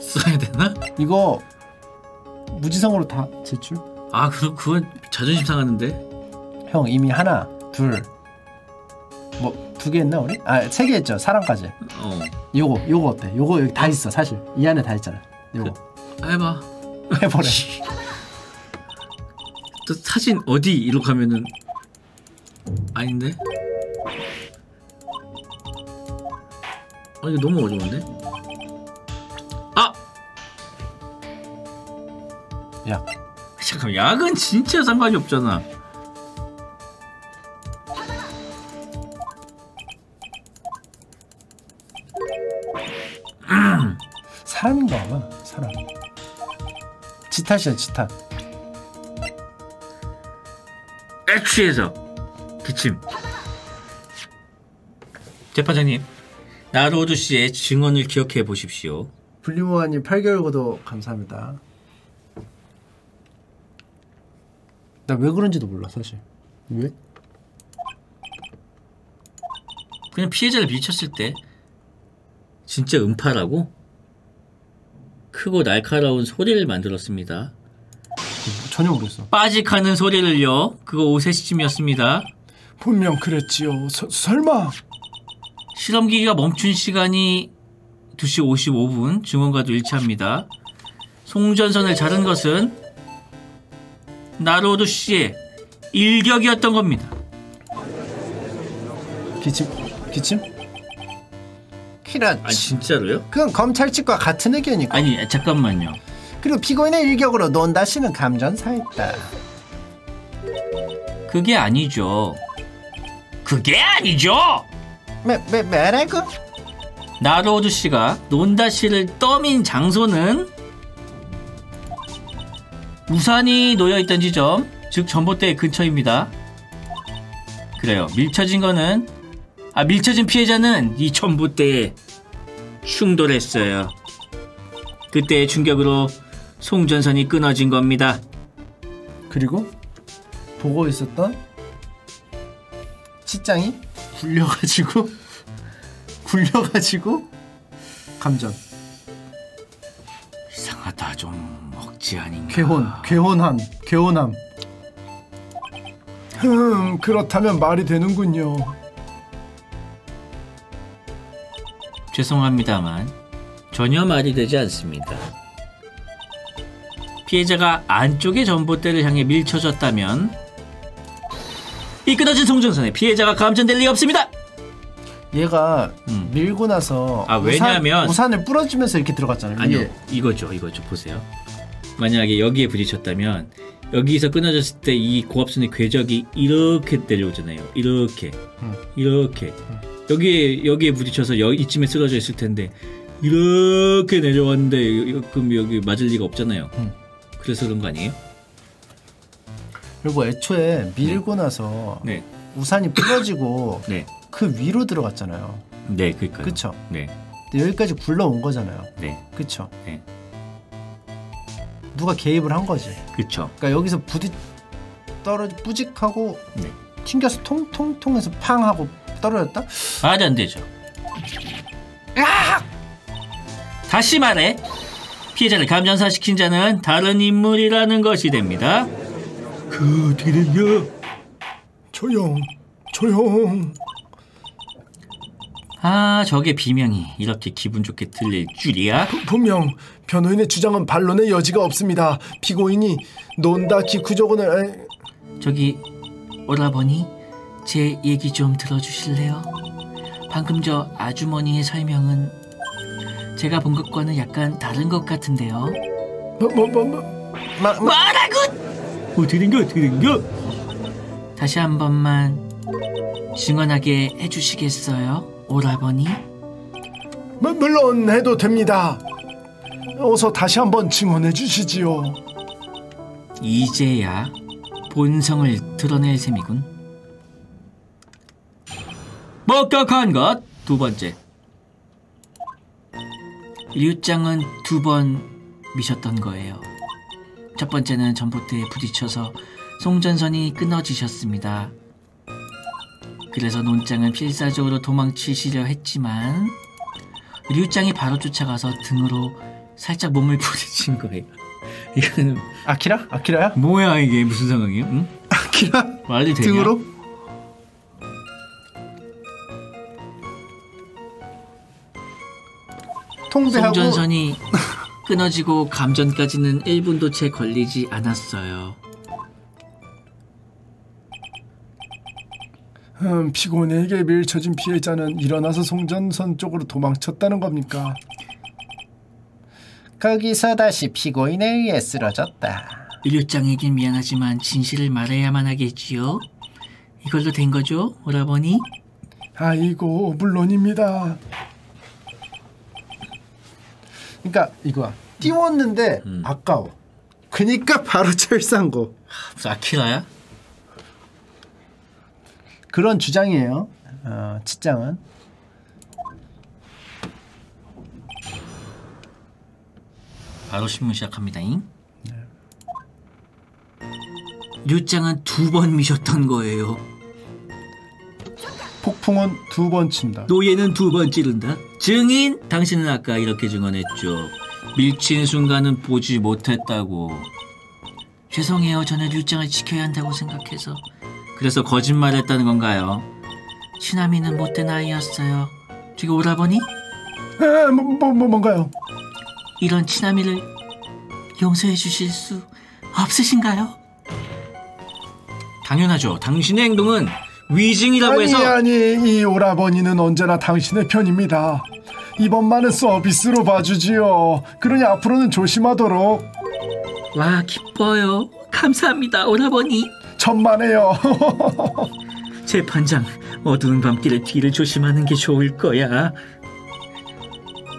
써야 되나? 이거 무지성으로 다 제출? 아, 그 그건 자존심 상하는데. 형 이미 하나, 둘, 뭐 두 개 했나 우리? 아 세 개 했죠. 사람까지. 어. 요거 요거 어때? 요거 여기 다 있어 사실. 이 안에 다 있잖아. 요거 해봐. 해보래. 또 사진 어디 이렇게 하면은 아닌데? 아 이거 너무 어려운데? 아 야 잠깐 약은 진짜 상관이 없잖아. 사람인가 봐. 사람. 지탓이야 지탓. 애취해서 기침. 재판장님, 나로드 씨의 증언을 기억해 보십시오. 분리모아님 8개월 구독 감사합니다. 나 왜 그런지도 몰라 사실. 왜? 그냥 피해자를 미쳤을 때 진짜 음파라고 크고 날카로운 소리를 만들었습니다. 전혀 모르겠어. 빠직하는 소리를요. 그거 오세시쯤이었습니다. 분명 그랬지요. 서, 설마 실험기기가 멈춘 시간이 2시 55분 증언과도 일치합니다. 송전선을 자른 것은 나로드 씨의 일격이었던 겁니다. 기침 기침? 그렇지. 아 진짜로요? 그건 검찰 측과 같은 의견이고. 아니 잠깐만요. 그리고 피고인의 일격으로 논다 씨는 감전사했다. 그게 아니죠. 그게 아니죠. 매, 매, 매라고? 나로드 씨가 논다 씨를 떠민 장소는 우산이 놓여 있던 지점, 즉 전봇대 근처입니다. 그래요. 밀쳐진 거는 아 밀쳐진 피해자는 이 전봇대에 충돌했어요. 그때의 충격으로 송전선이 끊어진 겁니다. 그리고 보고 있었던 치장이? 굴려가지고 굴려가지고 감전 이상하다 좀 억지 아닌가. 괴혼 괴혼함 괴혼함 흠, 그렇다면 말이 되는군요. 죄송합니다만 전혀 말이 되지 않습니다. 피해자가 안쪽의 전봇대를 향해 밀쳐졌다면 이 끊어진 송전선에 피해자가 감전될 리 없습니다. 얘가 음. 밀고 나서 아, 왜냐면- 우산, 을 부러지면서 이렇게 들어갔잖아요 아니요 위에. 이거죠 이거죠 보세요. 만약에 여기에 부딪혔다면 여기서 끊어졌을 때 이 고압선의 궤적이 이렇게 내려오잖아요. 이렇게 음. 이렇게 여기에 여기에 부딪혀서 여, 이쯤에 쓰러져 있을 텐데 이렇게 내려왔는데 여- 그럼 여기 맞을 리가 없잖아요. 음. 그래서 그런 거 아니에요? 그리고 애초에 밀고 나서 네, 우산이 부러지고 네, 그 위로 들어갔잖아요 네, 그니까요. 그쵸 네, 근데 여기까지 굴러온 거잖아요 네, 그쵸 네. 누가 개입을 한 거지 그쵸. 그러니까 여기서 부딪 떨어지 뿌직하고 네. 튕겨서 통통통해서 팡 하고 떨어졌다? 말이 안 되죠. 다시 말해 피해자를 감전사시킨 자는 다른 인물이라는 것이 됩니다. 그 뒤는요. 조용, 조용. 아 저게 비명이 이렇게 기분 좋게 들릴 줄이야? 분명 변호인의 주장은 반론의 여지가 없습니다. 피고인이 논다 기쿠조건을 에, 저기 오라버니 제 얘기 좀 들어주실래요? 방금 저 아주머니의 설명은 제가 본 것과는 약간 다른 것 같은데요. 뭐, 뭐, 뭐, 뭐. 마, 마, 뭐라고? 어떻게 된 거야? 어떻게 된 거야? 다시 한 번만 증언하게 해주시겠어요, 오라버니? 뭐, 물론 해도 됩니다. 어서 다시 한번 증언해 주시지요. 이제야 본성을 드러낼 셈이군. 목격한 것 두 번째. 류짱은 두 번 미셨던 거예요. 첫 번째는 전봇대에 부딪혀서 송전선이 끊어지셨습니다. 그래서 논짱은 필사적으로 도망치시려 했지만 류짱이 바로 쫓아가서 등으로 살짝 몸을 부딪힌 거예요. 이거는 아키라? 아키라야? 뭐야 이게 무슨 상황이에요? 응? 아키라? 말이 되냐? 등으로? 통배하고 송전선이 끊어지고 감전까지는 1분도 채 걸리지 않았어요. 음, 피고인에게 밀쳐진 피해자는 일어나서 송전선 쪽으로 도망쳤다는 겁니까? 거기서 다시 피고인에 의해 쓰러졌다. 류짱에겐 미안하지만 진실을 말해야만 하겠지요. 이걸로 된 거죠, 오라버니? 아이고 물론입니다. 그러니까 이거야 띄웠는데 음. 아까워 그니까 바로 철사한 거 무슨 아키라야? 그런 주장이에요 어, 치장은 바로 신문 시작합니다잉. 류짱은 두 번 미셨던 거예요. 폭풍은 두 번 친다 노예는 두 번 찌른다. 증인, 당신은 아까 이렇게 증언했죠. 밀친 순간은 보지 못했다고. 죄송해요. 저는 류짱을 지켜야 한다고 생각해서. 그래서 거짓말했다는 건가요? 시나미는 못된 아이였어요. 저기 오라버니 에, 뭐, 뭐, 뭐 뭔가요? 이런 치나미를 용서해 주실 수 없으신가요? 당연하죠. 당신의 행동은 위증이라고 아니 해서 아니 이 오라버니는 언제나 당신의 편입니다. 이번만은 서비스로 봐주지요. 그러니 앞으로는 조심하도록 와 기뻐요. 감사합니다 오라버니. 천만에요. 재판장 어두운 밤길의 뒤를 조심하는 게 좋을 거야.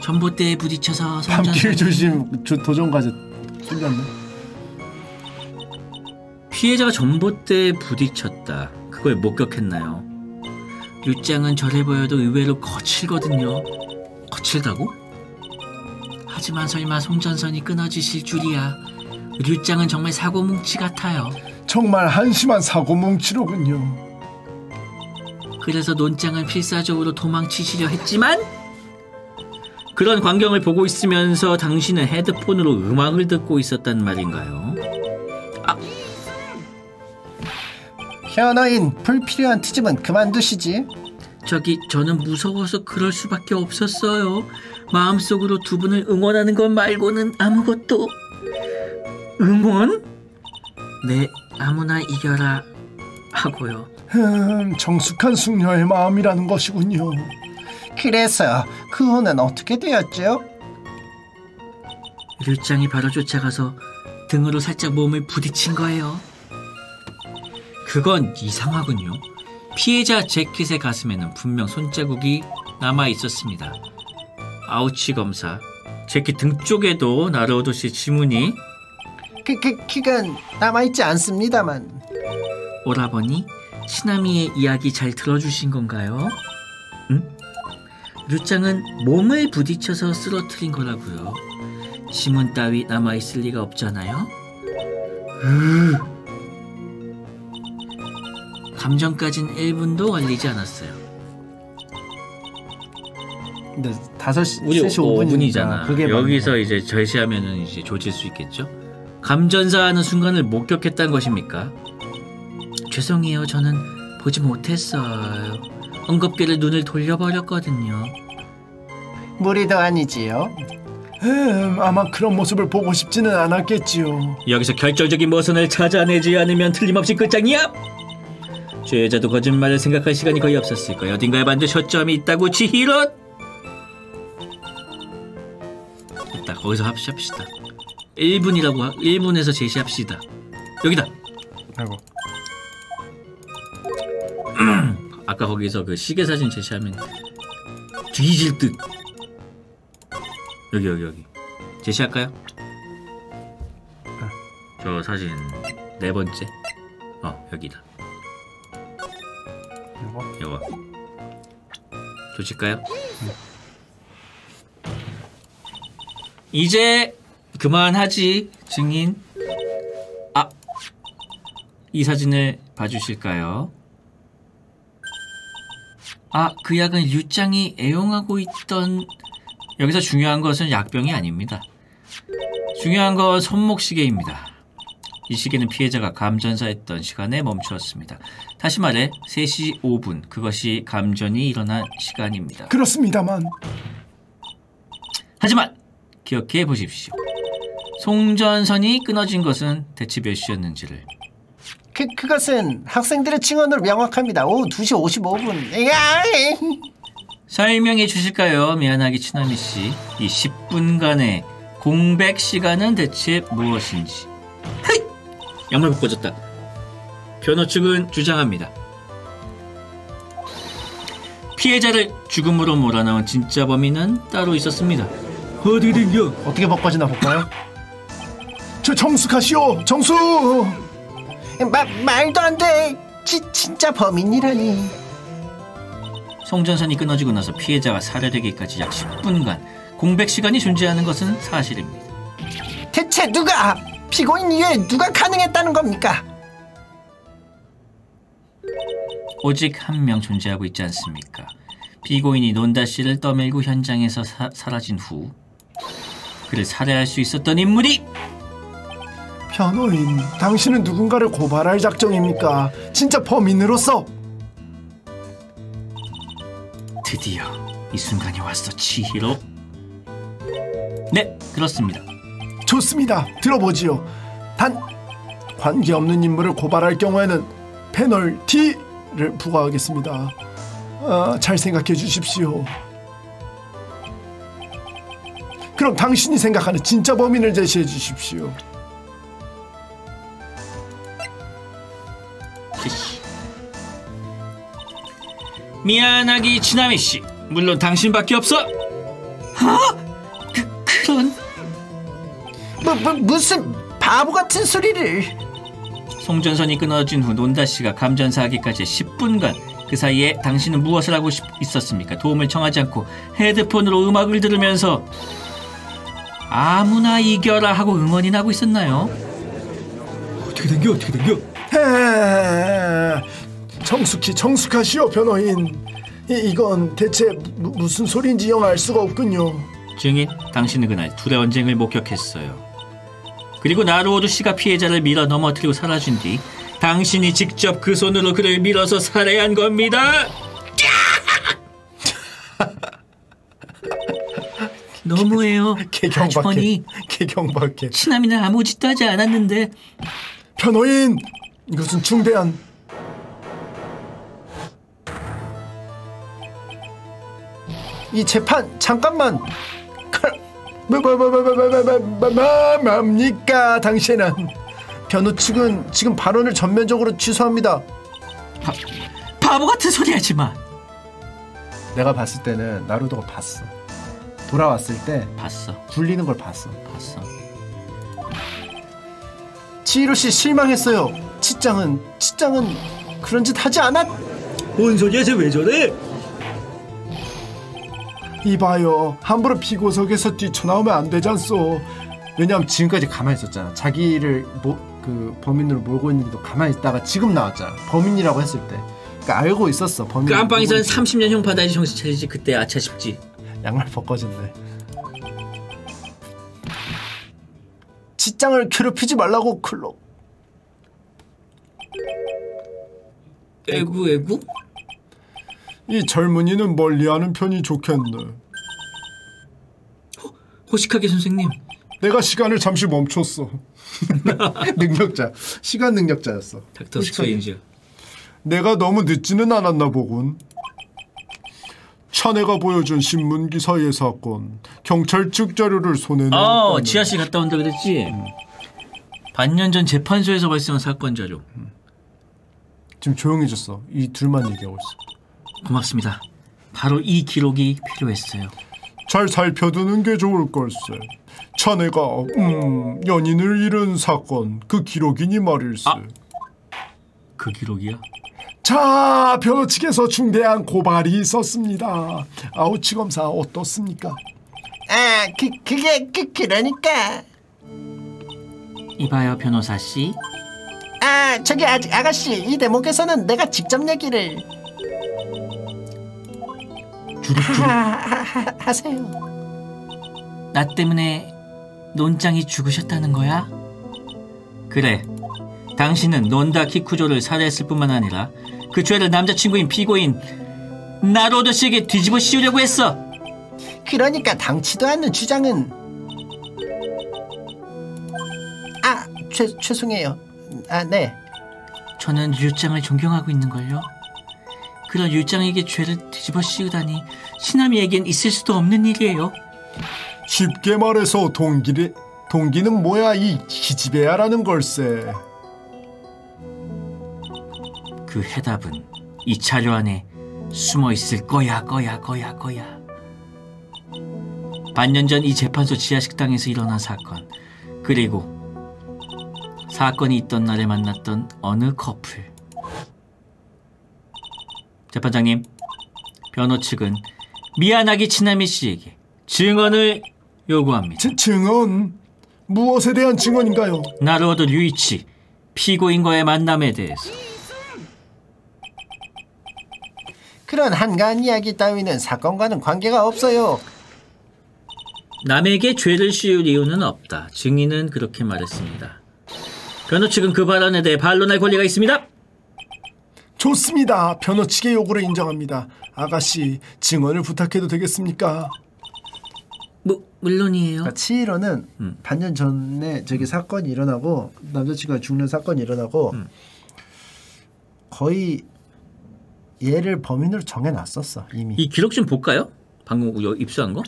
전봇대에 부딪혀서 밤길 조심 조, 도전까지 틀렸네. 피해자가 전봇대에 부딪혔다. 그걸 목격했나요? 류짱은 저래 보여도 의외로 거칠거든요. 거칠다고? 하지만 설마 송전선이 끊어지실 줄이야. 류짱은 정말 사고뭉치 같아요. 정말 한심한 사고 뭉치로군요. 그래서 논짱은 필사적으로 도망치시려 했지만 그런 광경을 보고 있으면서 당신은 헤드폰으로 음악을 듣고 있었단 말인가요? 현어인 불필요한 트집은 그만두시지. 저기 저는 무서워서 그럴 수밖에 없었어요. 마음속으로 두 분을 응원하는 것 말고는 아무것도 응원? 네 아무나 이겨라 하고요. 음, 정숙한 숙녀의 마음이라는 것이군요. 그래서 그 후는 어떻게 되었죠? 류짱이 바로 쫓아가서 등으로 살짝 몸을 부딪힌 거예요. 그건 이상하군요. 피해자 재킷의 가슴에는 분명 손자국이 남아 있었습니다. 아우치 검사. 재킷 등 쪽에도 나르오도 씨 지문이 그, 그, 그건 남아있지 않습니다만. 오라버니 시나미의 이야기 잘 들어주신 건가요? 응? 류짱은 몸을 부딪혀서 쓰러뜨린 거라고요. 지문 따위 남아있을 리가 없잖아요. 으. 감정까진 1분도 걸리지 않았어요. 근데 다섯 시 우리 3시 5분이잖아. 5분이잖아. 그게 여기서 맞네. 이제 절시하면은 이제 조질 수 있겠죠? 감전사하는 순간을 목격했다는 것입니까? 죄송해요. 저는 보지 못했어요. 엉겁게를 눈을 돌려버렸거든요. 무리도 아니지요. 음, 아마 그런 모습을 보고 싶지는 않았겠지요. 여기서 결정적인 모선을 찾아내지 않으면 틀림없이 끝장이야. 죄자도 거짓말을 생각할 시간이 거의 없었을 거야. 어딘가에 반드시 허점이 있다고 지히로. 됐다. 거기서 합시합시다. 1분이라고 하, 1분에서 제시합시다. 여기다. 아이고. 아까 거기서 그 시계 사진 제시하면 뒤질 듯. 여기 여기 여기. 제시할까요? 저 사진 네 번째. 어 여기다. 이거 이거. 조칠까요? 이제 그만하지 증인. 아, 이 사진을 봐주실까요? 아, 그 약은 류짱이 애용하고 있던 여기서 중요한 것은 약병이 아닙니다. 중요한 건 손목시계입니다. 이 시계는 피해자가 감전사했던 시간에 멈추었습니다. 다시 말해 3시 5분 그것이 감전이 일어난 시간입니다. 그렇습니다만 하지만 기억해 보십시오. 송전선이 끊어진 것은 대체 몇 시였는지를 그, 그것은 학생들의 증언으로 명확합니다. 오후 2시 55분. 야 설명해 주실까요? 미안하게 치나미 씨. 이 10분간의 공백 시간은 대체 무엇인지. 헤이! 양말 벗겨졌다. 변호 측은 주장합니다. 피해자를 죽음으로 몰아넣은 진짜 범인은 따로 있었습니다. 어떻게 된겨? 어떻게 바꿔지나 볼까요? 저 정숙하시오 정숙 마, 말도 안 돼. 지, 진짜 범인이라니. 송전선이 끊어지고 나서 피해자가 살해되기까지 약 10분간 공백 시간이 존재하는 것은 사실입니다. 대체 누가 피고인 이외에 누가 가능했다는 겁니까? 오직 한 명 존재하고 있지 않습니까? 피고인이 논다 씨를 떠밀고 현장에서 사, 사라진 후 그를 살해할 수 있었던 인물이 변호인 당신은 누군가를 고발할 작정입니까 진짜 범인으로서 드디어 이 순간이 왔어 치히로 네 그렇습니다 좋습니다. 들어보지요. 단 관계없는 인물을 고발할 경우에는 페널티를 부과하겠습니다. 아, 잘 생각해 주십시오. 그럼 당신이 생각하는 진짜 범인을 제시해 주십시오. 미안하기 치나미 씨 물론 당신밖에 없어 하? 그, 그런 뭐, 뭐 무슨 바보 같은 소리를 송전선이 끊어진 후 논다 씨가 감전사하기까지 10분간 그 사이에 당신은 무엇을 하고 싶- 있었습니까? 도움을 청하지 않고 헤드폰으로 음악을 들으면서 아무나 이겨라 하고 응원이나 하고 있었나요? 어떻게 된겨? 어떻게 된겨? 에, 정숙히 정숙하시오 변호인. 이, 이건 대체 무, 무슨 소리인지 영 알 수가 없군요. 증인, 당신은 그날 둘의 언쟁을 목격했어요. 그리고 나루오드 씨가 피해자를 밀어 넘어뜨리고 사라진 뒤 당신이 직접 그 손으로 그를 밀어서 살해한 겁니다. 너무해요. 개경밖에 개경밖에. 치나미는 아무 짓도 하지 않았는데 변호인 이것은 중대한 이 재판 잠깐만 뭡니까 당신은 변호 측은 지금 발언을 전면적으로 취소합니다. 바보 같은 소리 하지 마. 내가 봤을 때는 나루도가 봤어. 돌아왔을 때 봤어, 굴리는 걸 봤어. 봤어. 치히로 씨 실망했어요. 치짱은 치짱은 그런 짓 하지 않았. 뭔 소리야, 쟤왜 저래? 이봐요 함부로 피고석에서 뛰쳐나오면 안 되잖소 왜냐면 지금까지 가만히 있었잖아. 자기를 뭐, 그 범인으로 몰고 있는데도 가만히 있다가 지금 나왔잖아. 범인이라고 했을 때. 그러니까 알고 있었어. 범인. 그 안방에서는 30년 형 받아야지 정신 차리지 그때 아차 싶지. 양말 벗겨진대. 치짱을 괴롭히지 말라고 클럽. 애구 애구? 이 젊은이는 멀리하는 편이 좋겠네 호식하게 선생님. 내가 시간을 잠시 멈췄어 능력자. 시간 능력자였어. 닥터 스트레인지. 내가 너무 늦지는 않았나 보군 차내가 보여준 신문 기사의 사건 경찰 측 자료를 손에 어, 넣었다네. 지하실 갔다 온다 그랬지. 반년 전 재판소에서 발생한 사건 자료. 지금 조용해졌어. 이 둘만 얘기하고 있어. 고맙습니다. 바로 이 기록이 필요했어요. 잘 살펴두는 게 좋을 걸세. 자네가 음 연인을 잃은 사건 그 기록이니 말일세. 아. 그 기록이야? 자 변호 측에서 중대한 고발이 있었습니다. 아우치 검사 어떻습니까? 아 그 그게 그 그러니까 이봐요 변호사 씨. 아 저기 아, 아가씨 이 대목에서는 내가 직접 얘기를 하, 하, 하, 하 세요 나 때문에 논장이 죽으셨다는 거야? 그래. 당신은 논다 키쿠조를 살해했을 뿐만 아니라 그 죄를 남자친구인 피고인 나로드 씨에게 뒤집어 씌우려고 했어. 그러니까 당치도 않는 주장은 아 죄, 죄송해요 아네 저는 율장을 존경하고 있는걸요. 그런 율장에게 죄를 뒤집어 씌우다니 시나미에겐 있을 수도 없는 일이에요. 쉽게 말해서 동기를 동기는 뭐야 이 기집애야라는 걸세. 그 해답은 이 자료 안에 숨어 있을 거야, 거야, 거야, 거야. 반년 전 이 재판소 지하 식당에서 일어난 사건, 그리고 사건이 있던 날에 만났던 어느 커플. 재판장님, 변호 측은 미안하기 치나미 씨에게 증언을 요구합니다. 지- 증언 무엇에 대한 증언인가요? 나루오도 류이치 피고인과의 만남에 대해서 그런 한가한 이야기 따위는 사건과는 관계가 없어요 남에게 죄를 씌울 이유는 없다. 증인은 그렇게 말했습니다. 변호 측은 그 발언에 대해 반론할 권리가 있습니다. 좋습니다. 변호 측의 요구를 인정합니다. 아가씨 증언을 부탁해도 되겠습니까? 뭐 물론이에요. 그러니까 치이로는 음. 반년 전에 저기 사건이 일어나고 남자친구가 죽는 사건이 일어나고 음. 거의 얘를 범인으로 정해놨었어 이미 이 기록 좀 볼까요? 방금 여- 입수한 거?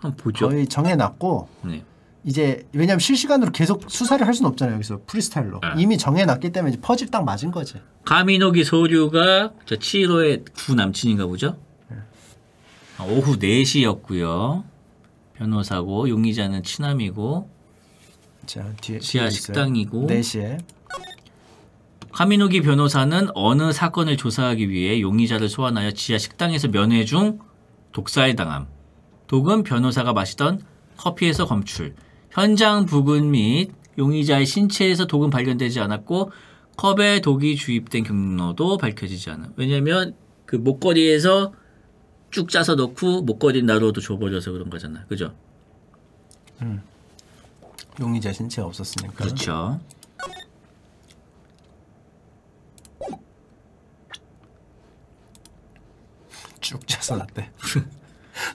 한번 보죠. 거의 정해놨고 네. 이제 왜냐면 실시간으로 계속 수사를 할 수는 없잖아요 여기서 프리스타일로 아. 이미 정해놨기 때문에 이제 퍼즐 딱 맞은 거지 가미노기 소류가 저 치히로의 구 남친인가 보죠? 아, 오후 4시였고요. 변호사고 용의자는 친남이고 자 뒤에 지하 뒤에. 식당이고. 4시에 카미노기 변호사는 어느 사건을 조사하기 위해 용의자를 소환하여 지하 식당에서 면회 중 독살당함. 독은 변호사가 마시던 커피에서 검출. 현장 부근 및 용의자의 신체에서 독은 발견되지 않았고 컵에 독이 주입된 경로도 밝혀지지 않아. 왜냐면 그 목걸이에서 쭉 짜서 넣고 목걸이 나로도 줘버려서 그런 거잖아. 그죠? 용의자 신체가 없었으니까 그렇죠. 쭉 짜서 놨대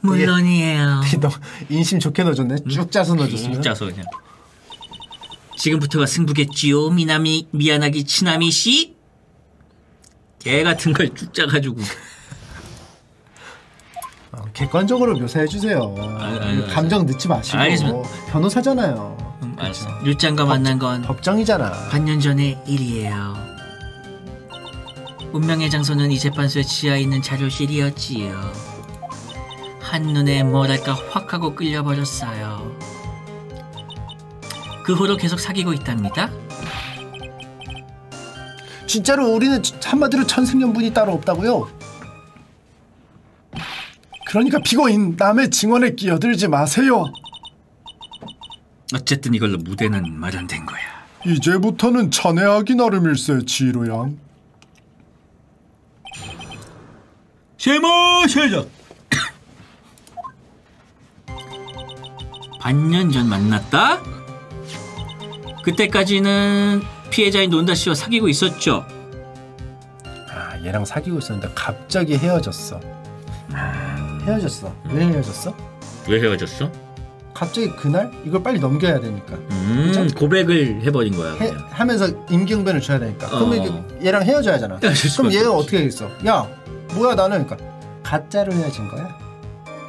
물론이에요. 너 인심 좋게 넣어줬네 쭉 짜서 넣어줬으면 쭉 짜서 그냥. 지금부터가 승부겠지요, 미나미 미안하기 치나미 씨. 개 같은 걸 쭉 짜가지고. 어, 객관적으로 묘사해 주세요 아니, 감정 넣지 마시고 알겠습니다. 변호사잖아요 음, 알았어. 율장과 만난 건 법정이잖아 반년 전의 일이에요. 운명의 장소는 이 재판소의 지하에 있는 자료실이었지요. 한눈에 뭐랄까 확 하고 끌려버렸어요. 그 후로 계속 사귀고 있답니다. 진짜로 우리는 한마디로 천생연분이 따로 없다고요 그러니까 피고인 남의 증언에 끼어들지 마세요. 어쨌든 이걸로 무대는 마련된 거야. 이제부터는 찬회하기 나름일세 지로 양. 제모 세자 반년 전 만났다? 그때까지는 피해자인 논다 씨와 사귀고 있었죠. 아 얘랑 사귀고 있었는데 갑자기 헤어졌어 헤어졌어 왜 헤어졌어? 왜 헤어졌어? 갑자기 그날 이걸 빨리 넘겨야 되니까 음? 고백을 해버린 거야. 해. 하면서 임기응변을 줘야 되니까 어. 그러면 이게 얘랑 헤어져야 하잖아 헤어질 그럼 얘가. 어떻게 하겠어 야 뭐야 나는 그러니까 가짜로 헤어진 거야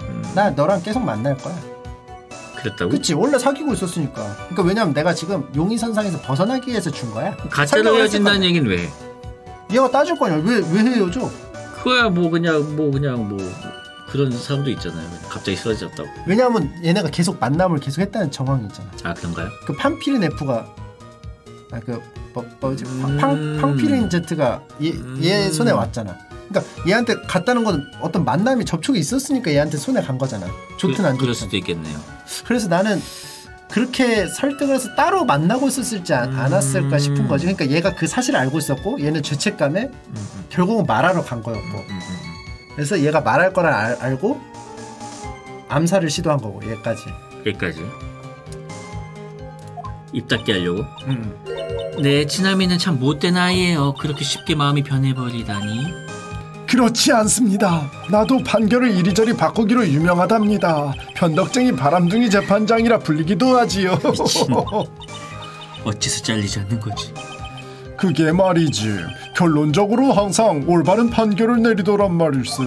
음. 나 너랑 계속 만날 거야 그랬다고? 그치 원래 사귀고 있었으니까 그러니까 왜냐면 내가 지금 용의선상에서 벗어나기 위해서 준 거야 가짜로 헤어진다는 얘기는 왜? 얘가 따질 거냐 왜, 왜 헤어져 그거야 뭐 그냥 뭐 그냥 뭐 그런 사람도 있잖아요. 갑자기 쓰러졌다고. 왜냐하면 얘네가 계속 만남을 계속 했다는 정황이 있잖아 아 그런가요? 그 판피린 F가 아그 뭐, 뭐지 음. 팡, 팡피린 Z가 얘, 얘 음. 손에 왔잖아 그러니까 얘한테 갔다는 건 어떤 만남이 접촉이 있었으니까 얘한테 손에 간 거잖아 좋든 안 그럴 좋든 수도 있겠네요. 그래서 나는 그렇게 설득을 해서 따로 만나고 있었을지 안- 음. 않았을까 싶은 거지. 그러니까 얘가 그 사실을 알고 있었고 얘는 죄책감에 음, 음, 결국은 말하러 간 거였고. 음, 음, 음. 그래서 얘가 말할 거를 알, 알고 암살을 시도한 거고 얘까지. 여기까지. 입 닫게 하려고. 음. 네, 치나미는 참 못된 아이예요. 그렇게 쉽게 마음이 변해버리다니. 그렇지 않습니다. 나도 판결을 이리저리 바꾸기로 유명하답니다. 변덕쟁이 바람둥이 재판장이라 불리기도 하지요. 어째서 잘리지 않는 거지? 그게 말이지. 결론적으로 항상 올바른 판결을 내리더란 말일세.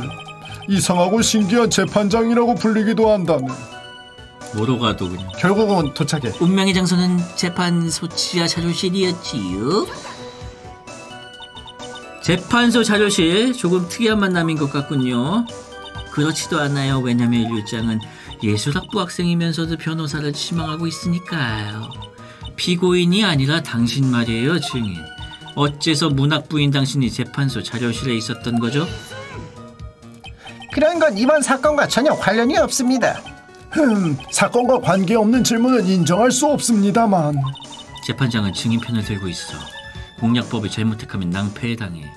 이상하고 신기한 재판장이라고 불리기도 한다네. 뭐로 가도 그냥. 결국은 도착해. 운명의 장소는 재판소 지하 자료실이었지요. 재판소 자료실 조금 특이한 만남인 것 같군요. 그렇지도 않아요. 왜냐면 율장은 예술학부 학생이면서도 변호사를 지망하고 있으니까요. 피고인이 아니라 당신 말이에요, 증인. 어째서 문학부인 당신이 재판소 자료실에 있었던 거죠? 그런 건 이번 사건과 전혀 관련이 없습니다. 흠, 사건과 관계없는 질문은 인정할 수 없습니다만. 재판장은 증인 편을 들고 있어. 공약법을 잘못택하면 낭패에 당해.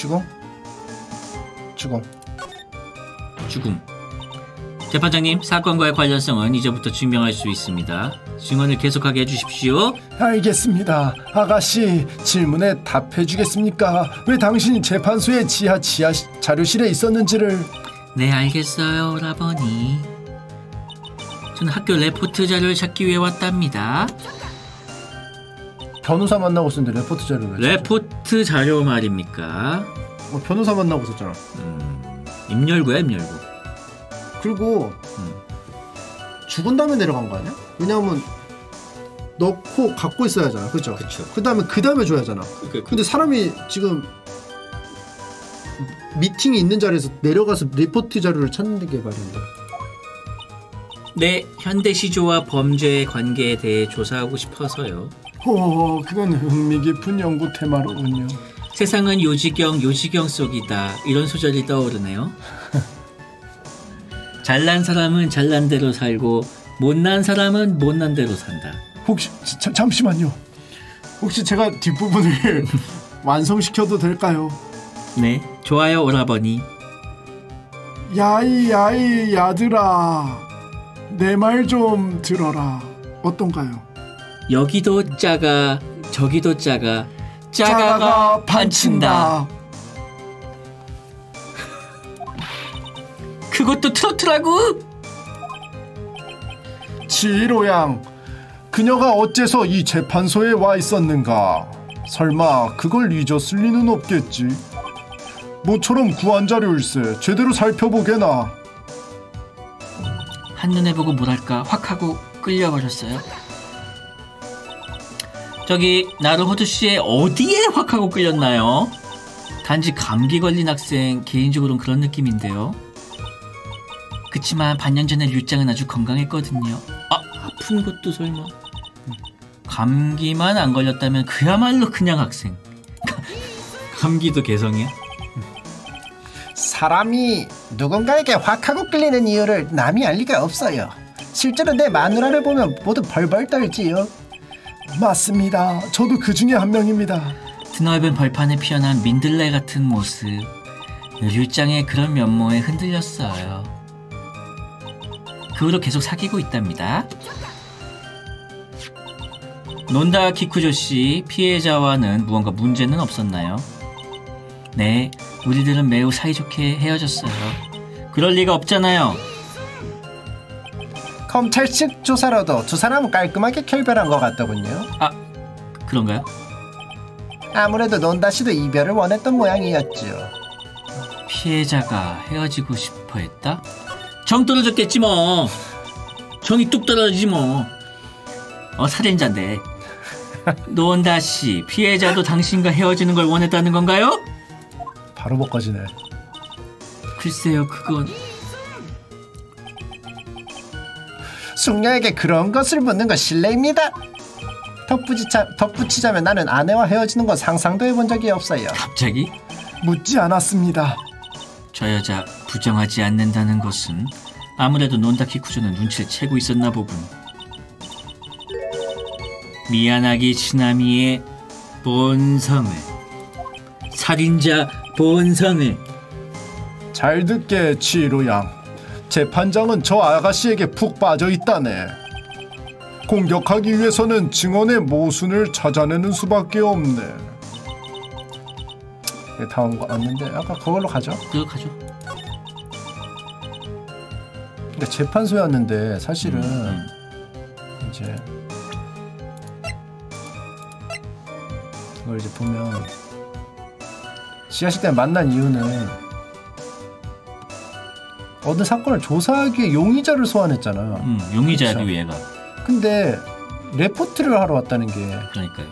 죽음. 죽음. 죽음. 재판장님, 사건과의 관련성은 이제부터 증명할 수 있습니다. 증언을 계속하게 해주십시오. 알겠습니다. 아가씨 질문에 답해 주겠습니까? 왜 당신이 재판소의 지하 지하 시- 자료실에 있었는지를 네, 알겠어요, 오라버니. 저는 학교 레포트 자료를 찾기 위해 왔답니다. 변호사 만나고 쓰는데 레포트 자료를 왜 레포트 자료 말입니까? 어, 변호사 만나고 썼잖아 음, 입열구야, 입열구. 그리고 음. 죽은 다음에 내려간 거 아니야? 왜냐하면 넣고 갖고 있어야 하잖아 그죠? 그 다음에 그 다음에 줘야 하잖아 그, 근데 사람이 지금 미팅이 있는 자리에서 내려가서 리포트 자료를 찾는 게 말인데 네, 현대 시조와 범죄의 관계에 대해 조사하고 싶어서요. 오 그건 흥미 깊은 연구 테마로군요. 세상은 요지경 요지경 속이다 이런 소절이 떠오르네요. 잘난 사람은 잘난 대로 살고 못난 사람은 못난 대로 산다. 혹시 자, 잠시만요. 혹시 제가 뒷부분을 완성시켜도 될까요? 네, 좋아요 오라버니. 야이 야이 야들아 내 말 좀 들어라. 어떤가요? 여기도 짜가 저기도 짜가 짜가가 반친다. 그것도 트로트라고? 지로양 그녀가 어째서 이 재판소에 와 있었는가? 설마 그걸 잊었을 리는 없겠지. 모처럼 구한 자료일세 제대로 살펴보게나. 한눈에 보고 뭐랄까 확 하고 끌려버렸어요. 저기 나루호도 씨의 어디에 확 하고 끌렸나요? 단지 감기 걸린 학생 개인적으로는 그런 느낌인데요. 그치만 반년 전에 류짱은 아주 건강했거든요. 아 아픈 것도 설마 감기만 안 걸렸다면 그야말로 그냥 학생. 감기도 개성이야? 사람이 누군가에게 확 하고 끌리는 이유를 남이 알 리가 없어요. 실제로 내 마누라를 보면 모두 벌벌 떨지요. 맞습니다. 저도 그 중에 한 명입니다. 드넓은 벌판에 피어난 민들레 같은 모습. 류짱의 그런 면모에 흔들렸어요. 그 후로 계속 사귀고 있답니다. 논다 키쿠조 씨 피해자와는 무언가 문제는 없었나요? 네, 우리들은 매우 사이좋게 헤어졌어요. 그럴 리가 없잖아요. 검찰 측 조사로도 두 사람은 깔끔하게 결별한 것 같더군요. 아, 그런가요? 아무래도 논다 씨도 이별을 원했던 모양이었죠. 피해자가 헤어지고 싶어 했다? 정 떨어졌겠지 뭐. 정이 뚝 떨어지지 뭐. 어, 살인자인데. 노원다 씨, 피해자도 당신과 헤어지는 걸 원했다는 건가요? 바로 벗겨지네 글쎄요, 그건 숙녀에게 그런 것을 묻는 건 실례입니다. 덧붙이자, 덧붙이자면 나는 아내와 헤어지는 건 상상도 해본 적이 없어요. 갑자기 묻지 않았습니다. 저 여자 부정하지 않는다는 것은 아무래도 논다키 쿠조는 눈치를 채고 있었나 보군. 미안하기 치나미의 본성을 살인자 본성을 잘 듣게 지로양. 재판장은 저 아가씨에게 푹 빠져 있다네. 공격하기 위해서는 증언의 모순을 찾아내는 수밖에 없네. 네, 다온 거 왔는데 아까 그걸로 가죠. 그거 가죠. 근데 재판소였는데 사실은 음. 이제 이걸 이제 보면 지하실 때 만난 이유는 어느 사건을 조사하기 위해 용의자를 소환했잖아. 음, 용의자를 그쵸. 위해가 근데 레포트를 하러 왔다는 게 그러니까요.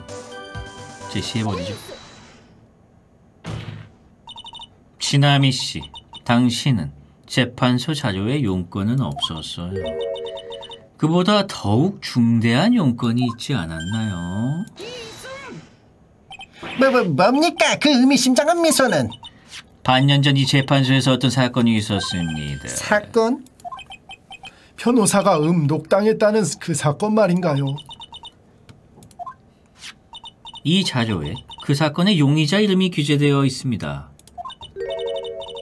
제 시해버리죠. 치나미 씨, 당신은 재판소 자료에 용건은 없었어요. 그보다 더욱 중대한 용건이 있지 않았나요? 뭐, 뭐, 뭡니까 그 의미심장한 미소는 반년 전 이 재판소에서 어떤 사건이 있었습니다. 사건? 변호사가 음독당했다는 그 사건 말인가요? 이 자료에 그 사건의 용의자 이름이 기재되어 있습니다.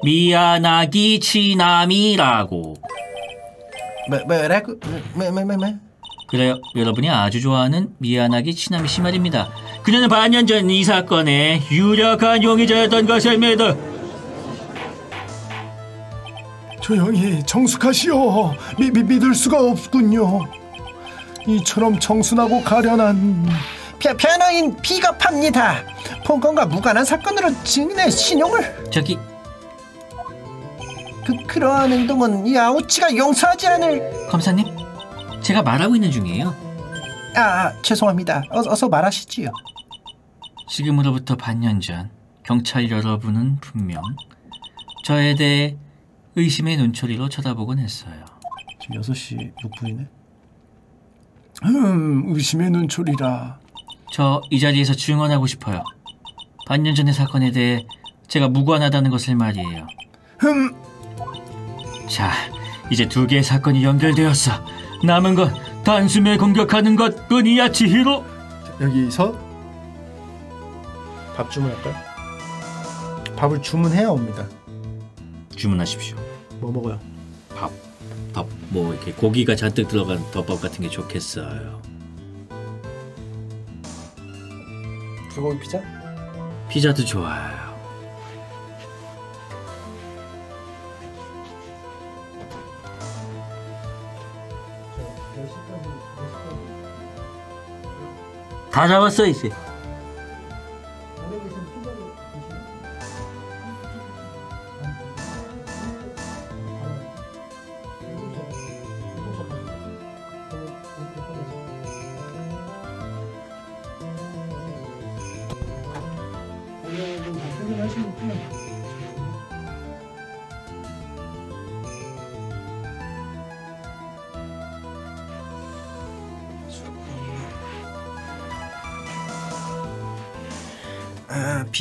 미야나기 치나미라고. 뭐, 뭐라고? 뭐, 뭐, 뭐, 뭐? 그래요. 여러분이 아주 좋아하는 미안하기 치나미 씨 말입니다. 그녀는 반년 전 이 사건의 유력한 용의자였던 것입니다. 조용히 정숙하시오. 미, 미, 믿을 수가 없군요. 이처럼 청순하고 가련한 변- 변호인 비겁합니다. 본건과 무관한 사건으로 증인의 신용을 저기 그 그러한 행동은 이 아우치가 용서하지 않을. 검사님, 제가 말하고 있는 중이에요. 아, 아 죄송합니다. 어서, 어서 말하시지요. 지금으로부터 반년 전 경찰 여러분은 분명 저에 대해 의심의 눈초리로 쳐다보곤 했어요. 지금 6시 6분이네. 음, 의심의 눈초리라. 저 이 자리에서 증언하고 싶어요. 반년 전의 사건에 대해 제가 무관하다는 것을 말이에요. 흠, 자, 이제 두 개의 사건이 연결되었어. 남은 건 단숨에 공격하는 것 뿐이야, 지히로. 여기서 밥 주문할까요? 밥을 주문해야 옵니다. 주문하십시오. 뭐 먹어요? 밥, 밥, 뭐 이렇게 고기가 잔뜩 들어간 덮밥 같은 게 좋겠어요. 불고기 피자? 피자도 좋아요. 다 잡았어 이제.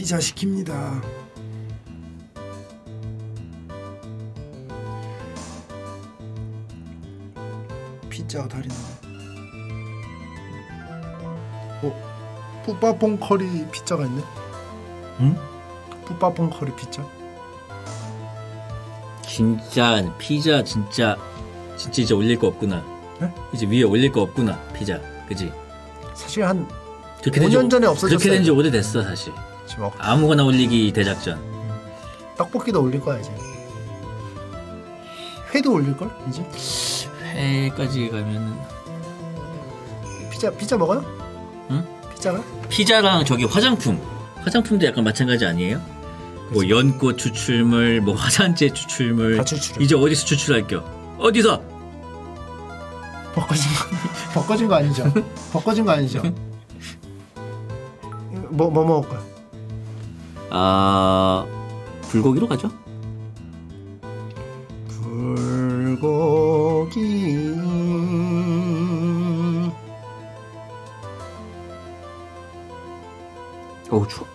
아, 피자 시킵니다. 피자 다리는. 어, 뿌빠뽕 커리 피자가 있네. 응? 뿌빠뽕 커리 피자. 진짜 피자 진짜 진짜 이제 올릴 거 없구나. 네? 이제 위에 올릴 거 없구나 피자. 그지? 사실 한 그렇게 5년 된 지- 전에 없어졌어요. 그렇게 된 지 오래됐어 사실. 지금 어, 아무거나 올리기 대작전. 떡볶이도 올릴 거야 이제. 회도 올릴 걸 이제. 회까지 가면은 피자 피자 먹어요? 응? 피자가? 피자랑 저기 화장품. 화장품도 약간 마찬가지 아니에요? 뭐 연꽃 추출물, 뭐 화산재 추출물. 다 추출해. 이제 어디서 추출할 겨? 어디서? 벗겨진 거 벗겨진 거 아니죠? 벗겨진 거 아니죠? 뭐 뭐 먹을 거야? 아 불고기로 가죠? 불고기 어우 추워.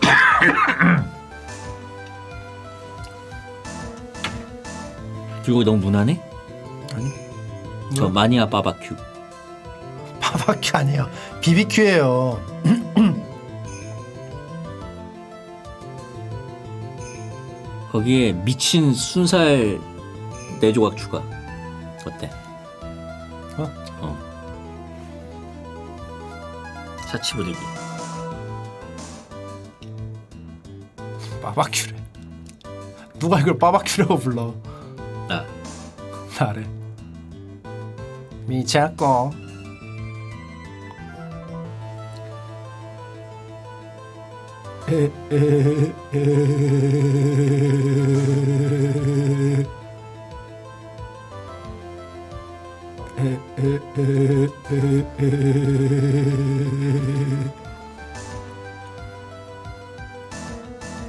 불고기 너무 무난해? 저 마니아 바바큐. 바바큐 아니에요. BBQ예요. 거기에 미친 순살 네 조각 추가. 어때? 어? 어. 사치 부리기. 바바큐래. 누가 이걸 바바큐라고 불러? 나. 나래. 미쳤고.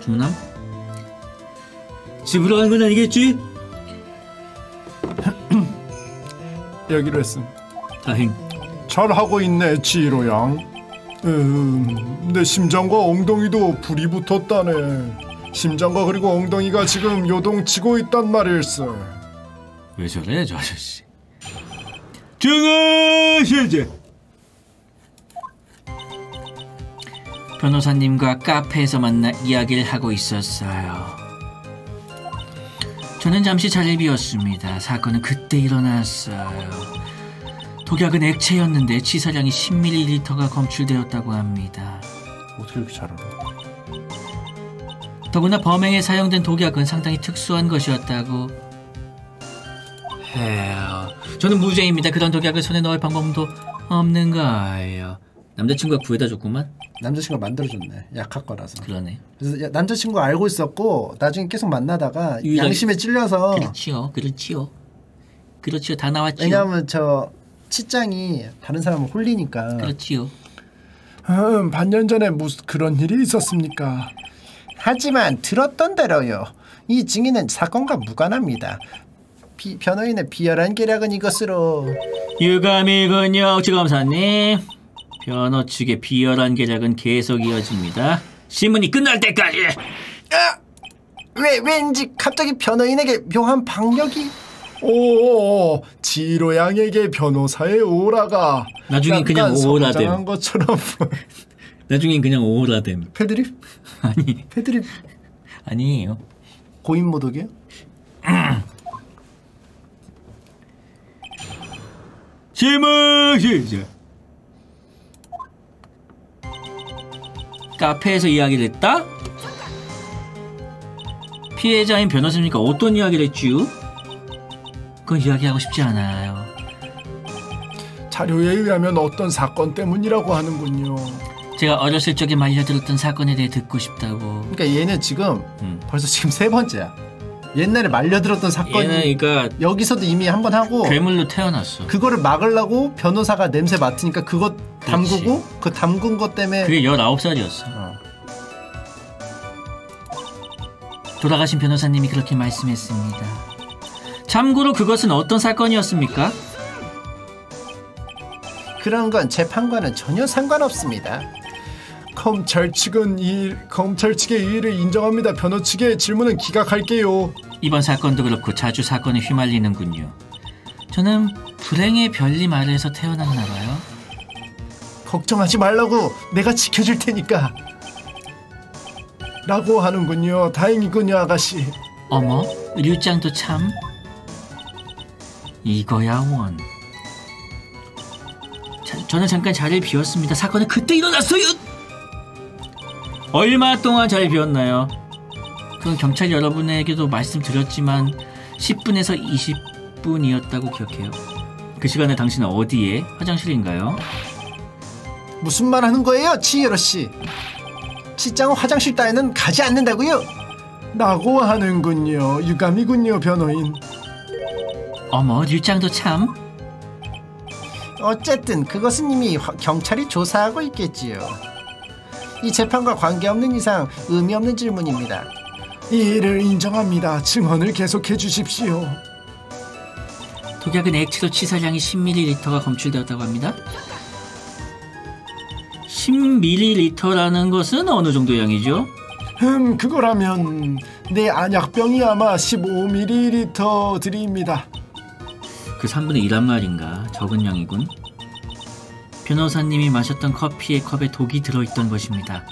주문함? 집으로 가는 건 아니겠지? 여기로 했음. 다행. 잘 하고 있네, 지로 양. 음, 내 심장과 엉덩이도 불이 붙었다네. 심장과 그리고 엉덩이가 지금 요동치고 있단 말일세. 왜 저래 저 아저씨? 증언 실제. 변호사님과 카페에서 만나 이야기를 하고 있었어요. 저는 잠시 자리를 비웠습니다. 사건은 그때 일어났어요. 독약은 액체였는데 치사량이 10ml가 검출되었다고 합니다. 어떻게 이렇게 잘 알아? 더구나 범행에 사용된 독약은 상당히 특수한 것이었다고 해요. 저는 무죄입니다. 그런 독약을 손에 넣을 방법도 없는 거예요. 남자친구가 구해다 줬구만. 남자친구가 만들어줬네. 약할 거라서. 그러네. 그래서 야- 남자친구 알고 있었고 나중에 계속 만나다가 유일하게- 양심에 찔려서 그렇지요. 그렇지요. 그렇지요. 다 나왔지요. 왜냐하면 저 치장이 다른 사람을 홀리니까 그렇지요. 음, 반년 전에 무슨 그런 일이 있었습니까? 하지만 들었던 대로요. 이 증인은 사건과 무관합니다. 비, 변호인의 비열한 계략은 이것으로 유감이군요, 지검사님. 변호 측의 비열한 계략은 계속 이어집니다. 신문이 끝날 때까지. 아! 왜 왠지 갑자기 변호인에게 묘한 박력이 오, 지로 양에게 변호사의 오라가 나중엔 그냥 오라됨. 것처럼 나중엔 그냥 오라됨. 패드립? 아니, 패드립 아니에요. 고인 모독이요? 질문 시작. 카페에서 이야기를 했다? 피해자인 변호사님과 어떤 이야기를 했쥬? 그건 이야기하고 싶지 않아요. 자료에 의하면 어떤 사건 때문이라고 하는군요. 제가 어렸을 적에 말려 들었던 사건에 대해 듣고 싶다고. 그러니까 얘는 지금 음. 벌써 지금 세 번째야. 옛날에 말려들었던 사건이 얘는 그러니까 여기서도 이미 한 번 하고 괴물로 태어났어. 그거를 막으려고 변호사가 냄새 맡으니까 그거 담그고 그 담근 것 때문에 그게 19살이었어. 어. 돌아가신 변호사님이 그렇게 말씀했습니다. 참고로 그것은 어떤 사건이었습니까? 그런 건 재판과는 전혀 상관없습니다. 검찰 측은 이 검찰 측의 이의를 인정합니다. 변호 측의 질문은 기각할게요. 이번 사건도 그렇고 자주 사건에 휘말리는군요. 저는 불행의 별님 아래에서 태어났나 봐요. 걱정하지 말라고 내가 지켜줄 테니까 라고 하는군요. 다행이군요, 아가씨. 어머, 류짱도 참 이거야 원. 자, 저는 잠깐 자리를 비웠습니다. 사건은 그때 일어났어요. 얼마 동안 자리 비웠나요? 그건 경찰 여러분에게도 말씀드렸지만 10분에서 20분이었다고 기억해요. 그 시간에 당신은 어디에? 화장실인가요? 무슨 말 하는 거예요, 치예로 씨? 치장은 화장실 따위는 가지 않는다고요? 라고 하는군요. 유감이군요, 변호인. 어머, 류짱도 참. 어쨌든 그것은 이미 화- 경찰이 조사하고 있겠지요. 이 재판과 관계없는 이상 의미 없는 질문입니다. 이의를 인정합니다. 증언을 계속해 주십시오. 독약은 액체로 치사량이 10ml가 검출되었다고 합니다. 10ml라는 것은 어느 정도 양이죠? 음, 그거라면 내 안약병이 아마 15ml 드립니다. 그 3분의 1한 말인가 적은 양이군. 변호사님이 마셨던 커피의 컵에 독이 들어있던 것입니다.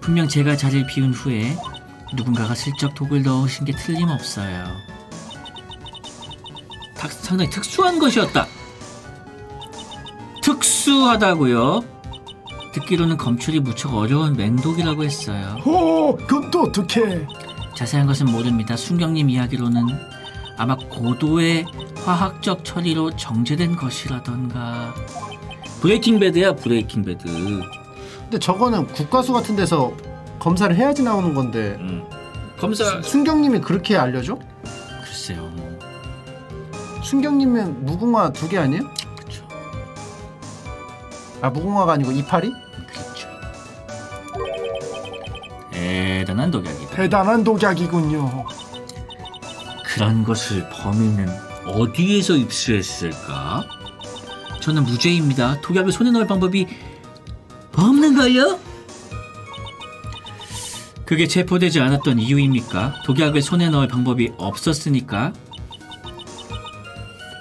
분명 제가 자리를 비운 후에 누군가가 슬쩍 독을 넣으신 게 틀림없어요. 탁- 상당히 특수한 것이었다. 특수하다고요? 듣기로는 검출이 무척 어려운 맹독이라고 했어요. 오, 그건 또 어떻게? 자세한 것은 모릅니다. 순경님 이야기로는 아마 고도의 화학적 처리로 정제된 것이라던가. 브레이킹 배드야 브레이킹 배드. 근데 저거는 국과수 같은 데서 검사를 해야지 나오는 건데 음. 검사 순경님이 그렇게 알려줘? 글쎄요. 뭐. 순경님은 무궁화 두 개 아니에요? 아 무궁화가 아니고 이파리? 그렇죠. 대단한 독약이다. 대단한 독약이군요. 그런 것을 범인은 어디에서 입수했을까? 저는 무죄입니다. 독약을 손에 넣을 방법이 없는걸요? 그게 체포되지 않았던 이유입니까? 독약을 손에 넣을 방법이 없었으니까?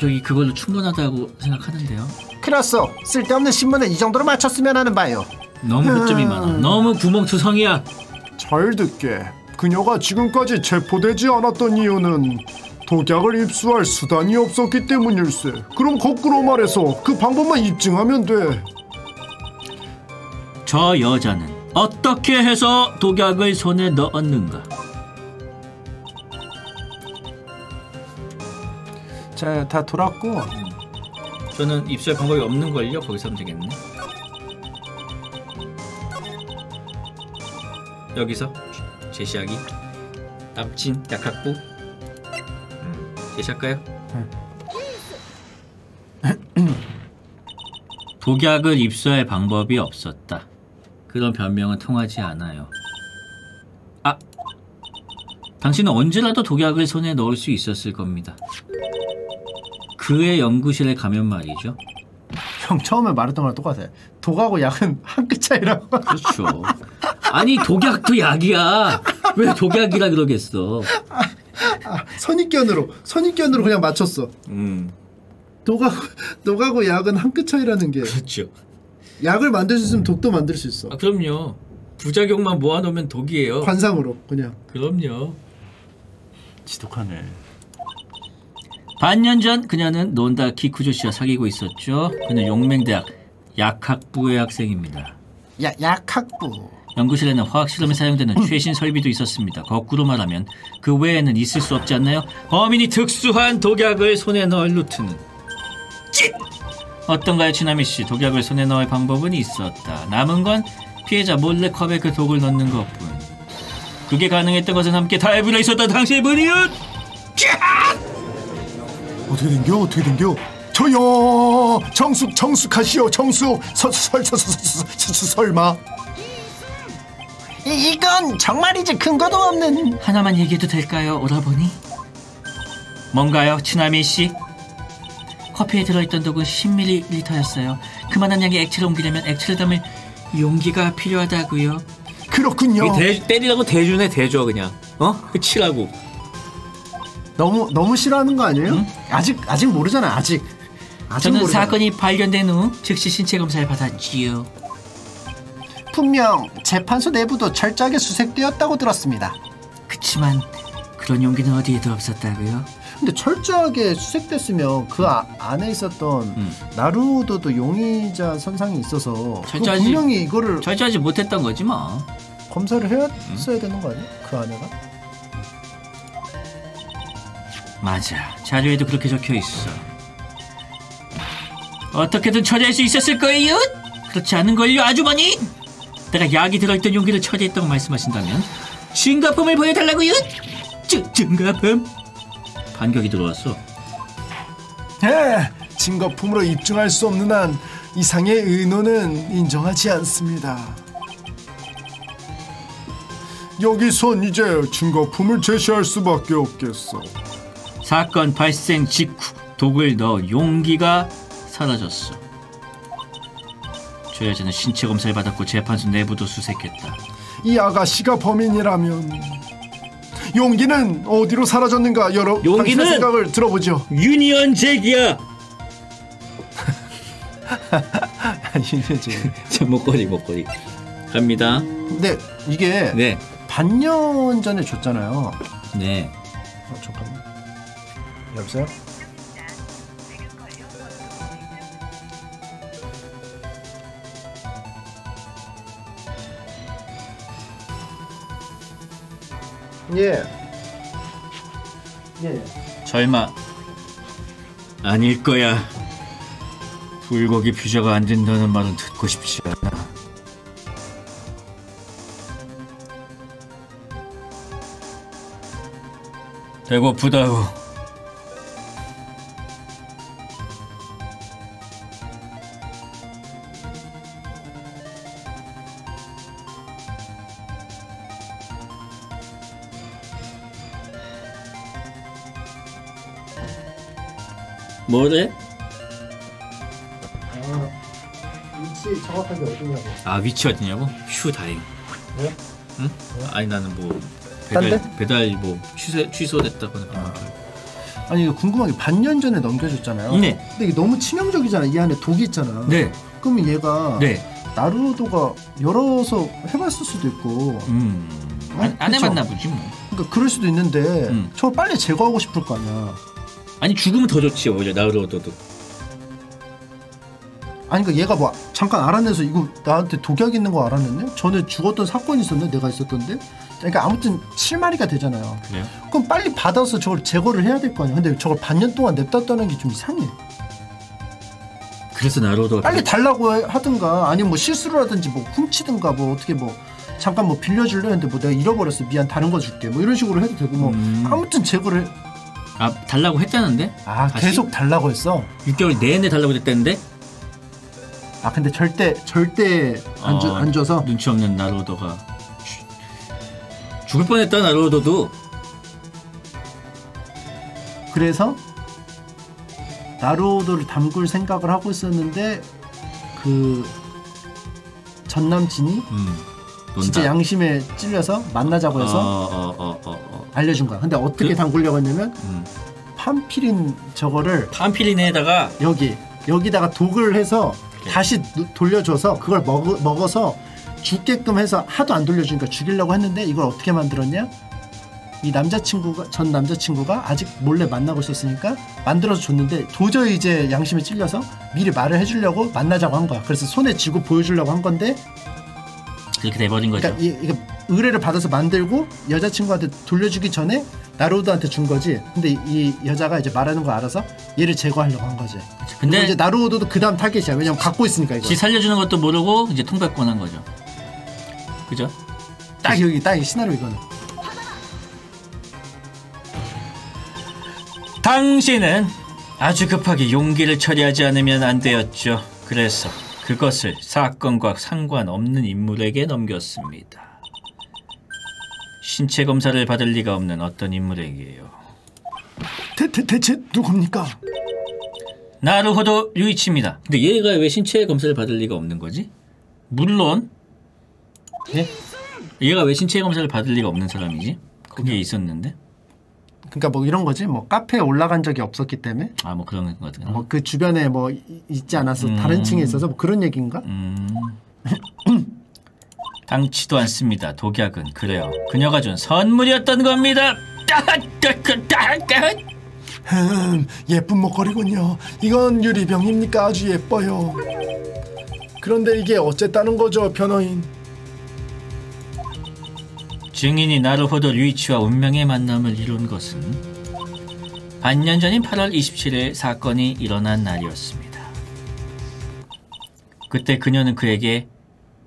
저기 그걸로 충분하다고 생각하는데요. 크라소 쓸데없는 신문을 이 정도로 맞췄으면 하는 바요. 너무 허점이 많아. 너무 구멍투성이야. 잘 듣게 그녀가 지금까지 체포되지 않았던 이유는 독약을 입수할 수단이 없었기 때문일세. 그럼 거꾸로 말해서 그 방법만 입증하면 돼. 저 여자는 어떻게 해서 독약을 손에 넣었는가? 자, 다 돌았고 저는 입수할 방법이 없는 걸요. 거기서 하면 되겠네. 여기서 제시하기 남친 약학부 음, 제시할까요? 독약을 입수할 방법이 없었다. 그런 변명은 통하지 않아요. 아, 당신은 언제라도 독약을 손에 넣을 수 있었을 겁니다. 그의 연구실에 가면 말이죠. 형 처음에 말했던 거랑 똑같아. 독하고 약은 한 끗 차이라고. 그렇죠. 아니 독약도 약이야. 왜 독약이라 그러겠어? 선입견으로 선입견으로 그냥 맞췄어. 음, 독하고 독하고 약은 한 끗 차이라는 게 그렇죠. 약을 만들 수 있으면 독도 만들 수 있어. 아 그럼요. 부작용만 모아놓으면 독이에요. 관상으로 그냥. 그럼요. 지독하네. 반년 전 그녀는 논다 키쿠조 씨와 사귀고 있었죠. 그는 용맹대학 약학부의 학생입니다. 야, 약학부. 연구실에는 화학 실험에 사용되는 최신 설비도 있었습니다. 거꾸로 말하면 그 외에는 있을 수 없지 않나요? 범인이 특수한 독약을 손에 넣을 루트는 찌! 어떤가요, 치나미 씨? 독약을 손에 넣을 방법은 있었다. 남은 건 피해자 몰래 컵에 그 독을 넣는 것뿐. 그게 가능했던 것은 함께 달불어 있었던 당신의 분이웃! 어떻게 된겨? 어떻게 된겨? 저요 정숙 정숙하시오 정숙 설설설설 설마 이, 이건 정말이지 근거도 없는 하나만 얘기해도 될까요, 오라버니? 뭔가요, 치나미 씨? 커피에 들어있던 독은 10ml였어요. 그만한 양의 액체를 옮기려면 액체를 담을 용기가 필요하다고요. 그렇군요. 대, 때리라고 대주네 대줘 그냥. 어? 치라고. 너무 너무 싫어하는 거 아니에요? 아직 아직 모르잖아. 아직. 아직 저는 모르잖아. 사건이 발견된 후 즉시 신체 검사를 받았지요. 분명 재판소 내부도 철저하게 수색되었다고 들었습니다. 그치만 그런 용기는 어디에도 없었다고요. 근데 철저하게 수색됐으면 그 아- 안에 있었던 음. 나루도도 용의자 선상이 있어서 그거 철저하지. 분명히 이거를 철저하지 못했던 거지 뭐. 검사를 했어야 되는 거 아니야? 그 안에가? 맞아. 자료에도 그렇게 적혀 있어. 어떻게든 처리할 수 있었을 거예요? 그렇지 않은 걸요, 아주머니? 내가 약이 들어있던 용기를 처리했다고 말씀하신다면 증거품을 보여달라고요? 증, 증거품? 반격이 들어왔어. 예, 증거품으로 입증할 수 없는 한 이상의 의논은 인정하지 않습니다. 여기선 이제 증거품을 제시할 수밖에 없겠어. 사건 발생 직후 독을 넣어 용기가 사라졌어. 저 여자는 신체 검사를 받았고 재판소 내부도 수색했다. 이 아가씨가 범인이라면 용기는 어디로 사라졌는가 여러 용기는- 생각을 들어보죠. 유니언 잭이야. 제 목걸이 목걸이. 갑니다. 근데 이게 네. 반년 전에 줬잖아요. 네. 어, 잠깐만. 여보세요? 예. 예. 설마 아닐 거야. 불고기 퓨저가 안 된다는 말은 듣고 싶지 않아. 배고프다고. 뭐래? 위치 정확하게 어디냐고. 아 위치 어디냐고? 휴 다행. 왜? 응? 아니 나는 뭐딴 배달 데? 배달 뭐 취소 취소됐다거나 그런 거. 아니 이거 궁금한 게 반년 전에 넘겨줬잖아요. 네. 근데 이게 너무 치명적이잖아. 이 안에 독이 있잖아. 네, 그러면 얘가 네. 나루도가 열어서 해봤을 수도 있고 음. 안, 안 그쵸. 해봤나 보지 뭐. 그러니까 그럴 수도 있는데 음. 저걸 빨리 제거하고 싶을 거 아니야 아니 죽으면 더 좋지 오히려 나루오도도. 아니 그러니까 얘가 뭐 잠깐 알아내서 이거 나한테 독약 있는 거 알아냈네? 전에 죽었던 사건이 있었네 내가 있었던데? 그러니까 아무튼 7마리가 되잖아요 그래요? 그럼 빨리 받아서 저걸 제거를 해야 될 거 아니야 근데 저걸 반년 동안 냅뒀다는 게 좀 이상해 그래서 나루오도가 빨리 달라고 해- 하든가 아니면 뭐 실수를 하든지 뭐 훔치든가 뭐 어떻게 뭐 잠깐 뭐 빌려줄래 했는데 뭐 내가 잃어버렸어 미안 다른 거 줄게 뭐 이런 식으로 해도 되고 뭐 음. 아무튼 제거를 해. 아 달라고 했다는데? 아 다시? 계속 달라고 했어 6개월 내내 달라고 했다는데? 아 근데 절대 절대 안, 줘, 어, 안 줘서 눈치 없는 나루오도가 죽- 죽을 뻔했다 나루오도도 그래서 나루오도를 담글 생각을 하고 있었는데 그 전남친이 음, 논다. 진짜 양심에 찔려서 만나자고 해서 어, 어, 어, 어, 어. 알려준 거야 근데 어떻게 그- 담그려고 했냐면 음. 판피린 저거를 팜피린에다가 여기 여기다가 독을 해서 오케이. 다시 누- 돌려줘서 그걸 먹, 먹어서 죽게끔 해서 하도 안 돌려주니까 죽이려고 했는데 이걸 어떻게 만들었냐? 이 남자친구가 전 남자친구가 아직 몰래 만나고 있었으니까 만들어서 줬는데 도저히 이제 양심에 찔려서 미리 말을 해주려고 만나자고 한 거야. 그래서 손에 쥐고 보여주려고 한 건데 그렇게 돼버린 거죠. 그러니까 이, 이게 의뢰를 받아서 만들고 여자친구한테 돌려주기 전에 나루오도한테 준 거지. 근데 이 여자가 이제 말하는 거 알아서 얘를 제거하려고 한 거지. 근데 이제 나루오도도 그 다음 타겟이야. 왜냐면 갖고 있으니까 이거. 지 살려주는 것도 모르고 이제 통백권 한 거죠. 그죠? 딱 여기 딱이 시나리오 이거는. 당신은 아주 급하게 용기를 처리하지 않으면 안 되었죠. 그래서 그것을 사건과 상관없는 인물에게 넘겼습니다. 신체 검사를 받을 리가 없는 어떤 인물에게요. 대, 대, 대체 누굽니까? 나루호도 류이치입니다. 근데 얘가 왜 신체 검사를 받을 리가 없는 거지? 물론 예? 얘가 왜 신체 검사를 받을 리가 없는 사람이지? 그게 있었는데 그러니까 뭐 이런 거지. 뭐 카페에 올라간 적이 없었기 때문에 아 뭐 그런 것 같은 뭐그 주변에 뭐 이- 있지 않아서 다른 층에 있어서 뭐 그런 얘기인가? 음. 당치도 않습니다. 독약은 그래요. 그녀가 준 선물이었던 겁니다. 흠, 예쁜 목걸이군요. 이건 유리병입니까? 아주 예뻐요. 그런데 이게 어쨌다는 거죠, 변호인? 증인이 나루호도 류이치와 운명의 만남을 이룬 것은 반년 전인 8월 27일 사건이 일어난 날이었습니다. 그때 그녀는 그에게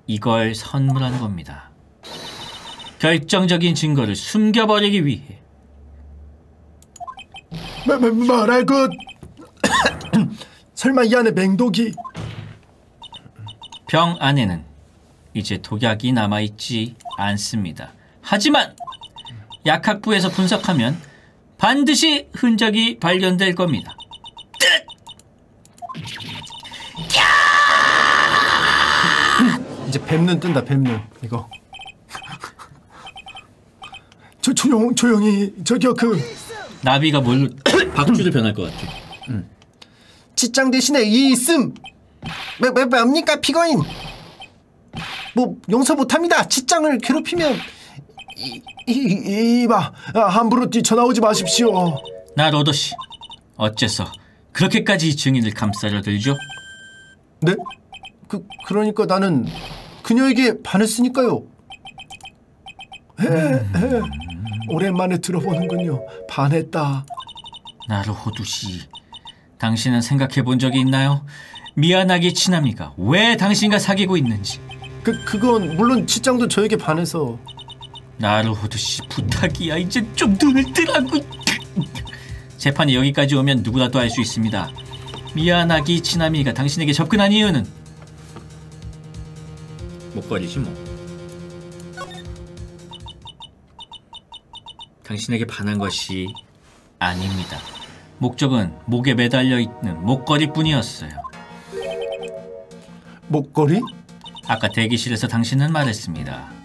이걸 선물한 겁니다. 결정적인 증거를 숨겨버리기 위해 마, 마, 말할 것. 설마 이 안에 맹독이? 병 안에는 이제 독약이 남아있지 않습니다. 하지만 약학부에서 분석하면 반드시 흔적이 발견될 겁니다. 이제 뱀눈 뜬다. 뱀눈 이거. 저 조용 조용히 저기요 그 나비가 뭘로 박쥐로 변할 것 같아. 치장 대신에 이 있음. 왜, 왜, 뭡니까 피고인? 뭐 용서 못합니다. 치장을 괴롭히면 이, 이봐 아, 함부로 뛰쳐나오지 마십시오. 나 로도씨 어째서 그렇게까지 이 증인을 감싸려 들죠? 네? 그 그러니까 나는 그녀에게 반했으니까요. 오랜만에 들어보는군요. 반했다. 나루호두씨 당신은 생각해 본 적이 있나요? 미안하게 치나미가 왜 당신과 사귀고 있는지 그 그건 물론 치장도 저에게 반해서 나루호두씨 부탁이야. 이제 좀 눈을 뜨라고. 재판이 여기까지 오면 누구라도 알수 있습니다. 미야나기 치나미가 당신에게 접근한 이유는? 목걸이지 뭐. 당신에게 반한 것이 아닙니다. 목적은 목에 매달려 있는 목걸이뿐이었어요. 목걸이? 아까 대기실에서 당신은 말했습니다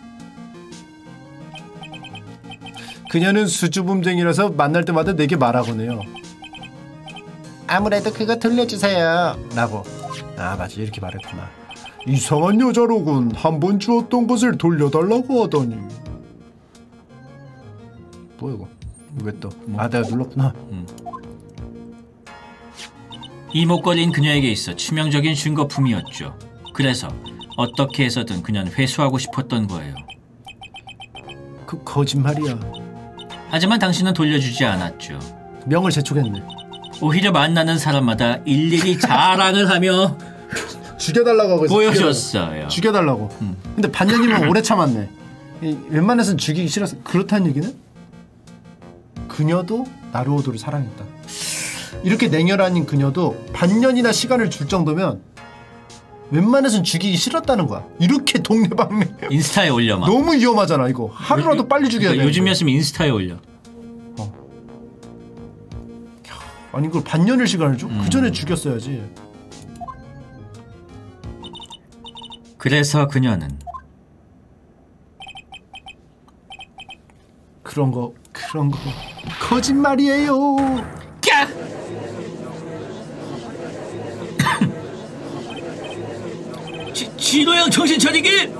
그녀는 수줍음쟁이라서 만날 때마다 내게 말하곤 해요. 아무래도 그거 돌려주세요. 라고. 아 맞아 이렇게 말했구나. 이상한 여자로군. 한 번 주었던 것을 돌려달라고 하더니. 뭐야 이거? 왜 또? 아 내가 눌렀구나. 이 목걸이는 그녀에게 있어 치명적인 증거품이었죠. 그래서 어떻게 해서든 그녀는 회수하고 싶었던 거예요. 그 거짓말이야. 하지만 당신은 돌려주지 않았죠. 명을 재촉했네. 오히려 만나는 사람마다 일일이 자랑을 하며 죽여달라고 하고 있어. 보여줬어요. 죽여달라고. 근데 반년이면 오래 참았네. 이, 웬만해선 죽이기 싫었어. 그렇다는 얘기는 그녀도 나루오도를 사랑했다. 이렇게 냉혈한인 그녀도 반년이나 시간을 줄 정도면 웬만해선 죽이기 싫었다는 거야. 이렇게 동네방네. 인스타에 올려 막. 너무 위험하잖아 이거. 하루라도 요- 빨리 죽여야 돼. 그러니까 요즘이었으면 인스타에 올려. 아니 이걸 반년을 시간을 줘? 음. 그 전에 죽였어야지. 그래서 그녀는 그런 거 그런 거 거짓말이에요. 까! 진호형 정신 차리게!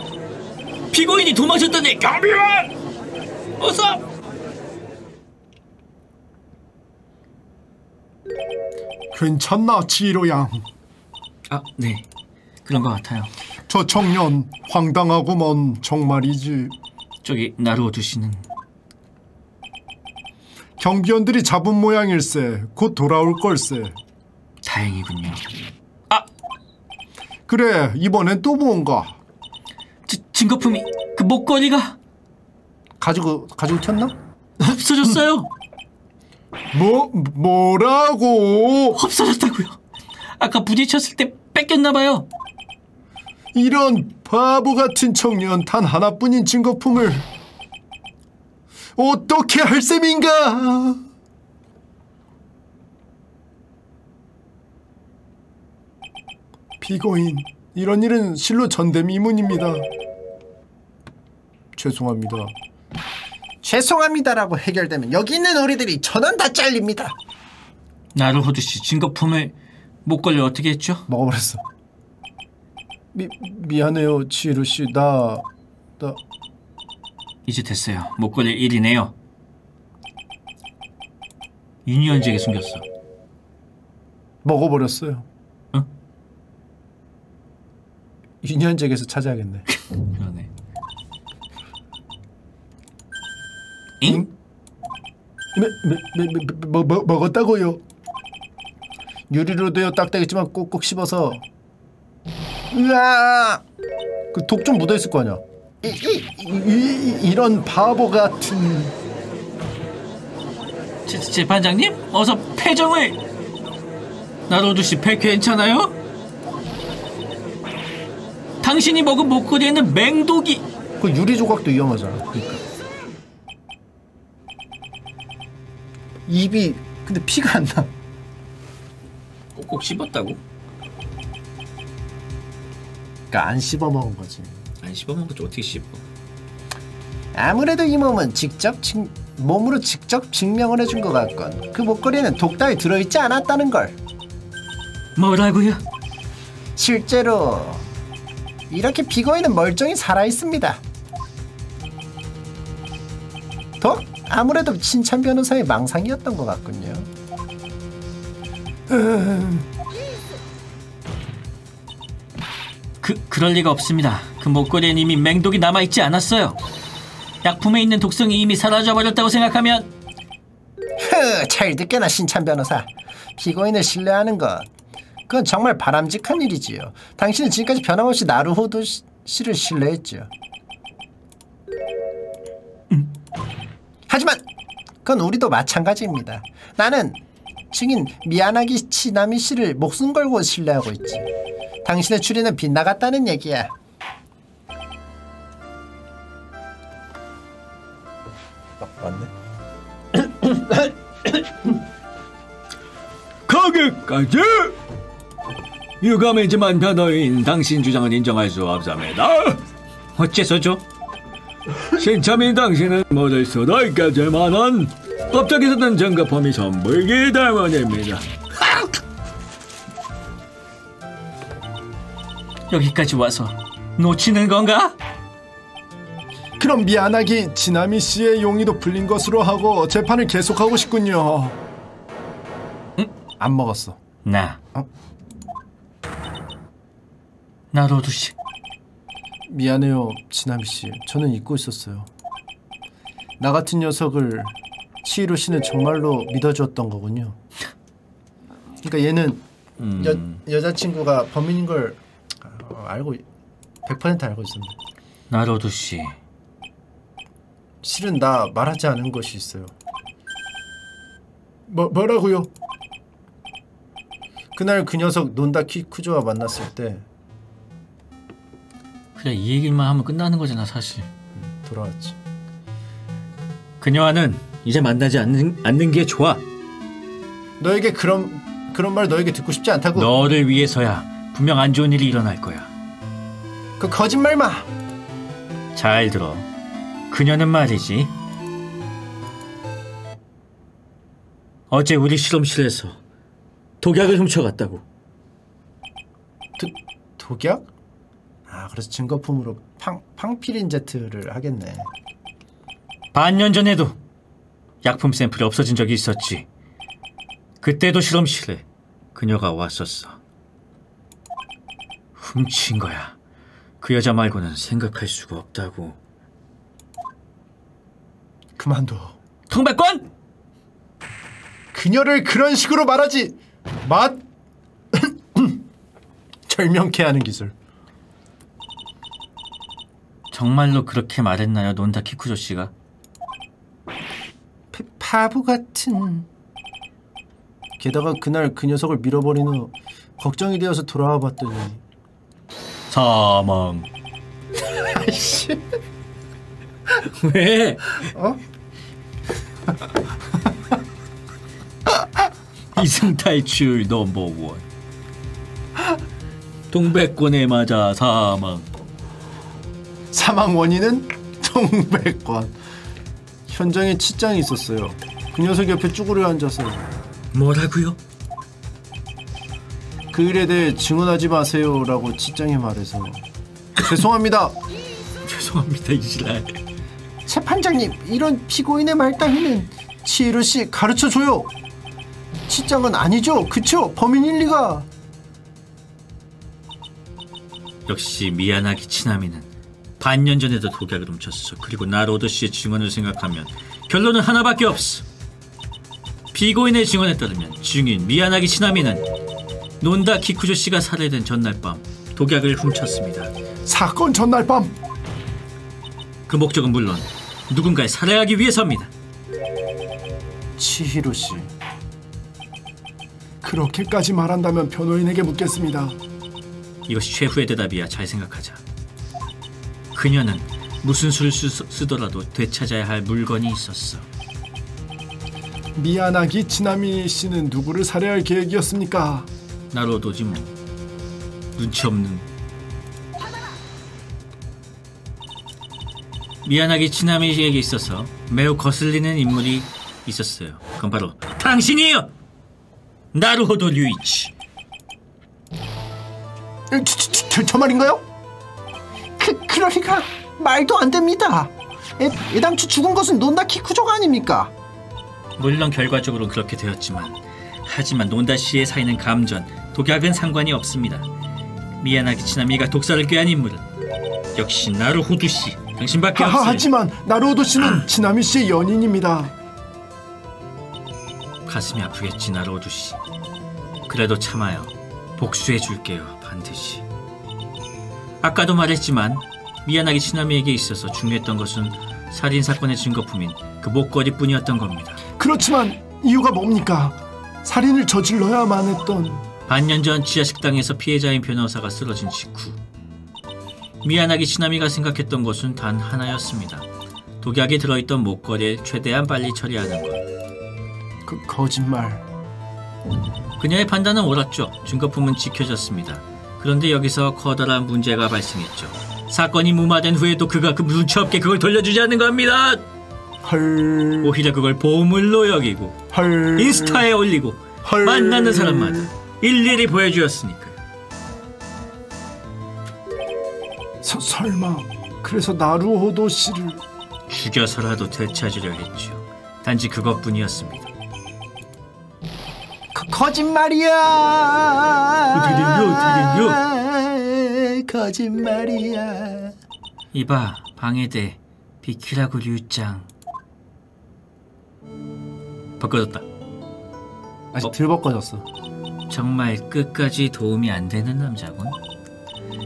피고인이 도망쳤다니 경비원! 어서! 괜찮나 지로양. 아, 네. 그런 것 같아요. 저 청년 황당하구먼 정말이지. 저기 나루오 두 씨는 경비원들이 잡은 모양일세. 곧 돌아올 걸세. 다행이군요. 그래 이번엔 또 뭔가. 지, 증거품이 그 목걸이가 가지고 가지고 튀었나? 없어졌어요. 뭐 뭐라고? 없어졌다고요. 아까 부딪혔을 때 뺏겼나 봐요. 이런 바보 같은 청년 단 하나뿐인 증거품을 어떻게 할 셈인가? 피고인 이런 일은 실로 전대미문입니다. 죄송합니다. 죄송합니다라고 해결되면 여기 있는 우리들이 전원 다 잘립니다. 나루호두 씨 증거품을 목걸이 어떻게 했죠? 먹어버렸어. 미 미안해요 지루 씨. 나 나 이제 됐어요. 목걸이 1이네요. 유니언즈에게 숨겼어. 먹어버렸어요. 응? 유년잭에서 찾아야겠네. 그러네. 잉? 뭐, 뭐, 먹었다고요? 유리로 되어 딱딱했지만 꼭꼭 씹어서 으아! 그 독 좀 묻어 있을 거 아니야. 이, 이, 이, 이, 이런 바보 같은 재, 재판장님? 어서 패정을! 나루호두 씨배 괜찮아요? 당신이 먹은 목걸이에는 맹독이 그 유리 조각도 위험하잖아. 그러니까 입이 근데 피가 안 나. 꼭꼭 씹었다고? 그러니까 안 씹어 먹은 거지. 안 씹어 먹은 거 어떻게 씹어? 아무래도 이 몸은 직접 증, 몸으로 직접 증명을 해준 것 같건 그 목걸이에는 독 따위 들어있지 않았다는 걸 뭐라고요? 실제로 이렇게 피고인은 멀쩡히 살아 있습니다. 더 아무래도 신찬 변호사의 망상이었던 것 같군요. 그 그럴 리가 없습니다. 그 목걸이엔 이미 맹독이 남아 있지 않았어요. 약품에 있는 독성이 이미 사라져 버렸다고 생각하면 흐, 잘 듣게나 신찬 변호사. 피고인을 신뢰하는 것, 그건 정말 바람직한 일이지요. 당신은 지금까지 변함없이 나루호도 씨- 씨를 신뢰했죠. 하지만 그건 우리도 마찬가지입니다. 나는 증인 미야나기 치나미 씨를 목숨 걸고 신뢰하고 있지. 당신의 추리는 빗나갔다는 얘기야. 맞네. 거기까지 유감이지만 변호인 당신 주장은 인정할 수 없습니다. 어째서죠? 신참인 당신은 모를 수도 있겠지만은 법적에서 든 증거품이 전부이기 때문입니다. 여기까지 와서 놓치는 건가? 그럼 미안하기 지나미 씨의 용의도 풀린 것으로 하고 재판을 계속하고 싶군요. 안 먹었어. 나. 어? 나로도 씨. 미안해요, 지나미 씨. 저는 잊고 있었어요. 나 같은 녀석을 치히로 씨는 정말로 믿어주었던 거군요. 그러니까 얘는 음. 여 여자친구가 범인인 걸 어, 알고 100% 알고 있었는데 나로도 씨. 실은 나 말하지 않은 것이 있어요. 뭐 뭐라고요? 그날 그 녀석 논다 키쿠조와 만났을 때 그래 이 얘기만 하면 끝나는 거잖아 사실. 돌아왔지. 그녀와는 이제 만나지 않는, 않는 게 좋아. 너에게 그런 그런 말 너에게 듣고 싶지 않다고. 너를 위해서야 분명 안 좋은 일이 일어날 거야. 그 거짓말 마. 잘 들어. 그녀는 말이지. 어제 우리 실험실에서 독약을 훔쳐갔다고. 도, 독약? 아 그래서 증거품으로 팡 팡피린 제트를 하겠네. 반년 전에도 약품 샘플이 없어진 적이 있었지. 그때도 실험실에 그녀가 왔었어. 훔친 거야. 그 여자 말고는 생각할 수가 없다고. 그만둬. 통백권! 그녀를 그런 식으로 말하지. 맛. 절명케 하는 기술. 정말로 그렇게 말했나요, 논다 키쿠조 씨가? 파- 바보 같은. 게다가 그날 그 녀석을 밀어버린 후 걱정이 되어서 돌아와 봤더니 사망. 아이씨 왜? 어? 이승 탈출 넘버원. 동백권에 맞아 사망. 사망 원인은 동백권. 현장에 치장이 있었어요. 그 녀석 옆에 쭈그려 앉아서 뭐라고요? 그 일에 대해 증언하지 마세요 라고 치장이 말해서 죄송합니다. 죄송합니다 이지랄. 재판장님 이런 피고인의 말 따위는 치히로 씨 가르쳐 줘요. 치장은 아니죠, 그쵸? 범인 일 리가. 역시 미야나기 치나미는 반년 전에도 독약을 훔쳤어. 그리고 나로도 씨의 증언을 생각하면 결론은 하나밖에 없어. 피고인의 증언에 따르면 증인 미야나기 치나미는 논다 키쿠조 씨가 살해된 전날 밤 독약을 훔쳤습니다. 사건 전날 밤 그 목적은 물론 누군가를 살해하기 위해서입니다. 치히로 씨. 그렇게까지 말한다면 변호인에게 묻겠습니다. 이것이 최후의 대답이야. 잘 생각하자. 그녀는 무슨 수를 쓰, 쓰더라도 되찾아야 할 물건이 있었어. 미안하기 지나미 씨는 누구를 살해할 계획이었습니까? 나로도지 뭐. 눈치 없는. 미안하게 치나미에게 있어서 매우 거슬리는 인물이 있었어요. 그건 바로 당신이에요. 나루호도 류이치. 저, 저, 저, 저 말인가요? 그 그러니까 말도 안 됩니다. 애, 애당초 죽은 것은 논다 키쿠조가 아닙니까? 물론 결과적으로는 그렇게 되었지만 하지만 논다 씨의 사이는 감전, 독약은 상관이 없습니다. 미야나기 치나미가 독사를 꾀한 인물은 역시 나루호도 씨 당신밖에 없어요. 하지만 나루오도 씨는 지나미 씨의 연인입니다. 가슴이 아프겠지 나로우두 씨. 그래도 참아요. 복수해 줄게요 반드시. 아까도 말했지만 미안하게 치나미에게 있어서 중요했던 것은 살인 사건의 증거품인 그 목걸이뿐이었던 겁니다. 그렇지만 이유가 뭡니까? 살인을 저질러야만 했던 반년 전 지하 식당에서 피해자인 변호사가 쓰러진 직후 미안하게 치나미가 생각했던 것은 단 하나였습니다. 독약에 들어있던 목걸이에 최대한 빨리 처리하는 것. 그 거짓말. 그녀의 판단은 옳았죠. 증거품은 지켜졌습니다. 그런데 여기서 커다란 문제가 발생했죠. 사건이 무마된 후에도 그가 그 눈치 없게 그걸 돌려주지 않는 겁니다. 헐 오히려 그걸 보물로 여기고 헐 인스타에 올리고 헐. 만나는 사람마다 일일이 보여주었으니까요. 서, 설마 그래서 나루호도 씨를 죽여서라도 되찾으려 했죠. 단지 그것뿐이었습니다. 거, 거짓말이야. 어떻게 거짓말이야. 이봐 방해돼 비키라고 류짱 바꿔줬다. 아직 어? 덜 바꿔졌어. 정말 끝까지 도움이 안 되는 남자군.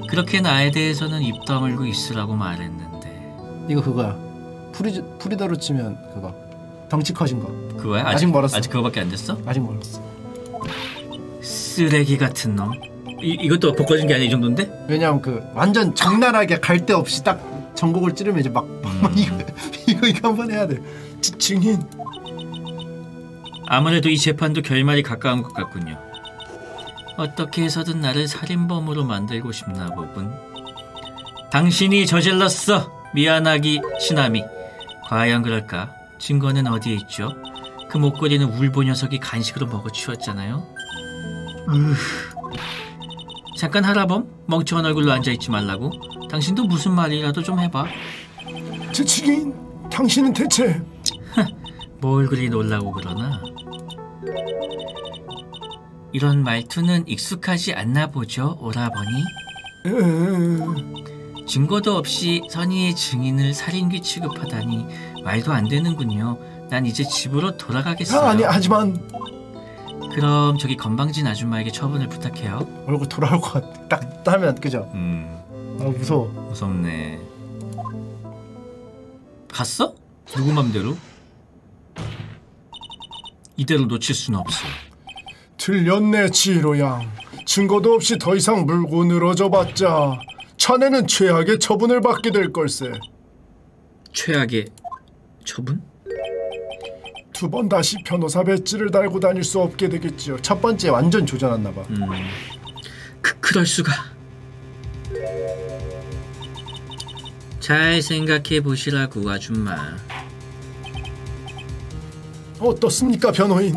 그렇게 나에 대해서는 입 다물고 있으라고 말했는데 이거 그거야. 프리 프리더로 치면 그거 덩치 커진 거. 그거야? 아직 멀었어. 아직 그거밖에 안 됐어? 아직 몰랐어. 쓰레기 같은 놈. 이 이것도 볶아진 게 아니야 이 정도인데? 왜냐면 그 완전 적나라하게 갈 데 없이 딱 전곡을 찌르면 이제 막, 막 이거 이거 이거 한번 해야 돼. 지- 증인 아무래도 이 재판도 결말이 가까운 것 같군요. 어떻게 해서든 나를 살인범으로 만들고 싶나 보군. 당신이 저질렀어. 미안하기 시나미. 과연 그럴까? 증거는 어디에 있죠? 그 목걸이는 울보 녀석이 간식으로 먹어치웠잖아요. 으. 잠깐 하라범? 멍청한 얼굴로 앉아있지 말라고. 당신도 무슨 말이라도 좀 해봐. 제 증인 당신은 대체 뭘 그리 놀라고 그러나? 이런 말투는 익숙하지 않나 보죠, 오라버니? 에, 증거도 없이 선의의 증인을 살인귀 취급하다니 말도 안 되는군요. 난 이제 집으로 돌아가겠어요. 아니 하지만 그럼 저기 건방진 아줌마에게 처분을 부탁해요. 얼굴 돌아올 것 같아. 딱 하면 그죠? 음, 아 무서워. 무섭네. 갔어? 누구 맘대로? 이대로 놓칠 수는 없어. 들렸네 지로양 증거도 없이 더 이상 물고 늘어져봤자 자네는 최악의 처분을 받게 될 걸세 최악의 처분? 두 번 다시 변호사 배지를 달고 다닐 수 없게 되겠지요 첫 번째 완전 조져놨나 봐. 음, 그, 그럴 수가. 잘 생각해 보시라고 아줌마. 어떻습니까 변호인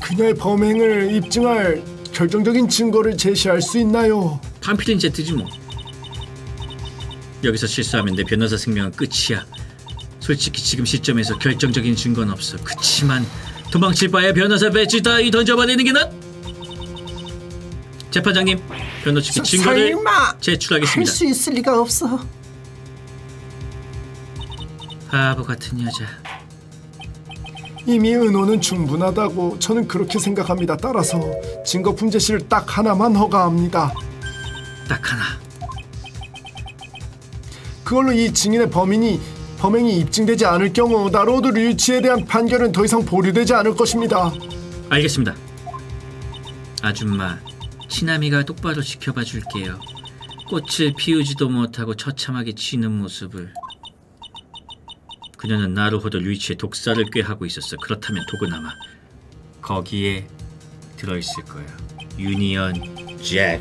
그녀의 범행을 입증할 결정적인 증거를 제시할 수 있나요? 반필인 제트지 뭐. 여기서 실수하면 내 변호사 생명은 끝이야. 솔직히 지금 시점에서 결정적인 증거는 없어. 그치만 도망칠 바에 변호사 배지 따위 던져버리는 게 낫. 재판장님, 변호 측의 증거를 설마 할 제출하겠습니다. 수 있을 리가 없어. 바보 같은 여자. 이미 은호는 충분하다고 저는 그렇게 생각합니다 따라서 증거 품 제시를 딱 하나만 허가합니다 딱 하나. 그걸로 이 증인의 범인이 범행이 입증되지 않을 경우 나로드 류치에 대한 판결은 더 이상 보류되지 않을 것입니다. 알겠습니다. 아줌마, 치나미가 똑바로 지켜봐 줄게요. 꽃을 피우지도 못하고 처참하게 치는 모습을. 그녀는 나루호도 류이치의 독사를 꾀하고 있었어. 그렇다면 도그나마 거기에 들어있을 거야. 유니언 잭.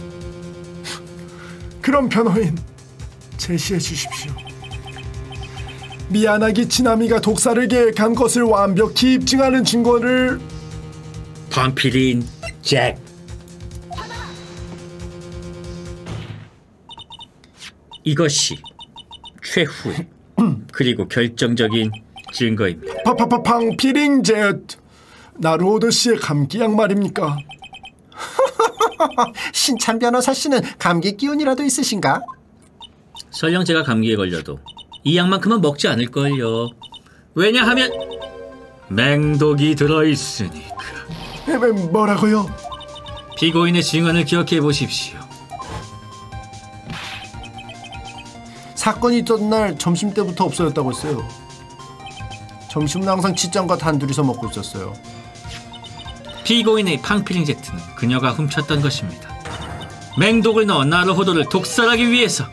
그럼 변호인 제시해 주십시오. 미야나기 치나미가 독사를 계획한 것을 완벽히 입증하는 증거를 반필인 잭. 이것이 최후의 그리고 결정적인 증거입니다. 파파파팡 피링젯 나루오드 씨의 감기약 말입니까? 신참 변호사 씨는 감기 기운이라도 있으신가? 설령 제가 감기에 걸려도 이 약만큼은 먹지 않을걸요. 왜냐하면 맹독이 들어있으니까. 뭐라고요? 피고인의 증언을 기억해 보십시오. 사건이 있던 날 점심 때부터 없어졌다고 했어요. 점심은 항상 치장과 단둘이서 먹고 있었어요. 피고인의 팡피링 제트는 그녀가 훔쳤던 것입니다. 맹독을 넣어 나루호도를 독살하기 위해서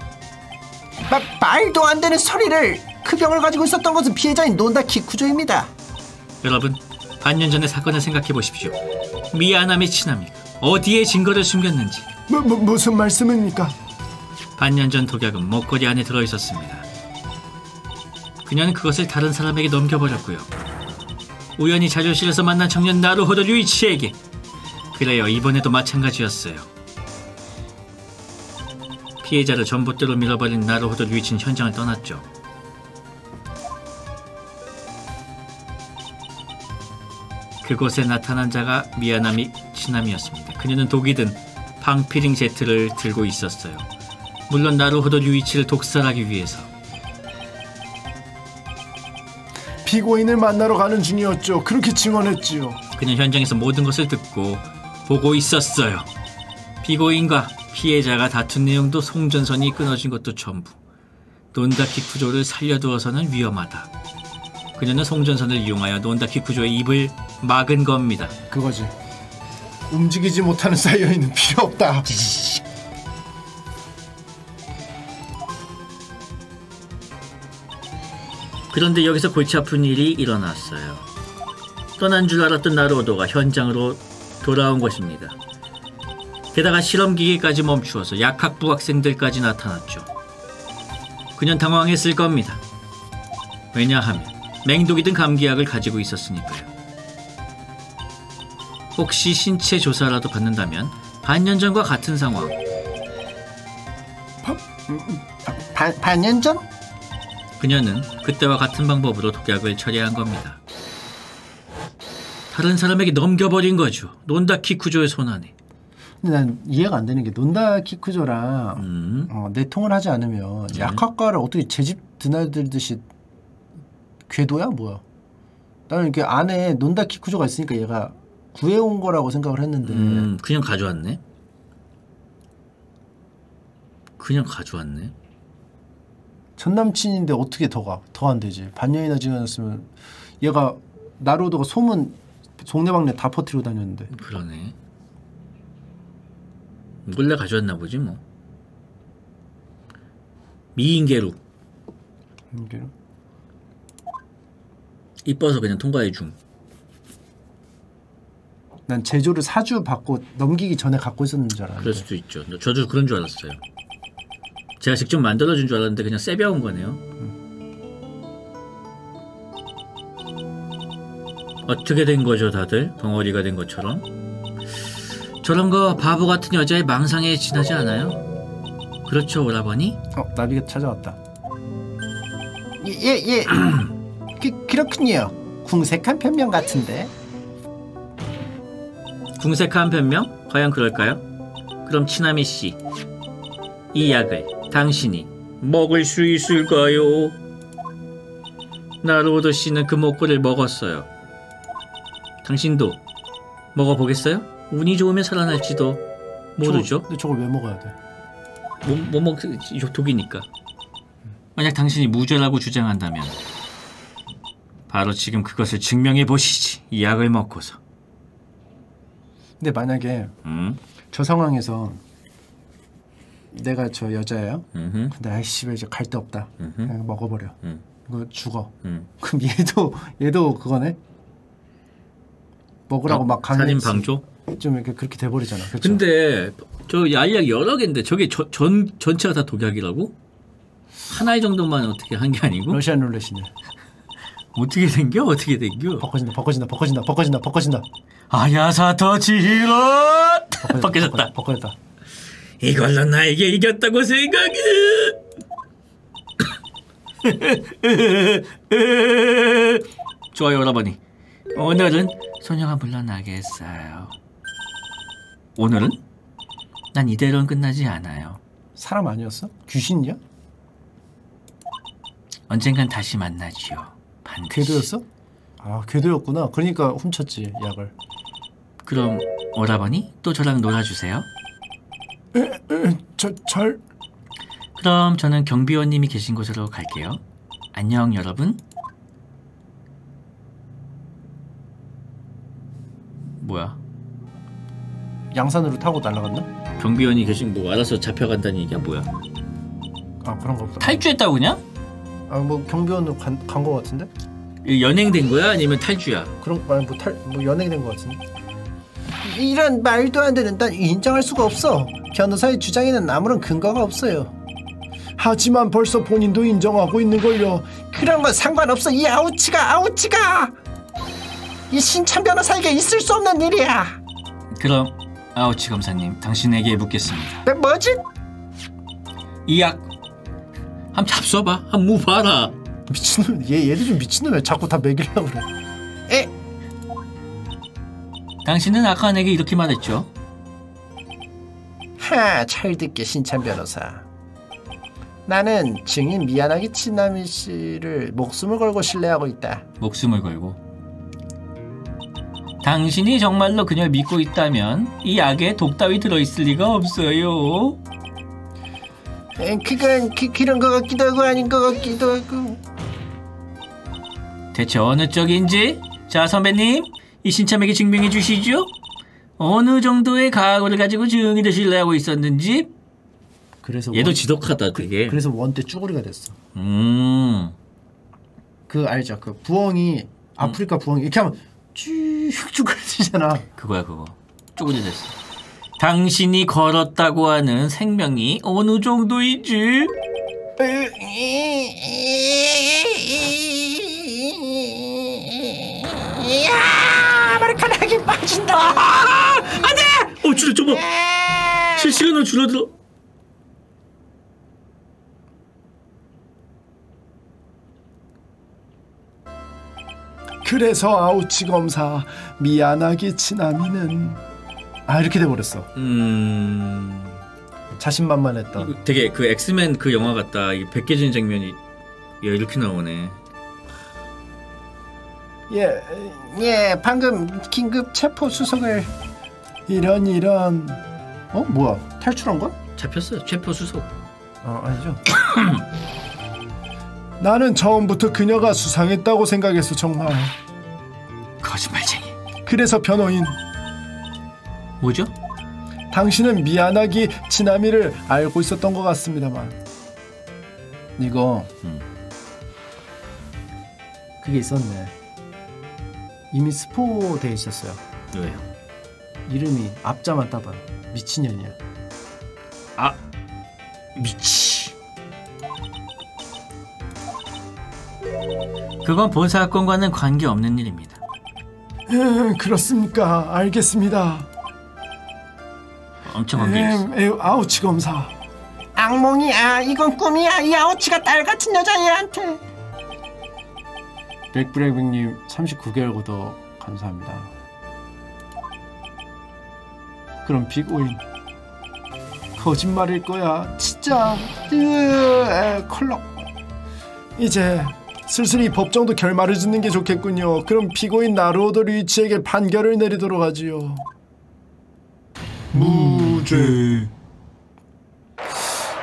마, 말도 안 되는 소리를 그 병을 가지고 있었던 것은 피해자인 논다 키쿠조입니다. 여러분 반년 전의 사건을 생각해 보십시오. 미야나미 치나미가 어디에 증거를 숨겼는지 뭐, 뭐, 무슨 말씀입니까? 반년 전 독약은 먹거리 안에 들어 있었습니다. 그녀는 그것을 다른 사람에게 넘겨버렸고요. 우연히 자료실에서 만난 청년 나루호도 류이치에게 그래요 이번에도 마찬가지였어요. 피해자를 전봇대로 밀어버린 나루호도 류이치는 현장을 떠났죠. 그곳에 나타난 자가 미야나미 치나미였습니다. 그녀는 독이 든 방피링 제트를 들고 있었어요. 물론 나루호도 류이치를 독살하기 위해서. 피고인을 만나러 가는 중이었죠. 그렇게 증언했지요. 그는 현장에서 모든 것을 듣고 보고 있었어요. 피고인과 피해자가 다툰 내용도 송전선이 끊어진 것도 전부. 논다키 쿠조를 살려두어서는 위험하다. 그녀는 송전선을 이용하여 논다키 쿠조의 입을 막은 겁니다. 그거지. 움직이지 못하는 사이어인은 필요 없다. 그런데 여기서 골치 아픈 일이 일어났어요. 떠난 줄 알았던 나로도가 현장으로 돌아온 것입니다. 게다가 실험기계까지 멈추어서 약학부 학생들까지 나타났죠. 그냥 당황했을 겁니다. 왜냐하면 맹독이든 감기약을 가지고 있었으니까요. 혹시 신체 조사라도 받는다면 반년 전과 같은 상황, 반, 반년 전? 그녀는 그때와 같은 방법으로 독약을 처리한 겁니다. 다른 사람에게 넘겨버린 거죠. 논다키 쿠조의 손안에. 근데 난 이해가 안 되는 게 논다 키쿠조랑 음. 어, 내통을 하지 않으면 약학과를 어떻게 제 집 드나들듯이 궤도야 뭐야? 나는 이렇게 안에 논다 키쿠조가 있으니까 얘가 구해온 거라고 생각을 했는데 음, 그냥 가져왔네. 그냥 가져왔네. 전 남친인데 어떻게 더 가? 더 안 되지. 반년이나 지났으면 얘가 나로도가 소문 동네방네 다 퍼뜨리고 다녔는데 그러네. 몰래 가져왔나 보지 뭐. 미인계로 이게 이뻐서 그냥 통과해 줌. 난 제조를 사주 받고 넘기기 전에 갖고 있었는 줄 알았는데 그럴 수도 있죠. 저도 그런 줄 알았어요. 제가 직접 만들어 준 줄 알았는데 그냥 세배운 거네요. 어떻게 된 거죠, 다들? 덩어리가 된 것처럼? 저런 거 바보 같은 여자의 망상에 지나지 않아요? 그렇죠, 오라버니? 어 나비가 찾아왔다. 예, 예, 예. 그, 그렇군요. 궁색한 변명 같은데. 궁색한 변명? 과연 그럴까요? 그럼 치나미 씨, 이 약을 당신이 먹을 수 있을까요? 나로도 씨는 그 목걸이를 먹었어요. 당신도 먹어보겠어요? 운이 좋으면 살아날지도 모르죠. 근데 저걸 왜 먹어야 돼? 못, 못 먹, 이거 독이니까. 만약 당신이 무죄라고 주장한다면 바로 지금 그것을 증명해 보시지. 이 약을 먹고서. 근데 만약에 음, 저 상황에서 내가 저 여자예요. 음, 근데 아이씨 이제 갈 데 없다. 음, 그냥 먹어버려. 음, 이거 죽어. 음. 그럼 얘도 얘도 그거네. 먹으라고 어, 막 강요. 살인 방조? 좀 이렇게 그렇게 돼버리잖아. 그렇죠? 근데 저 알약 여러 개인데 저게 저, 전 전체가 다 독약이라고? 하나의 정도만 어떻게 한 게 아니고 러시안 룰렛이네. 어떻게 된겨? 어떻게 된겨? 벗겨진다, 벗겨진다, 벗겨진다, 벗겨진다, 벗겨진다. 아야사토 지히로 벗겨졌다. 벗겨졌다. 이걸로 나에게 이겼다고 생각해. 좋아요, 여러분이. 오늘은 소녀가 물러나겠어요. 오늘은? 난 이대로는 끝나지 않아요. 사람 아니었어? 귀신이야? 언젠간 다시 만나지요. 반드시. 궤도였어? 아, 궤도였구나. 그러니까 훔쳤지 약을. 그럼 오라버니 또 저랑 놀아주세요. 저, 절 그럼 저는 경비원님이 계신 곳으로 갈게요. 안녕 여러분. 뭐야? 양산으로 타고 날아갔나? 경비원이 계신 뭐 알아서 잡혀간다는 얘기야 뭐야? 아 그런 거 없다. 탈주했다고 그냥? 아뭐 경비원으로 간거 같은데? 연행된 거야 아니면 탈주야? 그런 아니 뭐탈뭐 연행된 거 같은데? 이런 말도 안 되는 난 인정할 수가 없어. 변호사의 주장에는 아무런 근거가 없어요. 하지만 벌써 본인도 인정하고 있는걸요. 그런 건 상관없어. 이 아우치가 아우치가 이 신참 변호사에게 있을 수 없는 일이야. 그럼 아우치 검사님 당신에게 묻겠습니다. 뭐, 뭐지? 이 약 한번 잡숴봐 한번 무 봐라 미친놈 얘 얘들 좀 미친놈이야 자꾸 다 먹이려고 그래 에? 당신은 아까 내게 이렇게 말했죠 하, 잘 듣게 신참 변호사. 나는 증인 미안하게 친남이 씨를 목숨을 걸고 신뢰하고 있다. 목숨을 걸고 당신이 정말로 그녀를 믿고 있다면 이 약에 독 따위 들어있을 리가 없어요. 에, 그건 그, 그런 것 같기도 하고 아닌 것 같기도 하고. 대체 어느 쪽인지? 자 선배님 이 신참에게 증명해 주시죠. 어느 정도의 각오를 가지고 증인을 신뢰하고 있었는지? 그래서 얘도 원, 지독하다 되게. 그 래서 원때 쭈구리가 됐어. 음. 그 알죠. 그 부엉이 아프리카 부엉이. 이렇게 하면 쭉쭉 가지잖아. 그거야 그거. 쪼그리 됐어. 당신이 걸었다고 하는 생명이 어느 정도인지? 이야, 머리카락이 빠진다. 안돼. 어 줄여 좀 실시간으로 줄어들어 그래서 아우치 검사 미안하게 치나미는. 아 이렇게 돼버렸어. 음. 자신만만했던 이거 되게 그 엑스맨 그 영화 같다. 이 벗겨지는 장면이 야 이렇게 나오네. 예, 예, 방금 긴급 체포 수석을 이런 이런. 어 뭐야? 탈출한 거야? 잡혔어요. 체포 수속 아 아니죠 나는 처음부터 그녀가 수상했다고 생각했어 정말. 거짓말쟁이. 그래서 변호인. 뭐죠? 당신은 미안하기 치나미를 알고 있었던 것 같습니다만. 이거. 음. 그게 있었네. 이미 스포돼 있었어요. 왜요? 이름이 앞자만 따봐요. 미친년이야. 아 미치 그건 본 사건과는 관계없는 일입니다. 음, 그렇습니까? 알겠습니다. 엄청 관계있어 음, 에휴, 아우치 검사. 악몽이야. 이건 꿈이야. 이 아우치가 딸 같은 여자애한테. 백브레이브님 39개월 구독 감사합니다. 그럼 빅오인 거짓말일 거야 진짜. 으 컬러. 이제 슬슬 이 법정도 결말을 짓는 게 좋겠군요. 그럼 피고인 나루오도 류이치에게 판결을 내리도록 하지요. 무죄.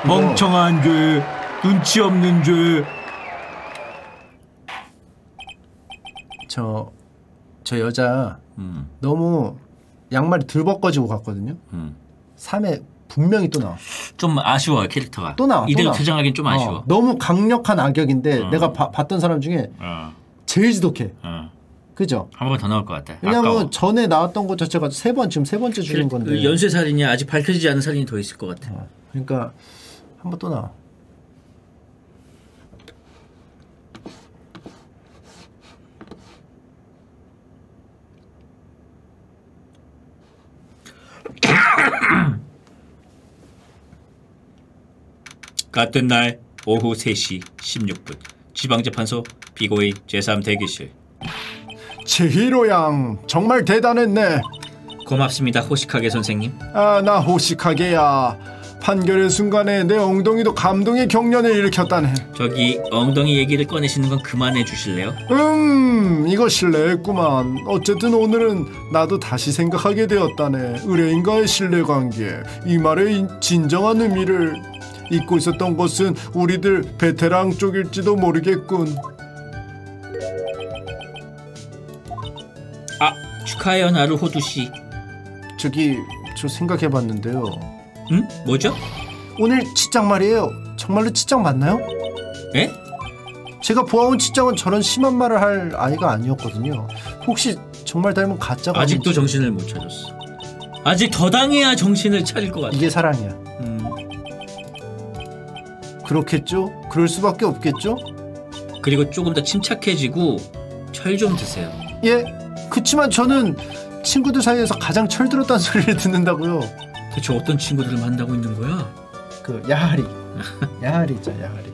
멍청한 죄 눈치 없는 죄. 저, 저 여자 음, 너무 양말이 들벗거지고 갔거든요. 음. 3회 분명히 또 나와 좀 아쉬워요 캐릭터가 또 나와, 또 이대로. 퇴장하긴 좀 아쉬워 어, 너무 강력한 악역인데 어. 내가 봐- 봤던 사람 중에 어, 제일 지독해 어. 그죠? 한 번 더 나올 것 같아 왜냐면 아까워. 전에 나왔던 것 자체가 세 번 지금 세 번째 죽인 그, 건데 그 연쇄 살인이 아직 밝혀지지 않은 살인이 더 있을 것 같아 어, 그러니까 한 번 또 나와 같은 날 오후 3시 16분. 지방재판소 피고인 제3대기실. 제히로양 정말 대단했네. 고맙습니다 호식하게 선생님. 아 나 호식하게야. 판결의 순간에 내 엉덩이도 감동의 경련을 일으켰다네. 저기 엉덩이 얘기를 꺼내시는 건 그만해 주실래요? 음 이거 신뢰했구만. 어쨌든 오늘은 나도 다시 생각하게 되었다네. 의뢰인과의 신뢰관계. 이 말의 인- 진정한 의미를 잊고 있었던 것은 우리들 베테랑 쪽일지도 모르겠군. 아 축하해요 나루호두 씨. 저기 저 생각해봤는데요. 응? 뭐죠? 오늘 치장 말이에요. 정말로 치장 맞나요? 에? 제가 보아온 치장은 저런 심한 말을 할 아이가 아니었거든요. 혹시 정말 닮은 가짜가 아직도 아닌지- 정신을 못 차렸어. 아직 더 당해야 정신을 차릴 것 같아. 이게 사랑이야. 음, 그렇겠죠? 그럴 수밖에 없겠죠? 그리고 조금 더 침착해지고 철 좀 드세요 예 그치만 저는 친구들 사이에서 가장 철들었다는 소리를 듣는다고요 대체 어떤 친구들을 만나고 있는 거야? 그 야하리 야하리 있자 야하리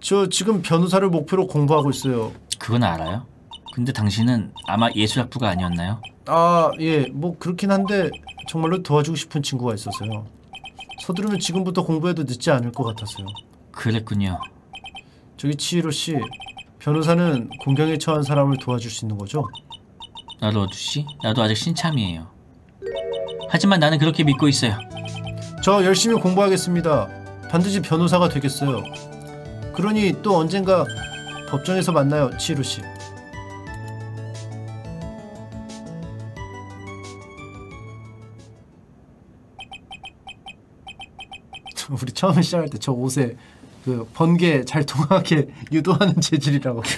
저 지금 변호사를 목표로 공부하고 있어요 그건 알아요? 근데 당신은 아마 예술학부가 아니었나요? 아 예 뭐 그렇긴 한데 정말로 도와주고 싶은 친구가 있어서요 서두르면 지금부터 공부해도 늦지 않을 것 같아서요 그랬군요. 저기 치히로 씨 변호사는 공경에 처한 사람을 도와줄 수 있는 거죠? 나도 어두씨? 나도 아직 신참이에요. 하지만 나는 그렇게 믿고 있어요. 저 열심히 공부하겠습니다. 반드시 변호사가 되겠어요. 그러니 또 언젠가 법정에서 만나요, 치히로 씨. 우리 처음에 시작할 때 저 옷에 그 번개 잘 통하게 유도하는 재질이라고.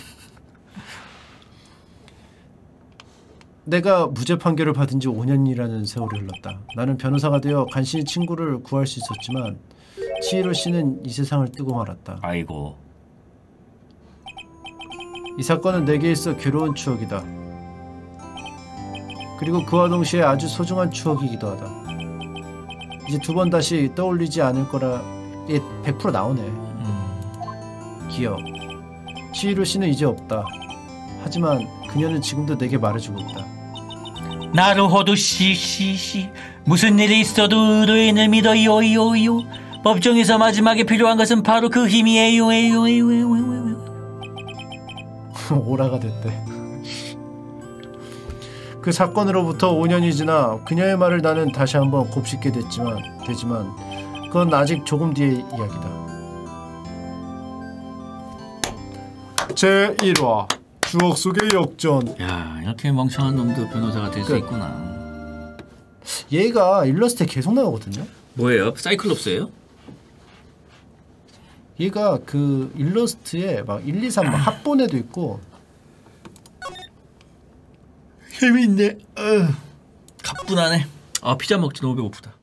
내가 무죄 판결을 받은 지 5년이라는 세월이 흘렀다. 나는 변호사가 되어 간신히 친구를 구할 수 있었지만 치히로 씨는 이 세상을 뜨고 말았다. 아이고. 이 사건은 내게 있어 괴로운 추억이다. 그리고 그와 동시에 아주 소중한 추억이기도 하다. 이제 두 번 다시 떠올리지 않을 거라 이게 100% 나오네. 음, 기억. 치히로 씨는 이제 없다. 하지만 그녀는 지금도 내게 말해주고 있다. 나루호도 씨씨씨 무슨 일이 있어도 의뢰인을 믿어요 요요 법정에서 마지막에 필요한 것은 바로 그 힘이에요 에요 에요 에요 에요 오라가 됐대. 그 사건으로부터 5년이 지나 그녀의 말을 나는 다시 한번 곱씹게 됐지만 되지만 그건 아직 조금 뒤의 이야기다. 제 1화 추억 속의 역전. 야 이렇게 멍청한 놈도 변호사가 될수 끝. 있구나 얘가 일러스트에 계속 나오거든요. 뭐예요? 사이클롭스예요? 얘가 그 일러스트에 막 1, 2, 3막 합본에도 있고 재밌네. 가뿐하네. 아 피자 먹지. 너무 배고프다